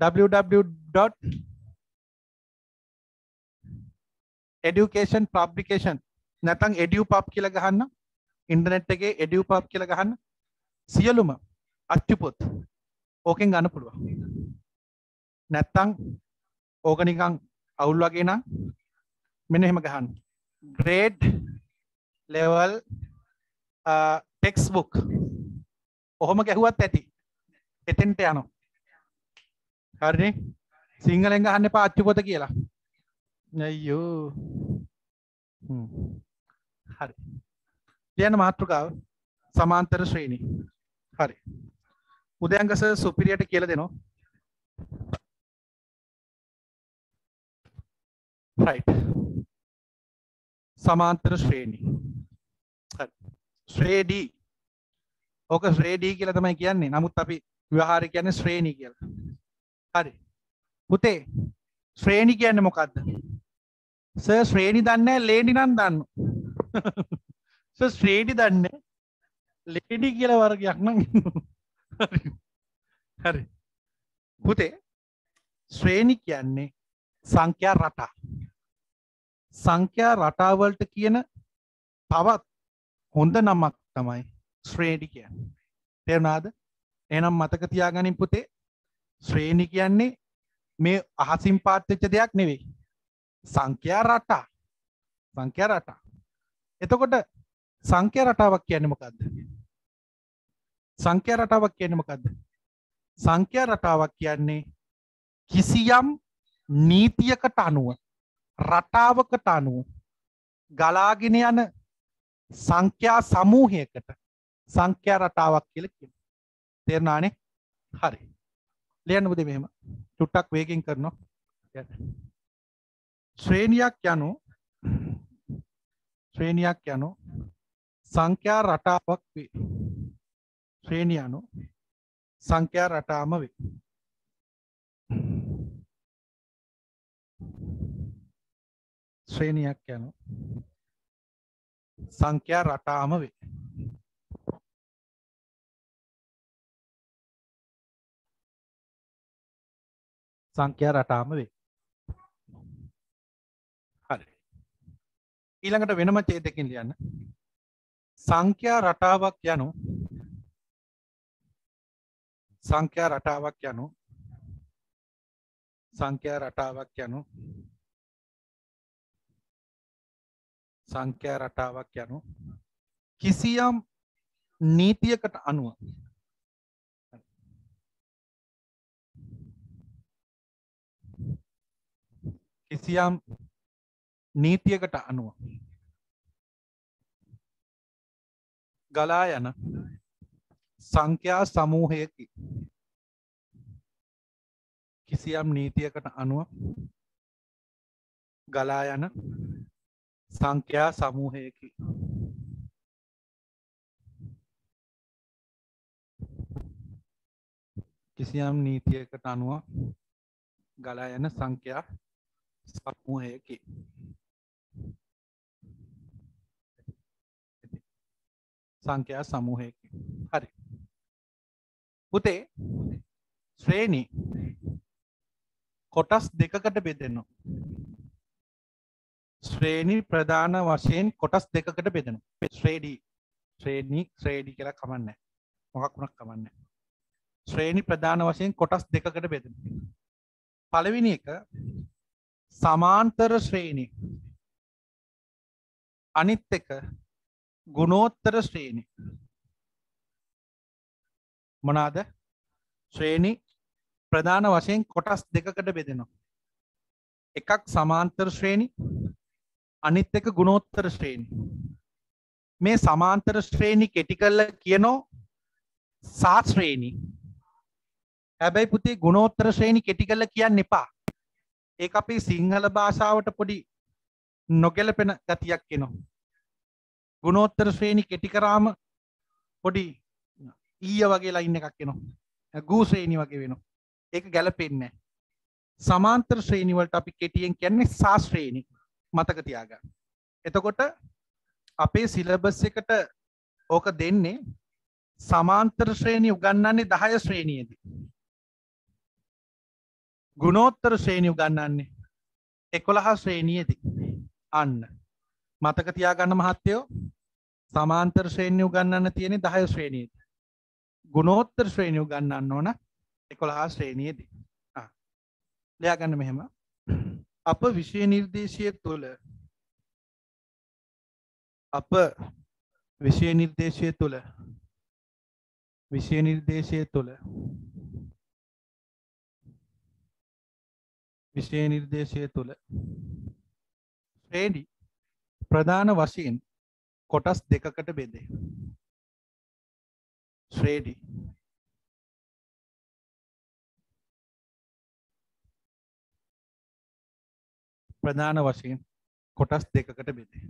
[SPEAKER 1] www. education publication. නැතන් එඩියු පප් කියල ගහන්න. ඉන්ටනෙට් එකේ එඩියු පප් කියල ගහන්න. සියලුම අච්චුපොත් ඕකෙන් ගන්න පුළුව නැත්තං ඕක නිකං අවුල් වගේ නම් මෙන්න එහෙම ගහන්න. ග්‍රේඩ් ලෙවල් ටෙක්ස්බුක් ඔහොම ගැහුවත් ඇති. එතෙන්ට යනවා. හරිනේ? සිංහලෙන් ගහන්න එපා අච්චු පොත කියලා. අයියෝ. හරි. ලියන්න මාතෘකාව. සමාන්තර ශ්‍රේණි. හරි. උදයන්ගස සුපිරියට කියලා දෙනවා. සමාන්තර ශ්‍රේණි. හරි ශ්‍රේඩී. ඕක ශ්‍රේඩී කියලා තමයි කියන්නේ. නමුත් අපි ව්‍යවහාරය කියන්නේ ශ්‍රේණි කියලා. හරි. පුතේ ශ්‍රේණි කියන්නේ මොකක්ද සර් ශ්‍රේණි දන්නේ ලේඩි නම් දන්න. [laughs] සර් ශ්‍රේණි දන්නේ ලේඩි කියලා වර්ගයක් නම් හරි. හරි. පුතේ ශ්‍රේණි කියන්නේ සංඛ්‍යා රටා. සංඛ්‍යා රටාවලට කියන තවත් හොඳ නමක් තමයි ශ්‍රේණි කියන්නේ. තේරුණාද? එහෙනම් මතක තියාගනින් පුතේ. ශ්‍රේණි කියන්නේ මේ අහසින් පාත් වෙච්ච දෙයක් නෙවෙයි. සංඛ්‍යා රටා. සංඛ්‍යා රටා. එතකොට සංඛ්‍යා රටාවක් කියන්නේ මොකද්ද? සංඛ්‍යා රටාවක් කියන්නේ මොකද්ද? සංඛ්‍යා රටාවක් කියන්නේ කිසියම් නීතියකට අනුව රටාවකට අනුව ගලාගෙන යන සංඛ්‍යා සමූහයකට සංඛ්‍යා රටාවක් කියල කිය තේරනානේ හරි. ලියන්න බුද මෙහෙම. චුට්ටක් වේගෙන් කරනවා. ශ්‍රේණියක් යනු ශ්‍රේණියක් යනු සංඛ්‍යා රටාවක් වේ. ශ්‍රේණි යනු සංඛ්‍යා රටාම වේ. ශ්‍රේණියක් යනු සංඛ්‍යා රටාම වේ. සංඛ්‍යා රටාම වේ. හරි. ඊළඟට වෙනම චේතකින් ලියන්න. සංඛ්‍යා රටාවක් යනු සංඛ්‍යා රටාවක් යනු සංඛ්‍යා රටාවක් යනු සංඛ්‍යා රටාවක් යනු කිසියම් නීතියකට අනුව කිසියම් නීතියකට අනුව ගලා යන සංඛ්‍යා සමූහයකි. කිසියම් නීතියකට අනුව ගලා යන සංඛ්‍යා සමූහයකි. කිසියම් නීතියකට අනුව ගලා යන සංඛ්‍යා සමූහයකි. සංඛ්‍යා සමූහයකි. හරි. පුතේ ශ්‍රේණි කොටස් දෙකකට බෙදෙනවා. ශ්‍රේණි ප්‍රධාන වශයෙන් කොටස් දෙකකට බෙදෙන ශ්‍රේඩී ශ්‍රේණී ශ්‍රේඩි කියලා කමන්න මොකක් වුණක් කමන්න ශ්‍රේණි ප්‍රධාන වශයෙන් කොටස් දෙකකට බෙදෙන පළවෙනි එක සමාන්තර ශ්‍රේණි. අනිත් එක ගුණෝත්තර ශ්‍රේණි. මොනාද ශ්‍රේණි ප්‍රධාන වශයෙන් කොටස් දෙකකට බෙදෙනවා. එකක් සමාන්තර ශ්‍රේණි අනිත් එක ගුණෝත්තර ශ්‍රේණි. මේ සමාන්තර ශ්‍රේණි කෙටි කල්ල කියනෝ සාශ්‍රේණි හැබැයි පුතේ ගුණෝත්තර ශ්‍රේණි කෙටි කල්ල කියන්න එපා. ඒ අපි සිංහල භාෂාවට පොඩි නොගැලපෙන ගතියක් කෙනවා ගුණෝත්තර ශ්‍රේණි කෙටි කරාම පොඩි ඊය වගේ ලයින්න එකක් කෙනවා ගූ ශ්‍රේණි වගේ වෙනවා. ඒක ගැලපෙන්නේ සමාන්තර ශ්‍රේණිවලට අපි කෙටියෙන් කියන්නේ ශාස්ත්‍රේණි මතක තියාගන්න. එතකොට අපේ සිලබස් එකට ඕක දෙන්නේ සමාන්තර ශ්‍රේණි උගන්නන්නේ 10 ශ්‍රේණියේදී. ගුණෝත්තර ශ්‍රේණි උගන්නන්නේ 11 ශ්‍රේණියේදී. අන්න. මතක තියාගන්න මහත්තයෝ සමාන්තර ශ්‍රේණි උගන්නන්න තියෙන්නේ 10 ශ්‍රේණියේදී. ගුණෝත්තර ශ්‍රේණි උගන්නන්න ඕන 11 ශ්‍රේණියේදී. ආ. ලියාගන්න මෙහෙම. අප විෂය නිර්දේශය තුළ අප විෂය නිර්දේශය තුළ විෂය නිර්දේශය තුළ විෂය නිර්දේශය තුළ ශ්‍රේණි ප්‍රධාන වශයෙන් කොටස් දෙකකට බෙදේ. ශ්‍රේඩි ප්‍රධාන වශයෙන් කොටස් දෙකකට බෙදේ.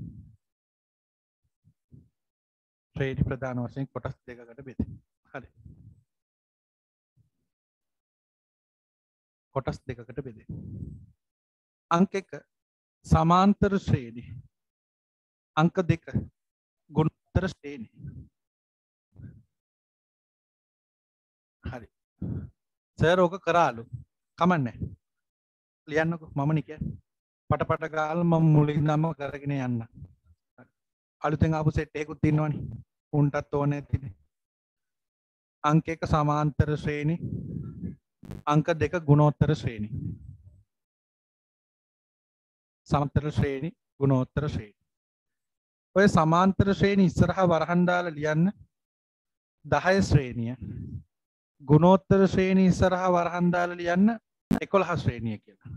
[SPEAKER 1] ශ්‍රේණි ප්‍රධාන වශයෙන් කොටස් දෙකකට බෙදේ. හරි. කොටස් දෙකකට බෙදේ. අංක එක සමාන්තර ශ්‍රේණි. අංක දෙක ගුණෝත්තර ශ්‍රේණි. හරි. සර් ඕක කරාලු. කමන්නේ. ලියන්නකෝ මම නික පටපට ගාල මම මුලින්දම කරගෙන යන්න. අලුතෙන් ආපු සෙට් එකකුත් ඉන්නවනේ. උන්ටත් ඕනේ ඇතිනේ. අංක එක සමාන්තර ශ්‍රේණි අංක දෙක ගුණෝත්තර ශ්‍රේණි සමාන්තර ශ්‍රේණි ගුණෝත්තර ශ්‍රේණි ඔය සමාන්තර ශ්‍රේණි ඉස්සරහා වරහන් දාලා ලියන්න 10 ශ්‍රේණිය ගුණෝත්තර ශ්‍රේණි ඉස්සරහා වරහන් දාලා ලියන්න 11 ශ්‍රේණිය කියලා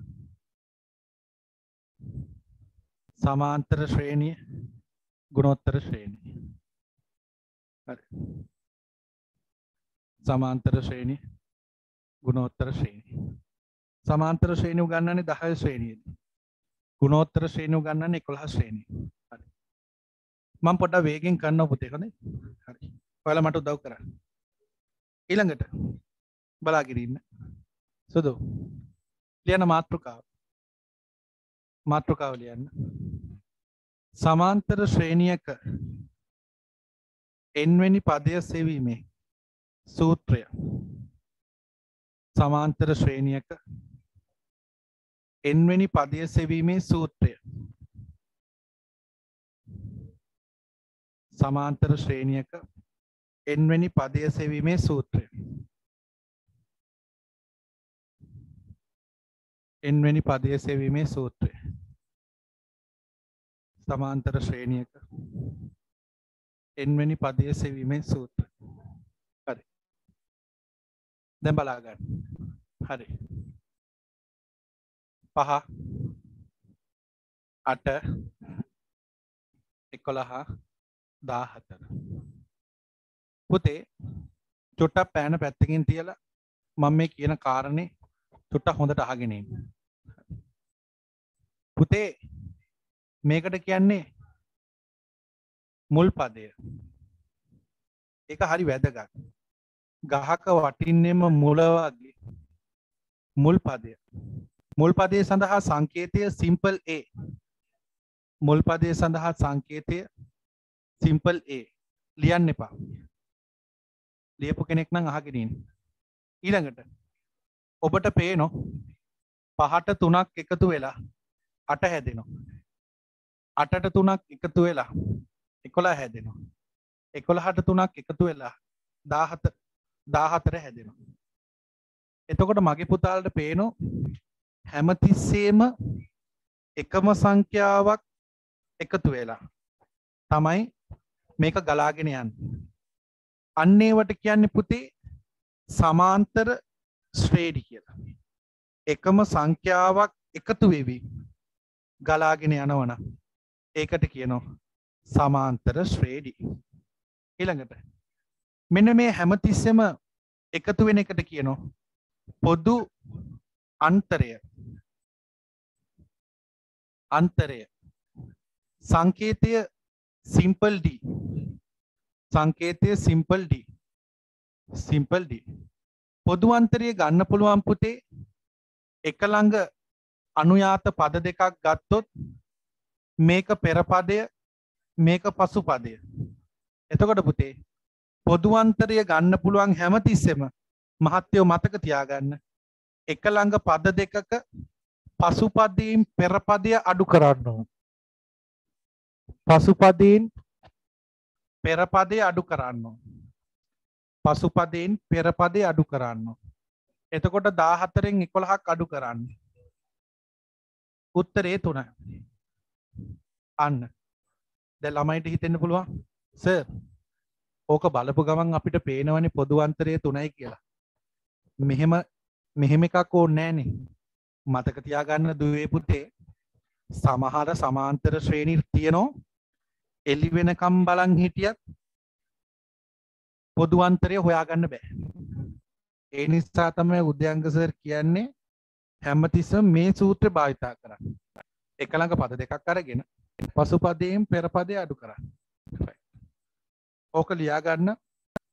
[SPEAKER 1] සමාන්තර ශ්‍රේණිය ගුණෝත්තර ශ්‍රේණිය. සමාන්තර ශ්‍රේණිය ගුණෝත්තර ශ්‍රේණිය. සමාන්තර ශ්‍රේණිය උගන්වන්නේ 10 ශ්‍රේණියේදී? ගුණෝත්තර ශ්‍රේණිය උගන්වන්නේ 11 ශ්‍රේණිය. හරි. මම පොඩ්ඩක් වේගෙන් කරනවා පුතේ හොඳයි හරි. ඔයාලා මට උදව් කරන්න. ඊළඟට බලාගෙන ඉන්න. සුදු. ලියන මාතෘකාව මාතෘකාව ලියන්න සමාන්තර ශ්‍රේණියක එන්වැනි පදය සෙවීමේ සූත්‍රය. සමාන්තර ශ්‍රේණියක එන්වැනි පදය සෙවීමේ සූත්‍රය. සමාන්තර ශ්‍රේණියක එන්වැනි පදය සෙවීමේ සූත්‍රය. එන්වැනි පදය සෙවීමේ සූත්‍රය. සමාන්තර ශ්‍රේණියක. එන්වැනි පදය සෙවීමේ සූත්‍ර. හරි. දැන් බලාගන්න. හරි. පහ. අට. එකොළහ. දාහතර. පුතේ චුට්ටක් පෑන පැත්තකින් තියලා මම මේ කියන කාරණේ චුට්ටක් හොඳට අහගෙන ඉන්න. පුතේ මේකට කියන්නේ මුල් පදය. ඒක හරි වැදගත්. ගහක වටින්නෙම මුල වගේ මුල් පදය. මුල් පදය සඳහා සංකේතය සිම්පල් ඒ මුල් පදය සඳහා සංකේතය සිම්පල් ඒ ලියන්න එපා. ලියපු කෙනෙක් නම් අහගෙනින් ඊළඟට ඔබට පේනො පහට තුනක් එකතු වෙලා අට හැදෙනවා. අටට තුනක් එකතු වෙලා එකොලා හැදෙනවා. එකොළහට තුනක් එකතු වෙලා දාහත දාහතර හැදෙනවා. එතකොට මගේ පුතාලට පේනො හැමතිස්සේම එකම සංඛ්‍යාවක් එකතු වෙලා තමයි මේක ගලාගෙන යන්න. අන්නේවට කියන්නේ පුතේ සමාන්තර ශ්‍රේඩි කියලා. එකම සංඛ්‍යාවක් එකතු වෙවි. ගලාගෙන යනවන ඒකට කියනවා සමාන්තර ශ්‍රේඩි ඊළඟට. මෙන්න මේ හැමතිස්සෙම එකතු වෙන එකට කියනවා පොදු අන්තරය. අන්තරය. සංකේතය සිම්පල් ඩ සංකේතය සිම්පල් ඩ සිම්පල් ඩ පොදු අන්තරය ගන්න පුළුවන් පුතේ එක ළඟ අනුයාත පද දෙකක් ගත්තොත් මේක පෙරපදය මේක පසු පදය. එතකොට පුතේ පොදුවන්තරය ගන්න පුළුවන් හැමතිස්සෙම මහත්‍යයෝ මතක තියාගන්න. එක ළඟ පද දෙකක පසුපදීන් පෙරපදය අඩු කරන්න පසුපදීන් පෙරපදය අඩු කරන්න පසුපදයෙන් පෙරපදය අඩු කරන්න එතකොට දාහතරෙන් එකොළහක් අඩු කරන්න. උත්තරේ තුන අන්න. දැ ළමයිට හිතෙන්න පුළුවන් සර් ඕක බලපු ගමන් අපිට පේනවනි පොදුවන්තරය තුනයි කියලා. මෙහෙම මෙහෙම එකක් ඕ නෑනේ මතක තියාගන්න දුවේ පුතේ සමහර සමාන්තර ශ්‍රේණී තියනෝ එලි වෙනකම් බලන් හිටියත් පොදුවන්තරය හොයාගන්න බෑ. ඒ නිසා තමයි උද්‍යංග සර් කියන්නේ හැමතිස්සම මේ සූත්‍ර භාවිතා කරන්න. එකළඟ පද දෙකක් අරගෙන පසුපදයෙන් පෙරපදය අඩු කරන්න ඕක ලියාගන්න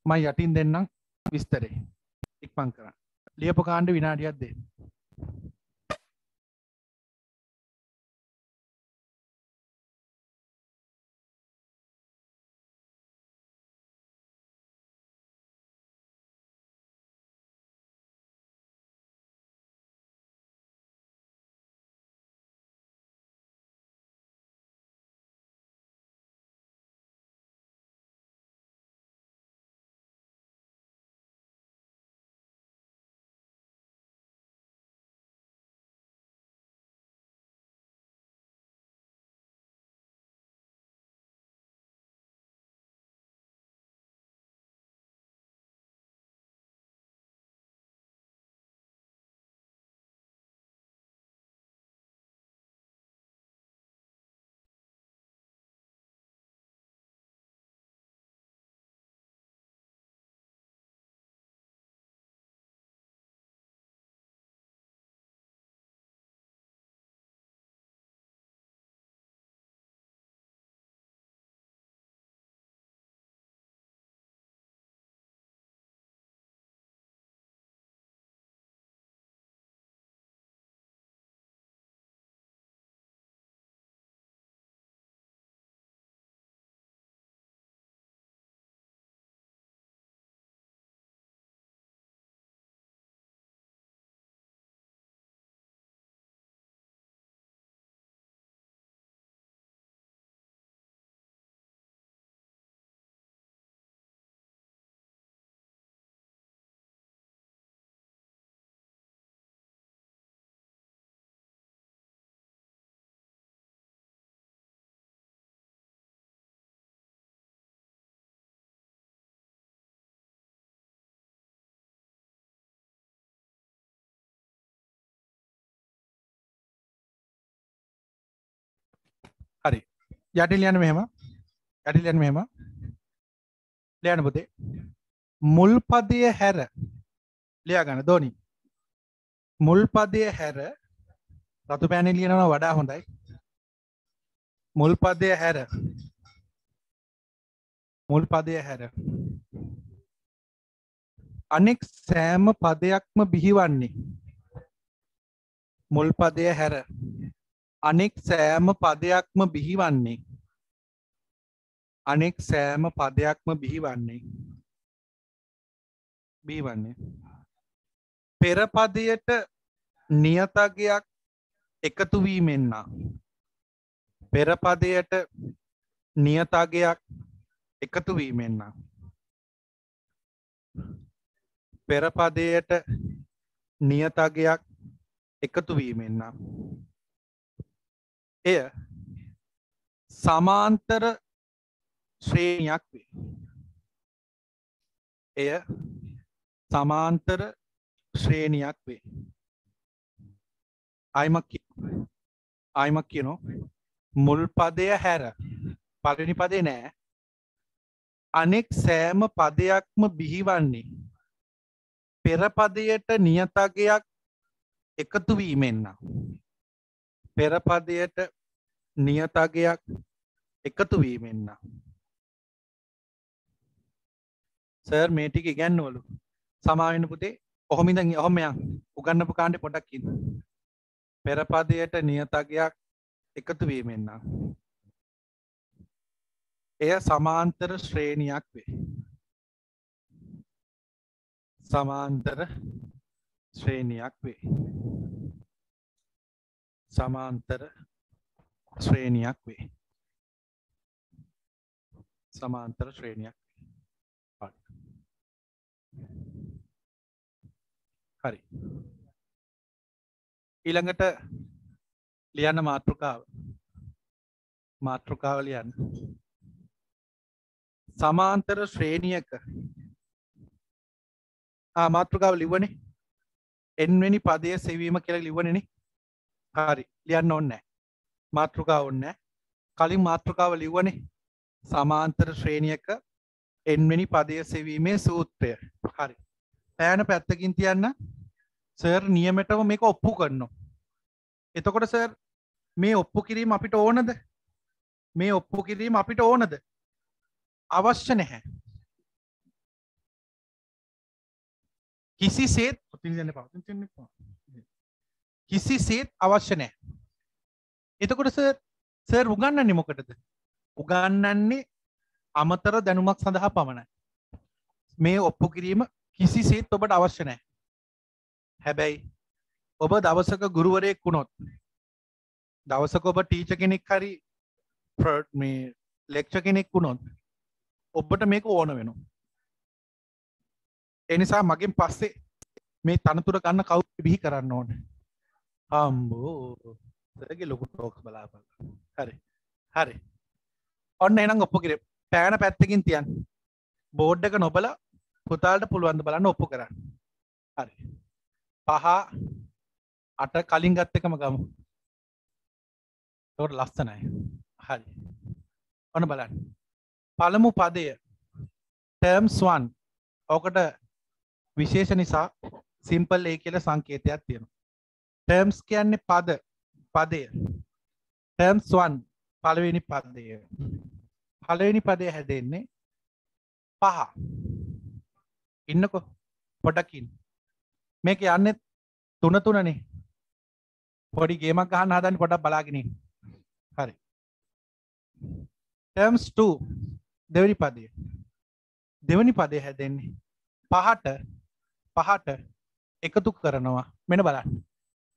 [SPEAKER 1] මයි යටින් දෙන්නම් විස්තරේ. ඉක්මං කරන්න. ලියපු කාණ්ඩ විනාඩියක් දෙන්න. යටිල් යන මෙහෙම. යටිල් යන මෙහෙම. ලියන්න පුතේ. මුල් පදය හැර. ලියා ගන්න. දෝනි. මුල් පදය හැර. රතු පෑනෙ ලියනවා වඩා හොඳයි. මුල් පදය හැර. මුල් පදය හැර. අනෙක් සෑම පදයක්ම බිහිවන්නේ. මුල් පදය හැර. අනෙක් සෑම පදයක්ම බිහිවන්නේ. අනෙක් සෑම පදයක්ම බිහිවන්නේ. බිහිවන්නේ. පෙරපදයට නියතගයක් එකතු වීමෙන්න පෙරපදයට නියතගයක් එකතු වීමෙන්න පෙරපදයට නියතගයක් එකතු වීමෙන්න එය සමාන්තර ශ්‍රේණියක් වේ. එය සමාන්තර ශ්‍රේණියක් වේ. අයිමක් අයිමක් කියනෝ මුල් පදය හැර පලනි පදේ නෑ අනෙක් සෑම පදයක්ම බිහිවන්නේ පෙරපදයට නියතගයක් එකතු වීමෙන්න්න පෙරපදයට නියතගයක් එකතු වීමෙන්න්න සර් මේටික ඉගැන්නවලු. සමාවෙන පුතේ ඔහොමිද ඔහොමයන් උගන්නපු කාණ්ඩ පොඩක්කින් පෙරපදයට නියතගයක් එකතු වීමෙන්න්න එය සමාන්තර ශ්‍රේණියක් වේ. සමාන්තර ශ්‍රේණියක් වේ. සමාන්තර ශ්‍රේණියක් වේ. සමාන්තර ශ්‍රේණියක්. හරි. ඊළඟට ලියන්න මාතෘකාව. මාතෘකාව ලියන්න. සමාන්තර ශ්‍රේණියක. මාතෘකාව ලිවනේ එන්වැනි පදය සෙවීම කියලා ලිවනනේ හරි. ලියන්න ඔන්න මාතෘකාව ඔන්න කලින් මාතෘකාව ලිව්වනේ සමාන්තර ශ්‍රේණියක එන්වෙනි පදය සෙවීමේ සූත්‍රය. හරි. පෑන පැත්තකින් තියන්න සර් නියමටම මේක ඔප්පු කරනවා. එතකොට සර් මේ ඔප්පු කිරීම අපිට ඕනද? මේ ඔප්පු කිරීම අපිට ඕනද? අවශ්‍ය නැහැ. කිසි සේත් කිසි සේත් අවශ්‍ය නෑ එතකොට සර් සර් උගන්නන්නේ මොකටද? උගන්නන්නේ අමතර දැනුමක් සඳහා පමණයි. මේ ඔප්පු කිරීම කිසි සේත් ඔබට අවශ්‍ය නෑ හැබැයි ඔබ දවසක ගුරුවරයෙක් වුණොත් දවසක ඔබ ටීච කෙනෙක් හරි මේ ලෙක්ෂ කෙනෙක් වුණොත් ඔබට මේක ඕන වෙනවා. එනිසා මගින් පස්සේ මේ තනතුර ගන්න කවුත් බිහි කරන්න ඕන? අම්බෝ සරගේ ලොකු ටෝක් බලාපල හරි. හරි. ඔන්න එනම් ඔප්පු කිර පෑන පැත්තකින් තියන් බෝඩ් එක නොබල පුතාලට පුළුවන්ද බලන්න ඔප්පු කරන්න. හරි. පහ අට කලින් ගත්ත එකම ගමු. තොට ලස්සනයි. හරි. ඔන්න බලන්න. පළමු පදය. ටර්ම්ස්වන් ඕකට විශේෂ නිසා සිම්පල් ඒ කියල සංකේතයක් තියෙනවා. ටර්ම්ස් කියන්නේ පද. පදය. ටර්ම්ස්වන් පළවෙනි පදය. පළවෙනි පදය හැදෙන්නේ පහ. ඉන්නකො පොඩකින්. මේක යන්න තුන තුනනේ. පොඩි ගේමක් ගහන්න හදන්න පොඩක් බලාගෙන හරි. ටර්ම්ස් 2 දෙවනි පදය. දෙවනි පදය හැදෙන්නේ පහට. පහට එකතු කරනවා. මෙන බලන්න.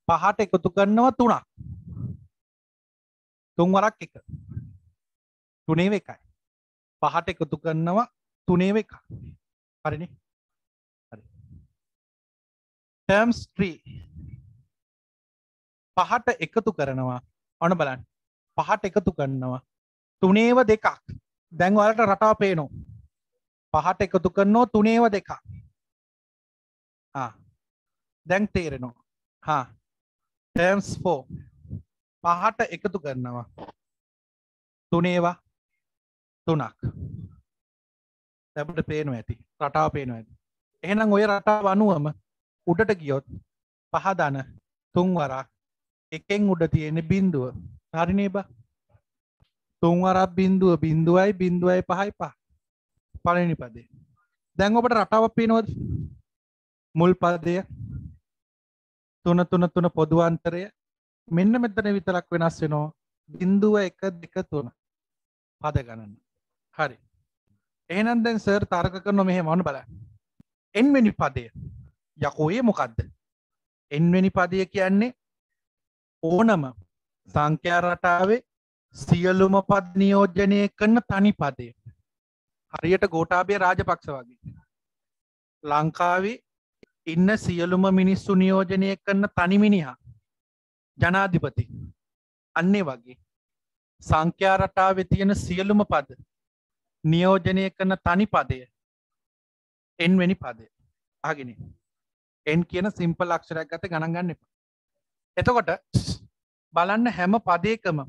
[SPEAKER 1] පහට එකතු කරනවා තුනක්. තුන්වරක් එක. තුනේ එකයි පහට එකතු කරනවා තුනේ එක හරිනි? හරි. ටර්ම්ස් 3 පහට එකතු කරනවා. ඔන බලන්න. පහට එකතු කරනවා. තුනේව දෙකක්. දැන් වලට රටා පේනෝ පහට එකතු කරනෝ තුනේව දෙකක්. දැන් තේරෙනවා. හා. ටර්ම්ස් ෆෝ පහට එකතු කරනවා. තුනේවා තුනක්. දැබට පේනු ඇති. රටාව පේනු ඇති. එහෙනම් ඔය රටාව අනුවම උඩට ගියොත් පහදන තුන්වරක් එකෙන් උඩ තියෙන බින්දුව හරිනේ බා. තුන්වරක් බින්දුව බින්දුවයි බින්දුවයි පහයි පහ. පළවෙනි පදේ. දැන් ඔබට රටාවක් පේනවද? මුල් පදය. තුන තුන තුන පොදු අන්තරය මෙන්න මෙතන විතරක් වෙනස් වෙනවා. බින්දුව එක දෙක තුන. පද ගණන. හරි. එහෙනම් දැන් සර් තර්ක කරනවා මෙහෙම. වන්න බලන්න. n වෙනි පදය. යකෝ ඒ මොකද්ද? n වෙනි පදය කියන්නේ ඕනම සංඛ්‍යා රටාවේ සියලුම පද නියෝජනය කරන තනි පදය. හරියට ගෝටාබේ රාජපක්ෂ වගේ. ලංකාවේ ඉන්න සියලුම මිනිස්සු නියෝජනය කරන තනිමිනිහා ජනාධිපති. අන්නේ වගේ. සංඛ්‍යා රටාවේ තියෙන සියලුම පද නියෝජනය කරන තනි පදය එන්වැනි පදය. ආගෙන එන් කියන සිම්පල් අක්ෂරයක් ගත ගණන් ගන්න එපා. එතකොට බලන්න හැම පදයකම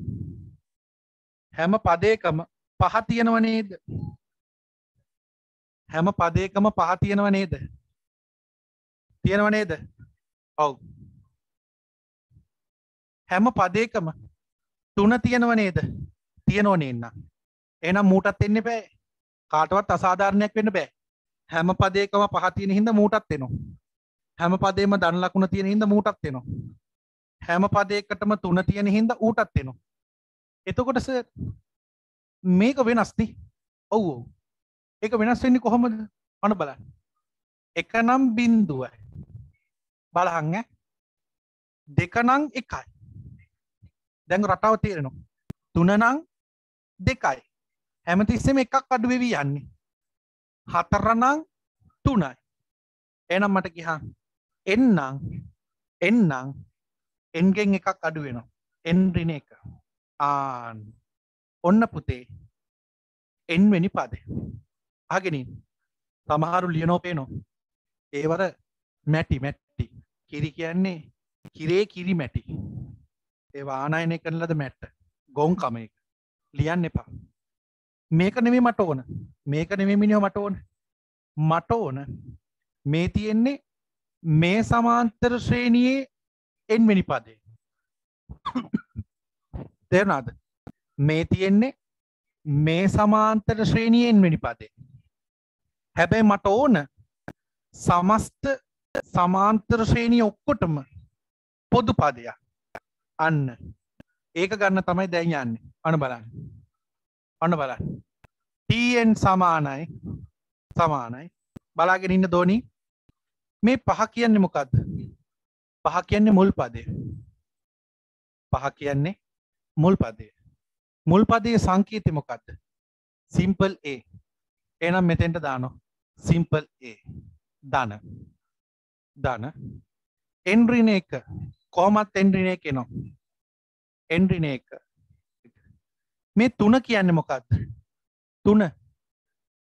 [SPEAKER 1] හැම පදයකම පහ තියෙනව නේද? හැම පදයකම පහ තියෙනව නේද? තියෙනව නේද? ඔව්. හැම පදයකම තුන තියෙනව නේද? තියෙනව නේන්න එහෙනම් මූටත් එන්න බෑ කාටවත් අසාධාරණයක් වෙන්න බෑ. හැම පදයකම පහ තියෙන හින්දා මූටත් එනවා. හැම පදේම ධන ලකුණ තියෙන හින්දා මූටත් එනවා. හැම පදයකටම තුන තියෙන හින්දා ඌටත් එනවා. එතකොට සර් මේක වෙනස්නේ ඔව් ඔව්. ඒක වෙනස් වෙන්නේ කොහොමද? අන බලන්න. එක නම් බින්දුවයි බලහං දෙකනං එකයි. දැන් රටාව තේරෙනවා. තුනනං දෙකයි. හැමතිස්සෙම එකක් අඩුවෙවී යන්නේ. හතරනං තුනයි. එනම් මට ගිහන් එන්නම් එන්නම් එන්ගෙන් එකක් අඩු වෙනවා එන්රින එක. ආන්. ඔන්න පුතේ. එන්වෙනි පදේ. අගෙනින් සමහරු ලියනෝපේනෝ ඒවර මැටි මැට්ටි කිරි කියන්නේ කිරේ කිරි මැටි. ඒ වානායනය කරන ලද මැට්ට. ගොන් කම එක ලියන්න එපා. මේක නෙමේ මට ඕන. මේක නෙමේ මිනිියෝ මට ඕන. මට ඕන මේ තියෙන්නේ මේ සමාන්තර ශ්‍රේණියයේ එන්වෙනි පදේ. තේරුණාද? මේ තියෙන්නේ මේ සමාන්තර ශ්‍රේණියෙන් වෙනි පදේ. හැබැයි මට ඕන සමස්ත සමාන්තර ශ්‍රේණිය ඔක්කොටම පොදු පදයක්. අන්න. ඒක ගන්න තමයි දැන් යන්නේ. අන බලන්න. අන්න බලන්න. TN සමානයි. සමානයි. බලාගෙන ඉන්න දෝනි. මේ පහ කියන්නේ මොකක්ද පහ කියන්නේ මුල් පදය. පහ කියන්නේ මුල් පදය. මුල් පදයේ සංකීති මොකක්ද සිම්පල් ඒ එනම් මෙතෙන්ට දානො සිම්පල් ඒ දන දන. එන්රින එක. කොහොමත් එන්රින එක නවා එන්රින එක. මේ තුන කියන්න මොකක්ද? තුන.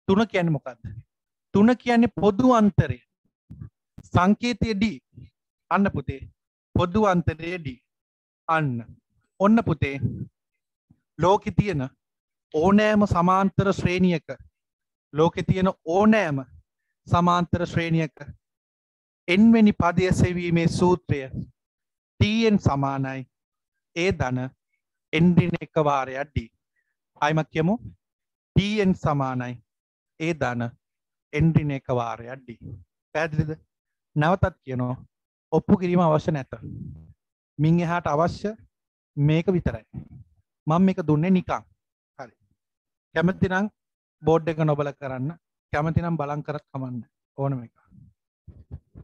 [SPEAKER 1] තුන කියන්න මොකක්ද? තුන කියන්නේ පොදු අන්තරය. සංකේතය ඩී අන්න පුතේ. පොදු අන්තරය ඩී අන්න. ඔන්න පුතේ. ලෝකෙ තියෙන ඕනෑම සමාන්තර ශ්‍රේණියක. ලෝකෙ තියෙන ඕනෑම සමාන්තර ශ්‍රේණියක එන්වැනි පදය සෙවීමේ සූත්‍රය ටීෙන් සමානයි. ඒ දන එන්ඩින එක වාරයක් ඩී අයිමක් කියමු ටීෙන් සමානයි. ඒ දන එන්ඩින එක වාරයක් ඩී පැදිලිද නැවතත් කියනවා ඔප්පු කිරීම අවශ්‍ය නැත. මින් එහාට අවශ්‍ය මේක විතරයි. මං මේක දුන්නේ නිකං. හරි. කැමතිනම් බෝඩ් එක නොබල කරන්න. කැමතිනම් බලං කරත් කමන්න. ඕනම එක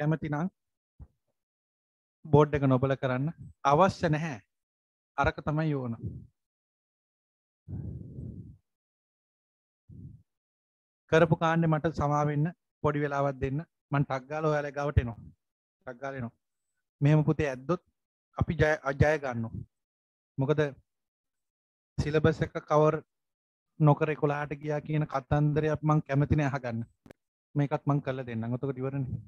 [SPEAKER 1] කැමතිනම් බෝඩ් එක නොබල කරන්න. අවශ්‍ය නැහැ. අරක තමයි ඕන කරපු කාණ්ඩේ මට සමාවෙන්න පොඩි වෙලාවක් දෙන්න. මං ටක්ගාල ඔයාලා ගාවට එනවා. ටක්ගාල එනවා. මෙහෙම පුතේ ඇද්දොත් අපි ජය අජය ගන්නවා. මොකද සිලබස් එක කවර් නොකර 11ට ගියා කියන කතන්දරයක් මං කැමති නෑ අහගන්න. මේකත් මං කරලා දෙන්නම්. එතකොට ඉවරනේ.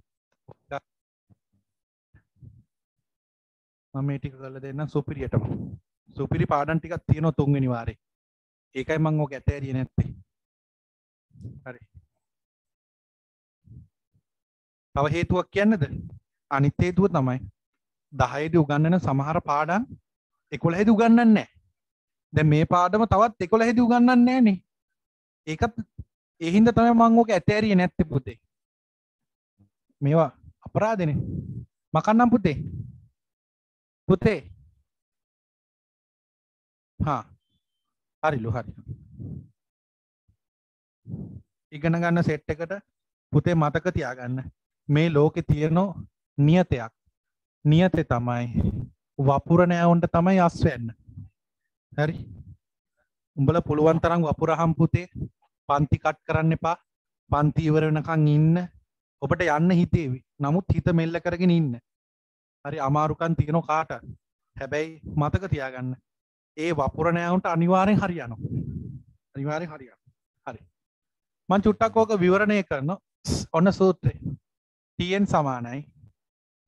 [SPEAKER 1] මම මේ ටික කරලා දෙන්නම් සුපිරියටම. සුපිරි පාඩම් ටිකක් තියෙනවා තුන්වෙනි වාරේ. ඒකයි මම ඔක ඇතෑරියේ නැත්තේ. හරි. තව හේතුවක් කියන්නද? අනිත් හේතුව තමයි 10 දී උගන්වන සමහර පාඩම් 11 දී උගන්වන්නේ නැහැ. දැන් මේ පාඩම තවත් 11 දී උගන්වන්නේ නැහනේ. ඒකත් ඒ හින්දා තමයි මම ඔක ඇතෑරියේ නැත්තේ පුතේ. මේවා අපරාධනේ. මකන්නම් පුතේ. පුතේ. හා. හරිලු හරි. ඉගෙන ගන්න සෙට් එකට පුතේ මතක තියාගන්න. මේ ලෝකෙ තියෙන නියතයක්. නියතේ තමයි වපුර නෑවුන්ට තමයි අස් වෙන්න හරි? උඹල පුළුවන් තරම් වපුරහම් පුතේ පන්ති කට් කරන්න එපා. පන්ති ඉවර වෙනකන් ඉන්න. ඔබට යන්න හිතේවි. නමුත් හිත මෙල්ල කරගෙන ඉන්න. හරි අමාරුකන් තියෙන කාට? හැබැයි මතක තියාගන්න. ඒ වපුරණයවුන්ට අනිවාරෙන් හරියනවා. අනිවාරෙන් හරියන හරි. මං චුට්ටක් ඕක විවරණය කරන ඔන්න සූත්‍රය. තියෙන් සමානයි.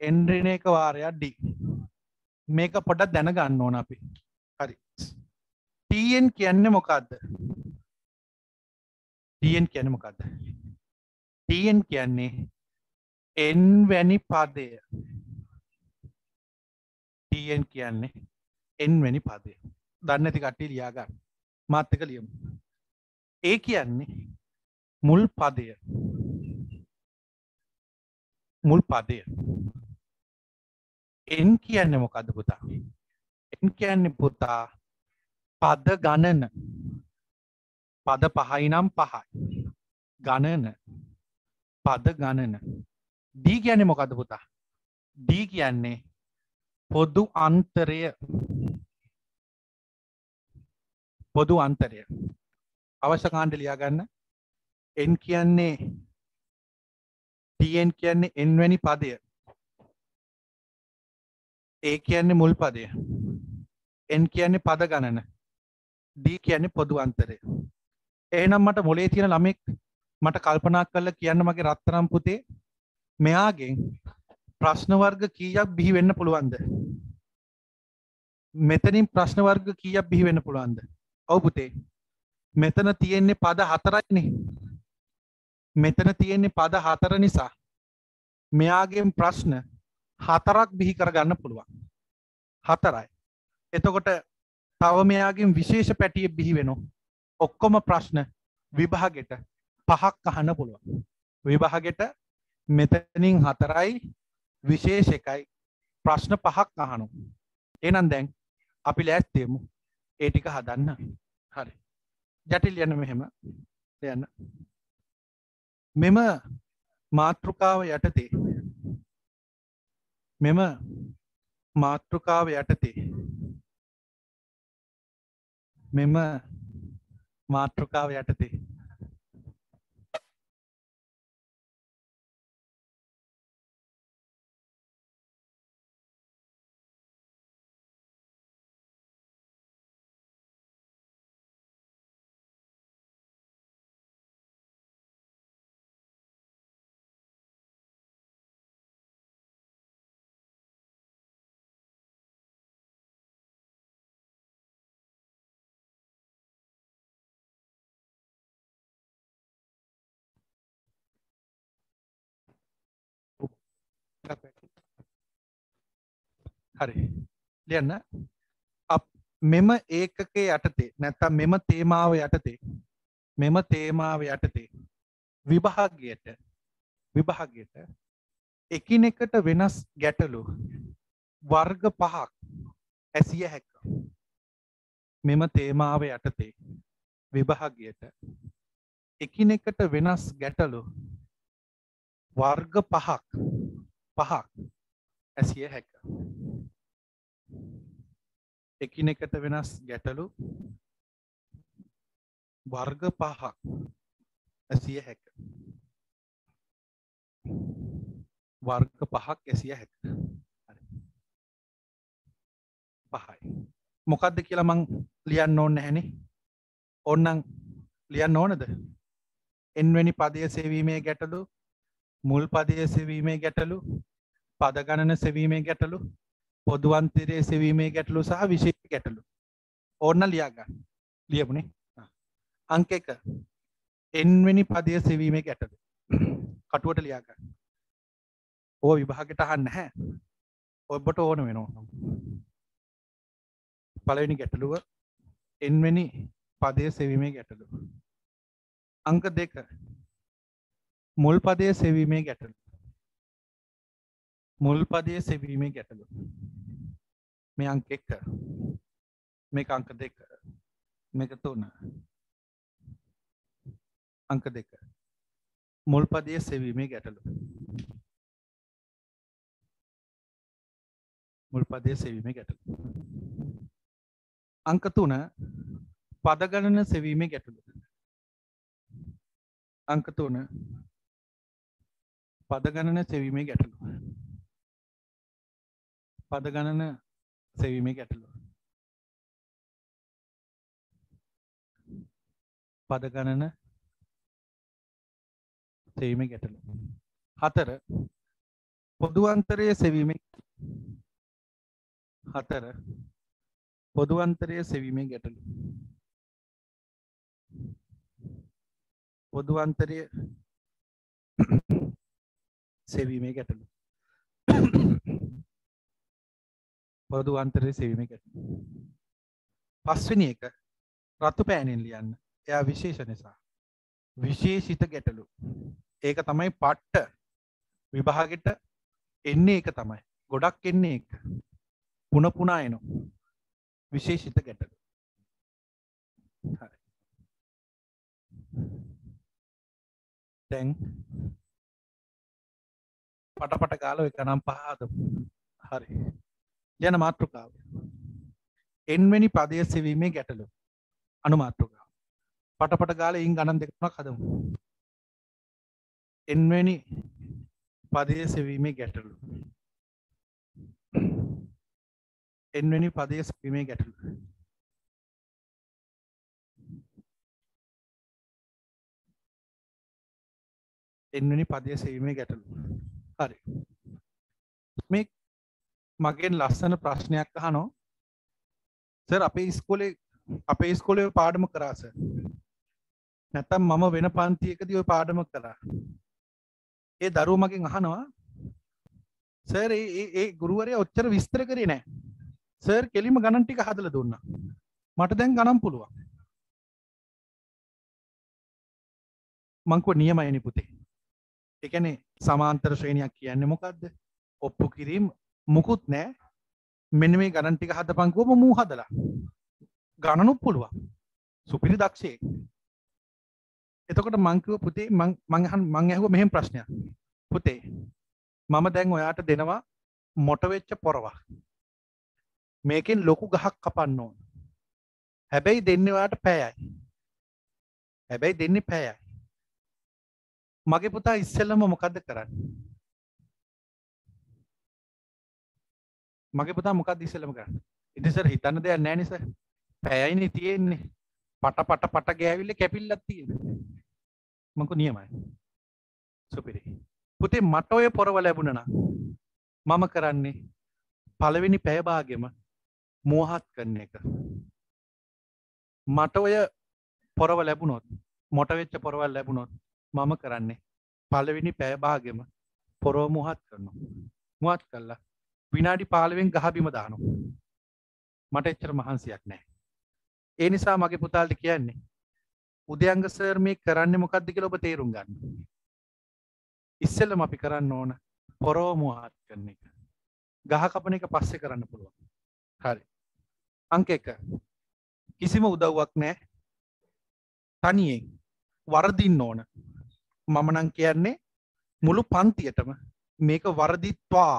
[SPEAKER 1] එන්රින එක වාරයක් ඩි මේක පොඩක් දැනගන්න ඕන අපි. හරි. ටන් කියන්නේ මොකක්ද ටන් කියන මොකක්ද ටන් කියන්නේ එන් වැනි පදය. ටන් කියන්නේ එන් වැනි පදය. දන්නති කට්ටි ලියාගන්න. මාත්තක ලියමු. ඒ කියන්නේ මුල් පදය. මුල් පදය. එන් කියන්නේ මොකද පුතා? එන් කියන්නේ පුතා පද ගණන. පද පහයි නම් පහයි. ගණන. පද ගණන. දී කියන්නේ මොකද පුතා? දී කියන්නේ පොදු අන්තරය. පොදු අන්තරය. අවශ්‍ය කාණ්ඩ ලියාගන්න. එන් කියන්නේ ටන් කියන්නේ එන්වැනි පදය. ඒ කියන්නේ මුල් පදය. එන් කියන්නේ පද ගණන. දී කියන්නේ පොදු අන්තරය. එහෙනම් මට මොලේ තියෙන ළමෙක් මට කල්පනා කරලා කියන්න මගේ රත්තරම් පුතේ මෙයාගෙන් ප්‍රශ්න වර්ග කීයක් බිහි වෙන්න පුළුවන්ද? මෙතනින් ප්‍රශ්න වර්ග කීයක් බිහි වෙන්න පුළුවන්ද? ඔව් පුතේ. මෙතන තියෙන්නේ පද හතරයිනේ. මෙතන තියෙන්නේ පද හතර නිසා මෙයාගෙන් ප්‍රශ්න හතරක් බිහි කරගන්න පුළුවන්. හතරයි. එතකොට තව මෙයාගෙන් විශේෂ පැටිය බිහි වෙන ඔක්කොම ප්‍රශ්න විභාගෙට. පහක් අහන්න පුළුවන්. විභාගෙට මෙතනින් හතරයි විශේෂ එකයි. ප්‍රශ්න පහක් අහනු එනම් දැන් අපි ලෑස්තියමු ඒ ටික හදන්න. හරි. ජටිල් යන මෙහෙම යන්න. මෙම මාතෘකාව යටතේ. මෙම මාතෘකාව යටතේ. මෙම මාතෘකාව යටතේ. හරි. ලියන්න. මෙම ඒකකේ යටතේ නැත්තම් මෙම තේමාව යටතේ මෙම තේමාව යටතේ විභාගයට විභාගයට එකිනෙකට වෙනස් ගැටලු වර්ග පහක් ඇසිය හැක. මෙම තේමාව යටතේ විභාගයට එකිනෙකට වෙනස් ගැටලු වර්ග පහක් පහක්. ඇසිය හැක. එකිනෙකට වෙනස් ගැටලු. වර්ග පහක්. ඇසිය හැක. වර්ග පහක් ඇසිය හැක. පහයි. මොකක්ද කියලා මං ලියන්න ඕන්න හැනේ ඔන්නං ලියන්න ඕනද? එන්වැනි පදය සෙවීමේ ගැටලු. මුල් පදය සෙවීමේ ගැටලු පදගණන සෙවීමේ ගැටලු පොදුවන්තරයේ සෙවීමේ ගැටලු සහ විශේෂ ගැටලු. ඕන්න ලියාගන්න ලියපුනේ? අංක එක. එන්වෙනි පදය සෙවීමේ ගැටලු. කටුවට ලියාගන්න ඕ විභාගට අහන්න නැහැ ඔබට ඕන වෙනවා. පළවෙනි ගැටලුව එන්වෙනි පදය සෙවීමේ ගැටලු. අංක දෙක මුල් පදය සෙවීමේ ගැටලු. මුල් පදය සෙවීමේ ගැටලු. මේ අංක එක. මේක අංක දෙක. මේක තුන. අංක දෙක. මුල් පදය සෙවීමේ ගැටලු. මුල් පදය සෙවීමේ ගැටලු. අංක තුන. පදගණන සෙවීමේ ගැටලු. අංක තුන. පද ගණන සෙවීමේ ගැටලු පද ගණන සෙවීමේ ගැටලු පද ගණන සෙවීමේ ගැටලු හතර. පොදුවන්තරය සෙවීමේ හතර. පොදුවන්තරය සෙවීමේ ගැටලු පොදුවන්තරය සෙවීමේ ගැටලු. [coughs] පොදු අන්තරය සෙවීම ගැටලු. පස්වෙනි එක රත්තු පෑනෙන් ලියන්න. එයා විශේෂ නිසා. විශේෂිත ගැටලු. ඒක තමයි පට්ට විභාගෙට එන්නේ එක තමයි. ගොඩක් එන්නේ එක පුන පුනා එනු විශේෂිත ගැටලු. තැන් පටපට කාලව එක නම් පහද හරි. යන මාතෘකාව. එන්වැනි පදය සෙවීමේ ගැටලු. අනු මාතෘකාව පටපට ගාල ඉන් ගණන් දෙකනක් හදමු. එන්වැනි පදය සෙවීමේ ගැටලු. එන්වැනි පදය සෙවීමේ ගැටලු. එන්වැනි පදය සෙවීමේ ගැටලු. හරි. මේ මගෙන් ලස්සන ප්‍රශ්නයක් අහනෝ සර් අපේ ඉස්කොලේ අපේ ඉස්කොලේ පාඩම කරාස නැතම් මම වෙන පන්තියකදී ඔය පාඩම කරා ඒ දරුව මගෙන් අහනවා සර් ඒ ගුරුවරය ඔච්චර විස්තර කරේ නෑ. සර් කෙලිම ගණන් ටික හදලා දුන්නා. මට දැන් ගණන් පුළුවන්. මංකව නියමයනි පුතේ. එකනේ සමාන්තර ශ්‍රේණයක් කියන්නේ මොකක්ද ඔප්පු කිරීම මුකුත් නෑ මෙන්න මේ ගණන් ටික හදපන්කුවම මූ හදලා. ගණනුත් පුළුවන්. සුපිරි දක්ෂයෙක් එතකොට මංකිව පුතේ මංහන් මං ඇහුව මෙහෙම ප්‍රශ්නයක්. පුතේ මම දැන් ඔයාට දෙනවා මොටවෙච්ච පොරවා මේකෙන් ලොකු ගහක් කපන්න ඕන. හැබැයි දෙන්න ඔයාට පෑයයි. හැබැයි දෙන්නේ පෑයයි. මගේ පුතා ඉස්සෙල්ලම මොකක්ද කරන්න? මගේ පුතා මොකක්ද ඉස්සෙල්ලම කරන්න? ඉතින් සර් හිතන්න දෙයක් නැහැ නේ සර් පැයයිනේ තියෙන්නේ. පට පට පට ගෑවිල්ල කැපිල්ලක් තියෙන්නේ මංකු නියමයි? සුපිරි. පුතේ මට ඔය පොරව ලැබුණ නම් මම කරන්නේ පළවෙනි පැය භාගෙම මෝහත් කරන එක. මට ඔය පොරව ලැබුණොත් මොට වෙච්ච පොරවල් ලැබුණොත් මම කරන්නේ? පළවෙනි පැය භාගෙම පොරව මුහත් කරනවා. මුවත් කල්ලා විනාඩි පාලවෙන් ගහබිම දානු මට එච්චර මහන්සියක් නෑ ඒ නිසා මගේ පුතාල්ට කියන්නේ උදයංග සර් මේ කරන්න මොකක්ද කියලා ඔබ තේරුම් ගන්න. ඉස්සෙල්ලම අපි කරන්න ඕන පොරෝ මුවහත් කරන එක. ගහ කපන එක පස්සේ කරන්න පුළුවන්. හරි. අංක එක. කිසිම උදව්වක් නෑ තනියෙන් වරදින්න ඕන. මම නම් කියන්නේ මුළු පන්තියටම මේක වරදිත්වා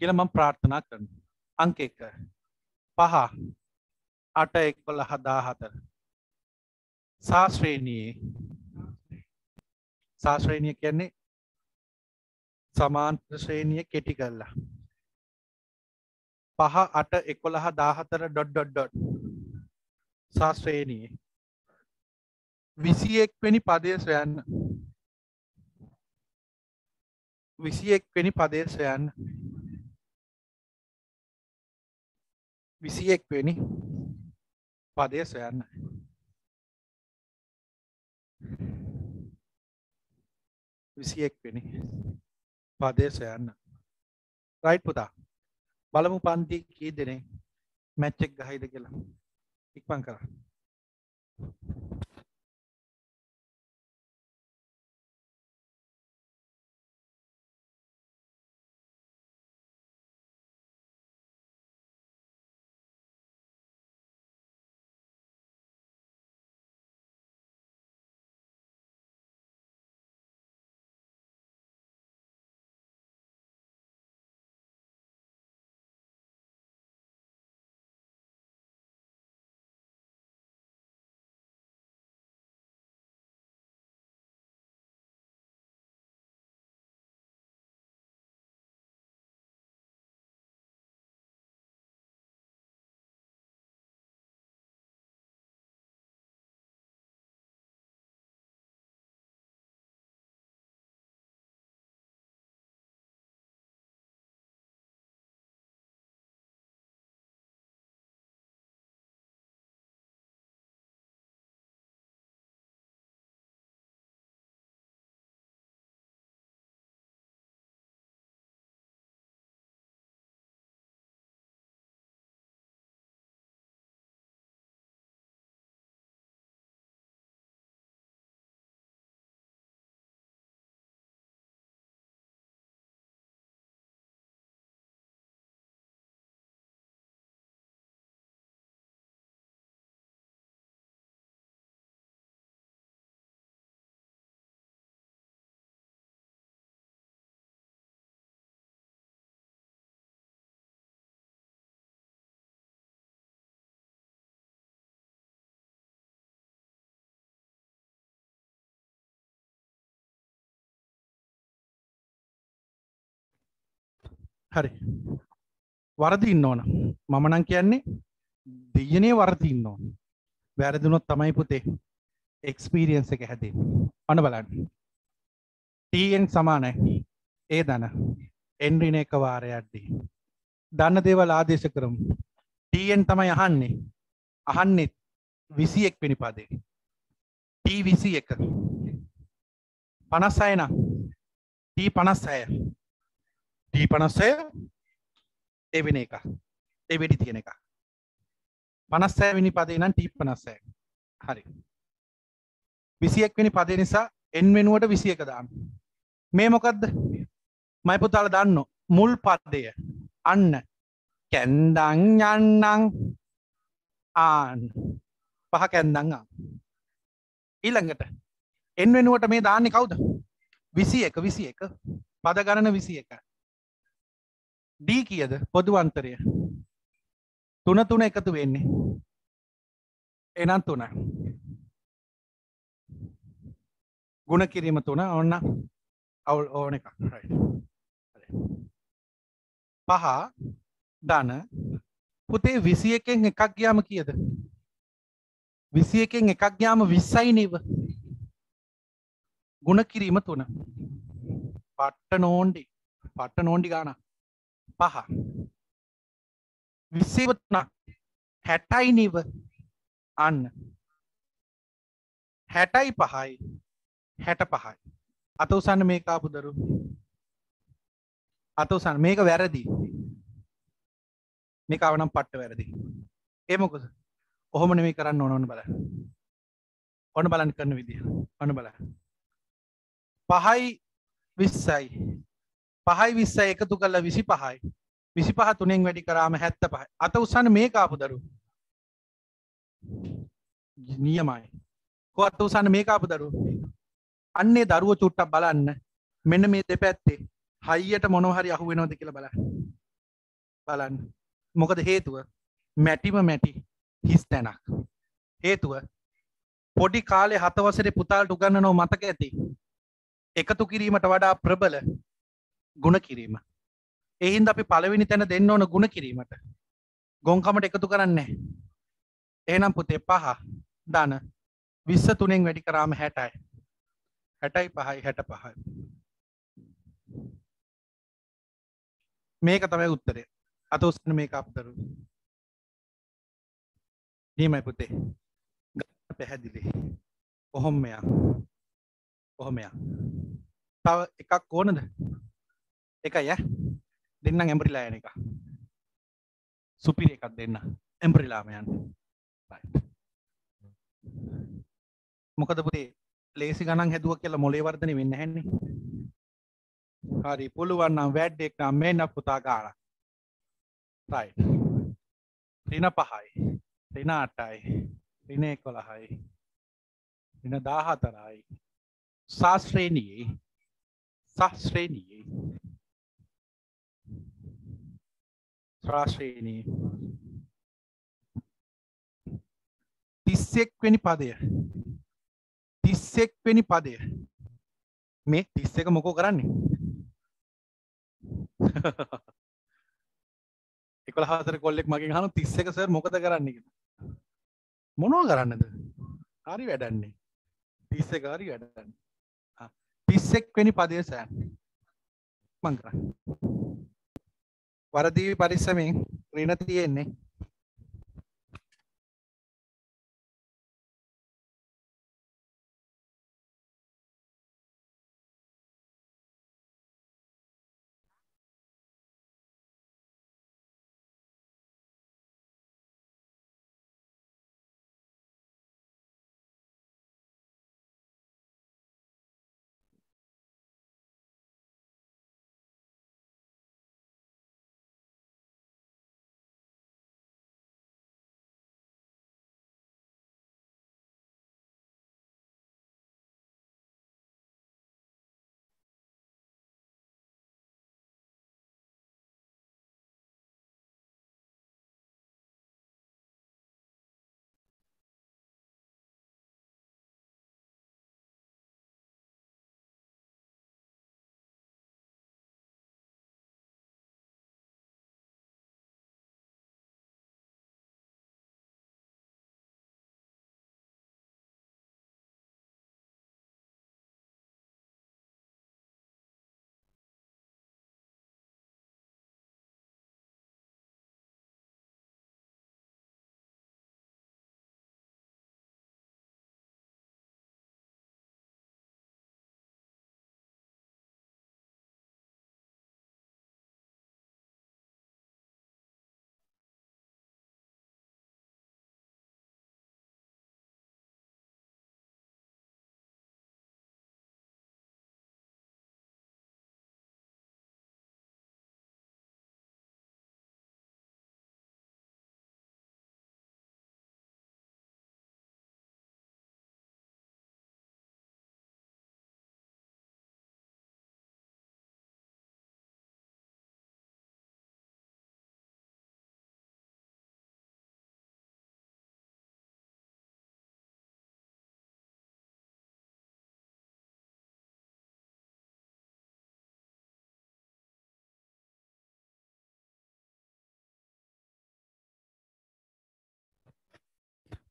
[SPEAKER 1] කියලා මම ප්‍රාර්ථනා කරනවා. අංක එක. පහ. අට එක්කොල හදාහතර ශාස්ත්‍රේණයේ ශාස්ත්‍රේණිය කියන්නේ සමාන්ත්‍ර ශ්‍රේණිය කෙටි කරලා. පහ අට එකොළහ දාහතර ඩොඩ් ඩොඩ් ඩොඩ් ශාස්ත්‍රේණයේ විසියෙක්වෙනි පදය සොයන්න. විසියෙක්වෙනි පදය සොයන්න. විසියෙක්වෙනි පදය සොයන්න. විසියෙක්වෙනි පදය සොයන්න. රයිට් පුතා. බලමු පන්ති කී දෙනේ මැච්චෙක් ගහයිද කියලා. ඉක්මන් කර හරි. වරදින්න ඕන මම නම් කියන්නේ දෙයනේ වරදින්න ඕන වැරදුනොත් තමයි පුතේ එක්ස්පීරියන්ස් එක හැදේ අන බලන්න. ටන් සමානයි. ඒ දන එන්රින එක වාරයක්දී දන්න දේවල් ආදේශ කරමු. ටන් තමයි අහන්නේ. අහන්නෙත් විසියෙක් වෙනි පදේ ටී විසි එක පනස් අයන ටී පනස් අය ටී පනස්සය එවෙන එක. ඒ වෙඩි තියෙන එක. පනස්සෑ විනි පදේ නම් ටී පනස්සය හරි. විසියෙක් වෙනි පදේ නිසා එන් වෙනුවට විසි එක දාන්න. මේ මොකක්ද මයි පුතාල දන්න. මුල් පද්දය අන්න. කැන්දං යන්නං ආන් පහ කැන්දං ඊළඟට එන් වෙනුවට මේ දාන්නේ කවුද? විසි එක විසි එක පද ගණන විසි එක ඩී කියද? පොදු අන්තරය. තුන තුන එකතු වෙන්නේ. එනම් තුන. ගුණ කිරීම තුන ඔන්න අවුල් ඕන එක පහ දන පුතේ විසි එකෙන් එකක් ගයාම කියද? විසි එකෙන් එකක් ගයාම විස්සයි නීව. ගුණ කිරීම තුන. පට්ට නෝන්ඩි. පට්ට නෝන්ඩි ගාන පහ. විසේවත්න හැටයි නිව. අන්න. හැටයි පහයි. හැට පහයි. අත උසන්න මේ කාපුදරු අත උසන්න. මේක වැරදි. මේ කවනම් පට්ට වැරදි. ඒමොකද ඔහොම නෙමේ කරන්න ඕන. ඕන බල ඔන්න බලන්න කරන විදිහ ඔන්න බල පහයි විස්සයි. පහයි විස්ස එකතු කල්ල විසි පහයි විසි පහ තුනෙන් වැඩි කරාම හැත්ත පහ අත උත්සන්න මේ කාපු දරු නියමයි. කොත් උසන්න මේ කාපු දරු අන්නේ දරුව චුට්ටක් බලන්න. මෙන්න මේ දෙපැත්තේ හයියට මොනොහරි අහු වෙනවද කියලා බල බලන්න. මොකද හේතුව? මැටිම මැටි හිස් තැනක්. හේතුව? පොඩි කාලේ හතවසරේ පුතාලට උගන්න නොව මතක ඇති. එකතු කිරීමට වඩා ප්‍රබල ගුණ කිරීම. එහින්ද අපි පළවෙනි තැන දෙන්න ඕන ගුණ කිරීමට. ගොංකමට එකතු කරන්නේ එහෙනම් පුතේ පහ දන විස්ස තුනෙන් වැඩි කරාම හැටයි. හැටයි පහයි හැට පහයි. මේක තමයි උත්තරේ අත උස්සන මේක අපතරු නියමයි පුතේ. පැහැදිලි. ඔහොම්මයා ඔහොමයා තව එකක් ඕනද? එකයි ඈ. දෙන්නම් එම්බරිලා යන එක. සුපිරි එකක් දෙන්න. එම්බරිලාම යන්න. මොකද පුතේ ලේසි ගණන් හැදුව කියලා මොලේ වර්ධනය වෙන්න හැන්නේ හරි පුළුවන් නම් වැඩ් එක නම් මෙන්න පුතා ගාලා. රයිට් ඍණ පහයි. ඍණ අටයි. ඍණ එකොළහයි. ඍණ දාහතරයි. ශාස්ත්‍රේණියේ ශාස්ත්‍රේණියේ ශ්‍රාශ්‍රේණී තිස්සෙක් වෙනි පදය. තිස්සෙක් වෙනි පදය. මේ තිස්ස එක මොකෝ කරන්නේ? [laughs] එකොළ හතර කොල්ලෙක් මගේ හනු තිස්ස එක සර් මොකද කරන්නේ? මොනෝ කරන්නද? හරි වැඩන්නේ. තිස්ස කාරි වැඩන්න. තිස්සෙක් වෙනි පදය සෑන් මං කරන්න වරදී පරිස්සමෙන් රින තියෙන්නේ.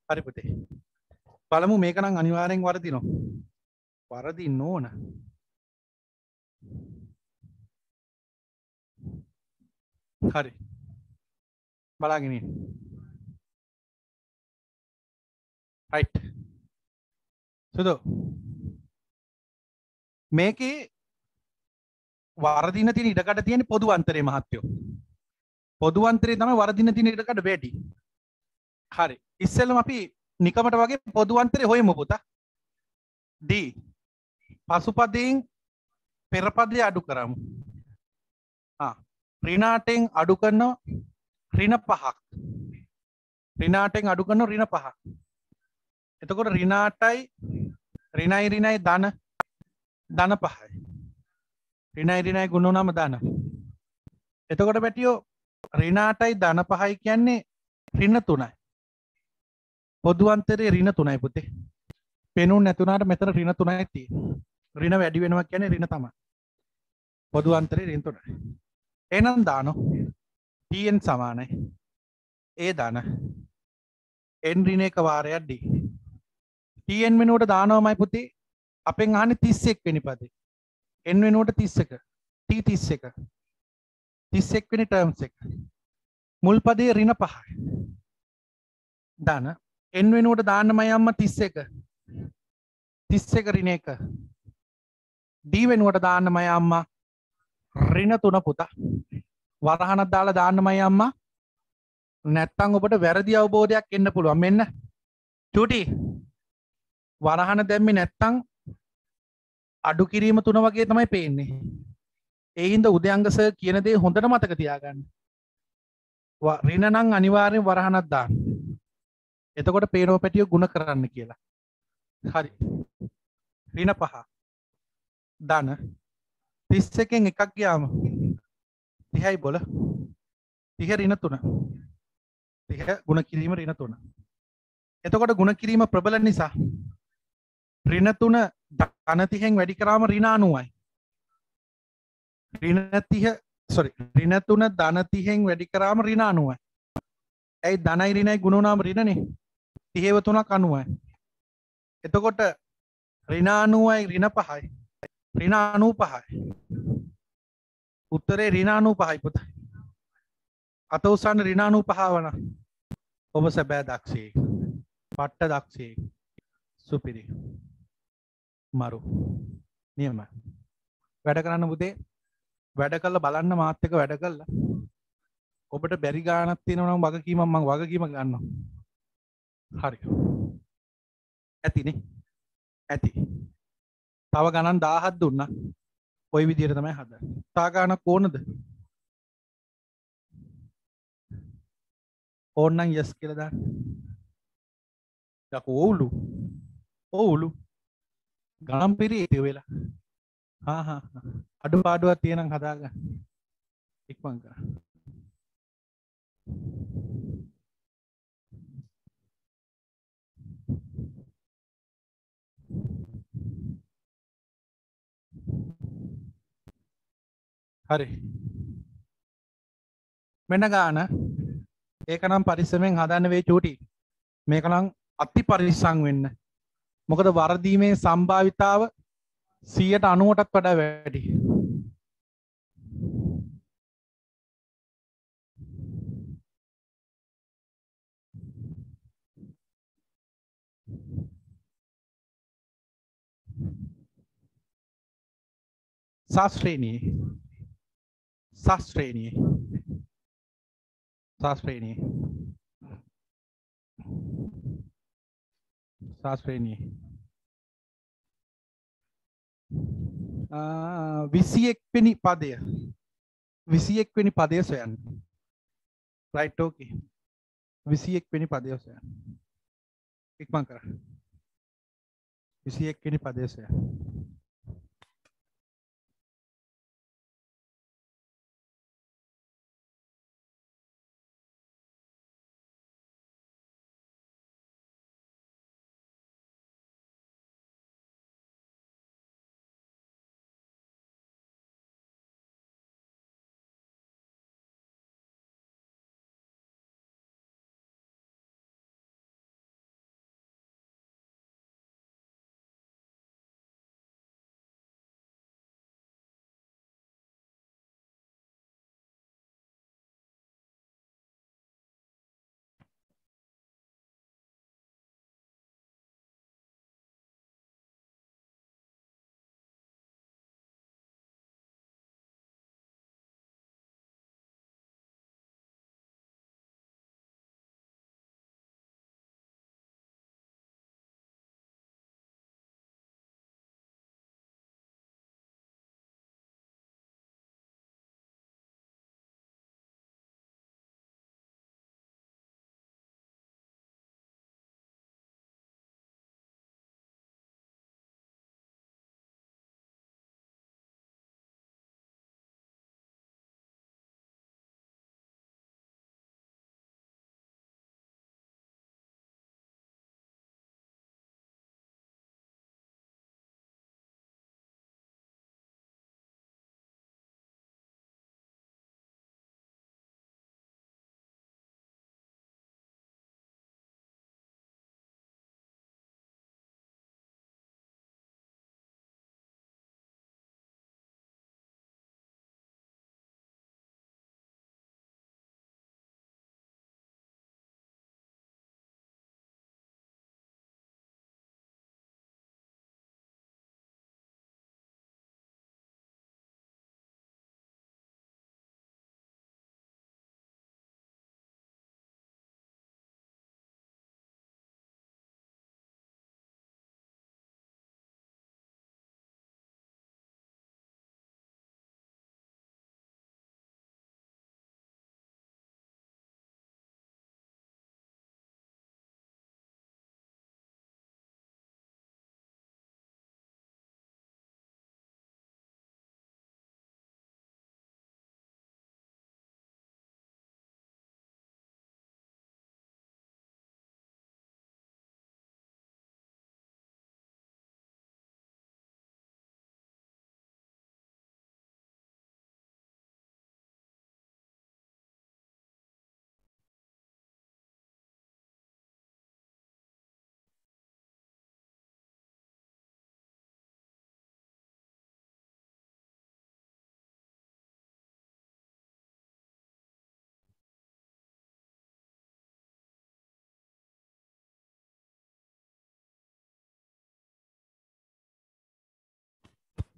[SPEAKER 1] හරි පුතේ බලමු මේක නම් අනිවාර්යෙන් වරදිනවා. වරදින්න ඕන. හරි. බලාගෙන ඉන්න. right. සුදු. මේකේ වරදින තියෙන ඉඩකඩ තියෙන පොදු අන්තරේ මහත්තයෝ. පොදු අන්තරේ තමයි වරදින තියෙන ඉඩකඩ වැඩි. හරි. ඉස්සෙල්ලම අපි නිකමට වගේ පොදු අන්තරේ හොයමු පුතා. D. පසුපදයෙන් පෙරපදය අඩු කරමු. ආ. ඍණාටෙන් අඩු කරනවා ඍණ පහක්. ඍණාටෙන් අඩු කරනවා ඍණ පහක්. එතකොට ඍණාටයි ඍණයි ඍණයි ධන ධන පහයි. ඍණයි ඍණයි ගුණ වුණාම ධන. එතකොට බැටියෝ ඍණාටයි ධන පහයි කියන්නේ ඍණ තුනයි. පොදු අන්තරේ ඍණ තුනයි පුතේ. පෙනුන් නැතුණාට මෙතන ඍණ තුනයි තියෙන්නේ. ඍණ වැඩි වෙනවා කියන්නේ ඍණ තමයි. පොදු අන්තරේ ඍණ තුනයි. එහෙනම් දානෝ. Tn සමානයි. ඒ ධන. N ඍණ එක වාරයක් d. Tn වෙනුවට දානවමයි පුතේ. අපෙන් අහන්නේ 31 වෙනි පදේ. N වෙනුවට 31 t 31 31 වෙනි ටර්ම්ස් එක. මුල් පදේ ඍණ 5යි ධන. N වෙනුවට දාන්නමයි අම්මා 31 31 ඍණ 1 d වෙනුවට දාන්නමයි අම්මා ඍණ 3 පුතා. වරහනක් දාලා දාන්නමයි අම්මා නැත්තම් ඔබට වැරදි අවබෝධයක් එන්න පුළුවන්. මෙන්න. චූටි. වරහන දැම්මේ නැත්තම් අඩු කිරීම තුන වගේ තමයි පේන්නේ. ඒ හින්දා උදයංග සර් කියන දේ හොඳට මතක තියාගන්න. ඍණ නම් අනිවාර්යෙන් වරහනක් දාන්න. එතකොට පේනෝ පැටිය ගුණ කරන්න කියලා. හරි. රින පහ. ධන. තිස් එකෙන් එකක් ගයාම තිහැයි බොල. තිහ රින තුන. තිහ ගුණ කිරීම රින තුන. එතකොට ගුණ කිරීම ප්‍රබල නිසා රින තුන ධනතිහෙන් වැඩි කරාම රිනානුවයි රිනතිහ සොරි රින තුන ධනතිහෙන් වැඩි කරාම රිනානුවයි ඇයි ධනයි රිනයි ගුණනාම රිනනේ ඍණනේ 30 තුනක් 90යි එතකොට ඍණ 90යි ඍණ 5යි ඍණ 95යි උත්තරේ ඍණ 95යි පුතයි අත උස්සන්න ඍණ 95 වන ඔබ සැබෑ දක්ෂයෙක්. පට්ට දක්ෂයෙක්. සුපිරි. මරු. නියම වැඩ කරන්න පුතේ. වැඩ කල්ල බලන්න මාත් එක වැඩ කල්ලා ඔබට බැරි ගානක් තියෙනවා නම් වගකීමක් මම වගකීම ගන්නවා. හරි. ඇතිනේ ඇති. තව ගණන් 1000ක් දුන්නා. ওই විදිහට තමයි හදන්නේ. තා ගානක් ඕනද? ඕන්නම් යස් කියලා දාන්න. යකෝ ඔවුලු. ඔවුලු. ගනම් පිරී ඒ වෙලා. හා හා අඩු පාඩුවක් තියෙනම් හදාගන්න. ඉක්මන් කරන්න. හරි. මෙන්න ගාන ඒක නම් පරිස්සමෙන් හදන්න වේ චූටි. මේක නම් අති පරිස්සම් වෙන්න. මොකද වරදීමේ සම්භාවිතාව 190ටත් වඩා වැඩි. ශාස්ත්‍රේණී ශාස්ත්‍රේණී ශාස්ත්‍රේණී ශාස්ත්‍රේණී විසියෙක් වෙනි පදය විසියෙක් වෙනි පදය සොයන්න රයිට් ඕකේ විසියෙක් වෙනි පදය සොයන්න ඉක්මන් කර විසියෙක් වෙනි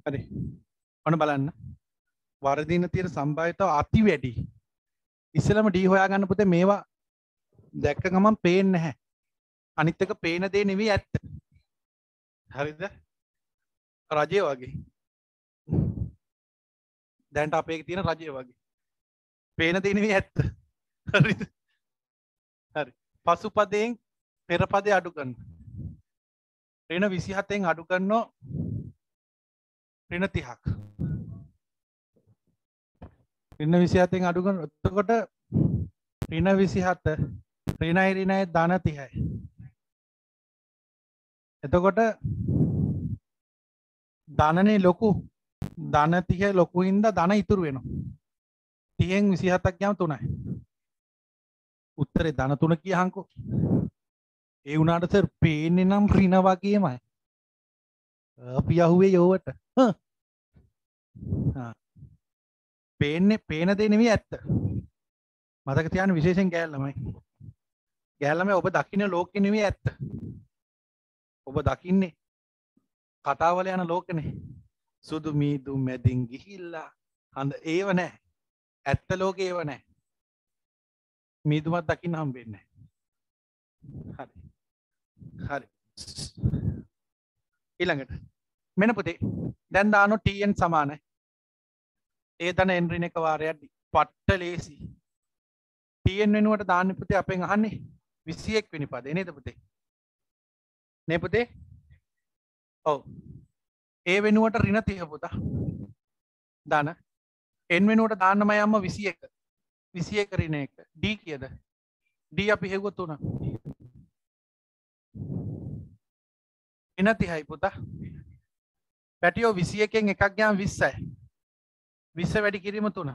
[SPEAKER 1] හරි. ඔන්න බලන්න. වරදින තියෙන සම්භාවිතාව අති වැඩි. ඉස්සලම ඩී හොයාගන්න පුතේ මේවා දැක්ක ගමන් පේන්නේ නැහැ. අනිත් එක පේන දේ නෙවෙයි ඇත්ත. හරිද? රජය වගේ. දැන්ට අපේ තියෙන රජය වගේ. පේන දේ නෙවෙයි ඇත්ත. හරිද? හරි. පසුපදයෙන් පෙරපදේ අඩු කරන්න ඍණ 27න් අඩු කරනවා. ඍණ 30ක් ඍණ 27න් අඩු කරන එතකොට ඍණ 27 ඍණයි ඍණයි ධන 30යි එතකොට ධනනේ ලොකු. ධන 30 ලොකු හින්දා ධන ඉතුරු වෙනවා. 30න් 27ක් ගියාම 3යි උත්තරේ ධන 3 කියහන්කෝ ඒ වුණාට සර් පේන්නේ නම් ඍණ වගේමයි. අපි අහුවේ යෝවට පේන්නේ පේන දේ නෙවෙයි ඇත්ත. මතක තියාගන්න විශේෂයෙන් ගෑල් ළමයි. ගෑල් ළමයි ඔබ දකින්න ලෝකෙ නෙවෙයි ඇත්ත. ඔබ දකින්නේ කතාවල යන ලෝකනේ. සුදු මීදු මැදින් ගිහිල්ලා හඳ ඒව නෑ. ඇත්ත ලෝකේ ඒව නෑ. මීදුමත් දකින්න හම්බෙන්නේ හරි. හරි. ඊළඟට මෙන්න පුතේ දැන් දානො tn සමානයි. ඒ දන එන්රින එක වාරයක් පට්ට ලේසි. Tn වෙනුවට දාන්න පුතේ අපෙන් අහන්නේ 21 වෙනි පදේ නේද පුතේ? නේ පුතේ? ඔව්. ඒ වෙනුවට ඍණ 30 පුතා. දාන. N වෙනුවට දාන්න මම යම්ම 21 21 ඍණ 1 d කීයද? D අපි හෙව්වොත් උනා. එන තිහයි පුතා. පැටියෝ විසි එකෙන් එකක් ගෑම් විස්සයි. විස්ස වැඩි කිරීම තුන.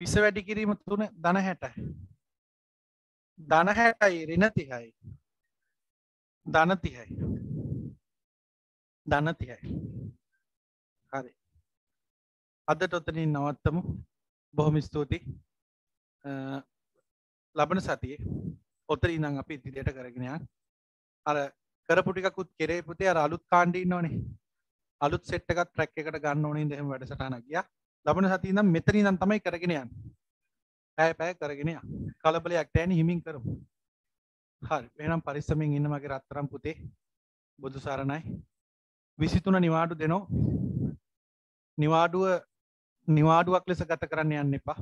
[SPEAKER 1] විස වැඩි කිරීම තුන දන හැටයි. දන හැටයි රින තිහයි දන තිහයි දන තිහයි හරි. අදට ඔතනින් නවත්තමු. බොහොම ස්තුතියි. ලබන සතියේ. ඔතන ඉඳන් අපි ඉදිරියට කරගෙන යන්න. අර කරපු ටිකකුත් කෙරේ පුතේ අර අලුත් කාණ්ඩේ ඉන්නවනේ. අලුත් සෙට් එකක් ට්‍රැක් එකට ගන්න ඕනේ ඉඳන් එහෙම වැඩසටහනක් ගියා. ලබන සතියේ ඉඳන් මෙතන ඉඳන් තමයි කරගෙන යන්නේ. පැය පැය කරගෙන යන්න. කලබලයක් නැහැ හිමින් කරමු. හරි. එහෙනම් පරිස්සමෙන් ඉන්න මගේ රත්තරන් පුතේ. බුදු සරණයි. 23 නිවාඩු දෙනෝ. නිවාඩුව නිවාඩුවක් ලෙස ගත කරන්න යන්න එපා.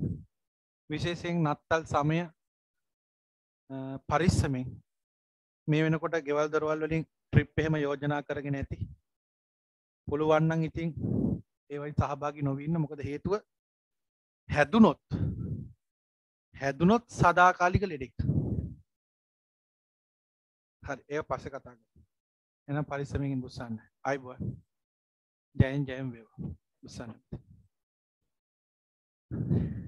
[SPEAKER 1] විශේෂයෙන් නත්තල් සමය පරිස්සමෙන්. මේ වෙනකොට ගෙවල් දොරවල් වලින් ට්‍රිප් එහෙම යෝජනා කරගෙන ඇති. පුළුවන් නම් ඉතින් ඒවයි සහභාගී නොවී ඉන්න මොකද හේතුව හැදුනොත් හැදුනොත් සදාකාලික ලෙඩෙක්. හරි ඒක පස්සේ කතා කරමු. එහෙනම් පරිස්සමෙන් බුස්සන්න. ආයිබෝන්. ජයෙන් ජයෙන් වේවා. බුස්සන්න. Thank you.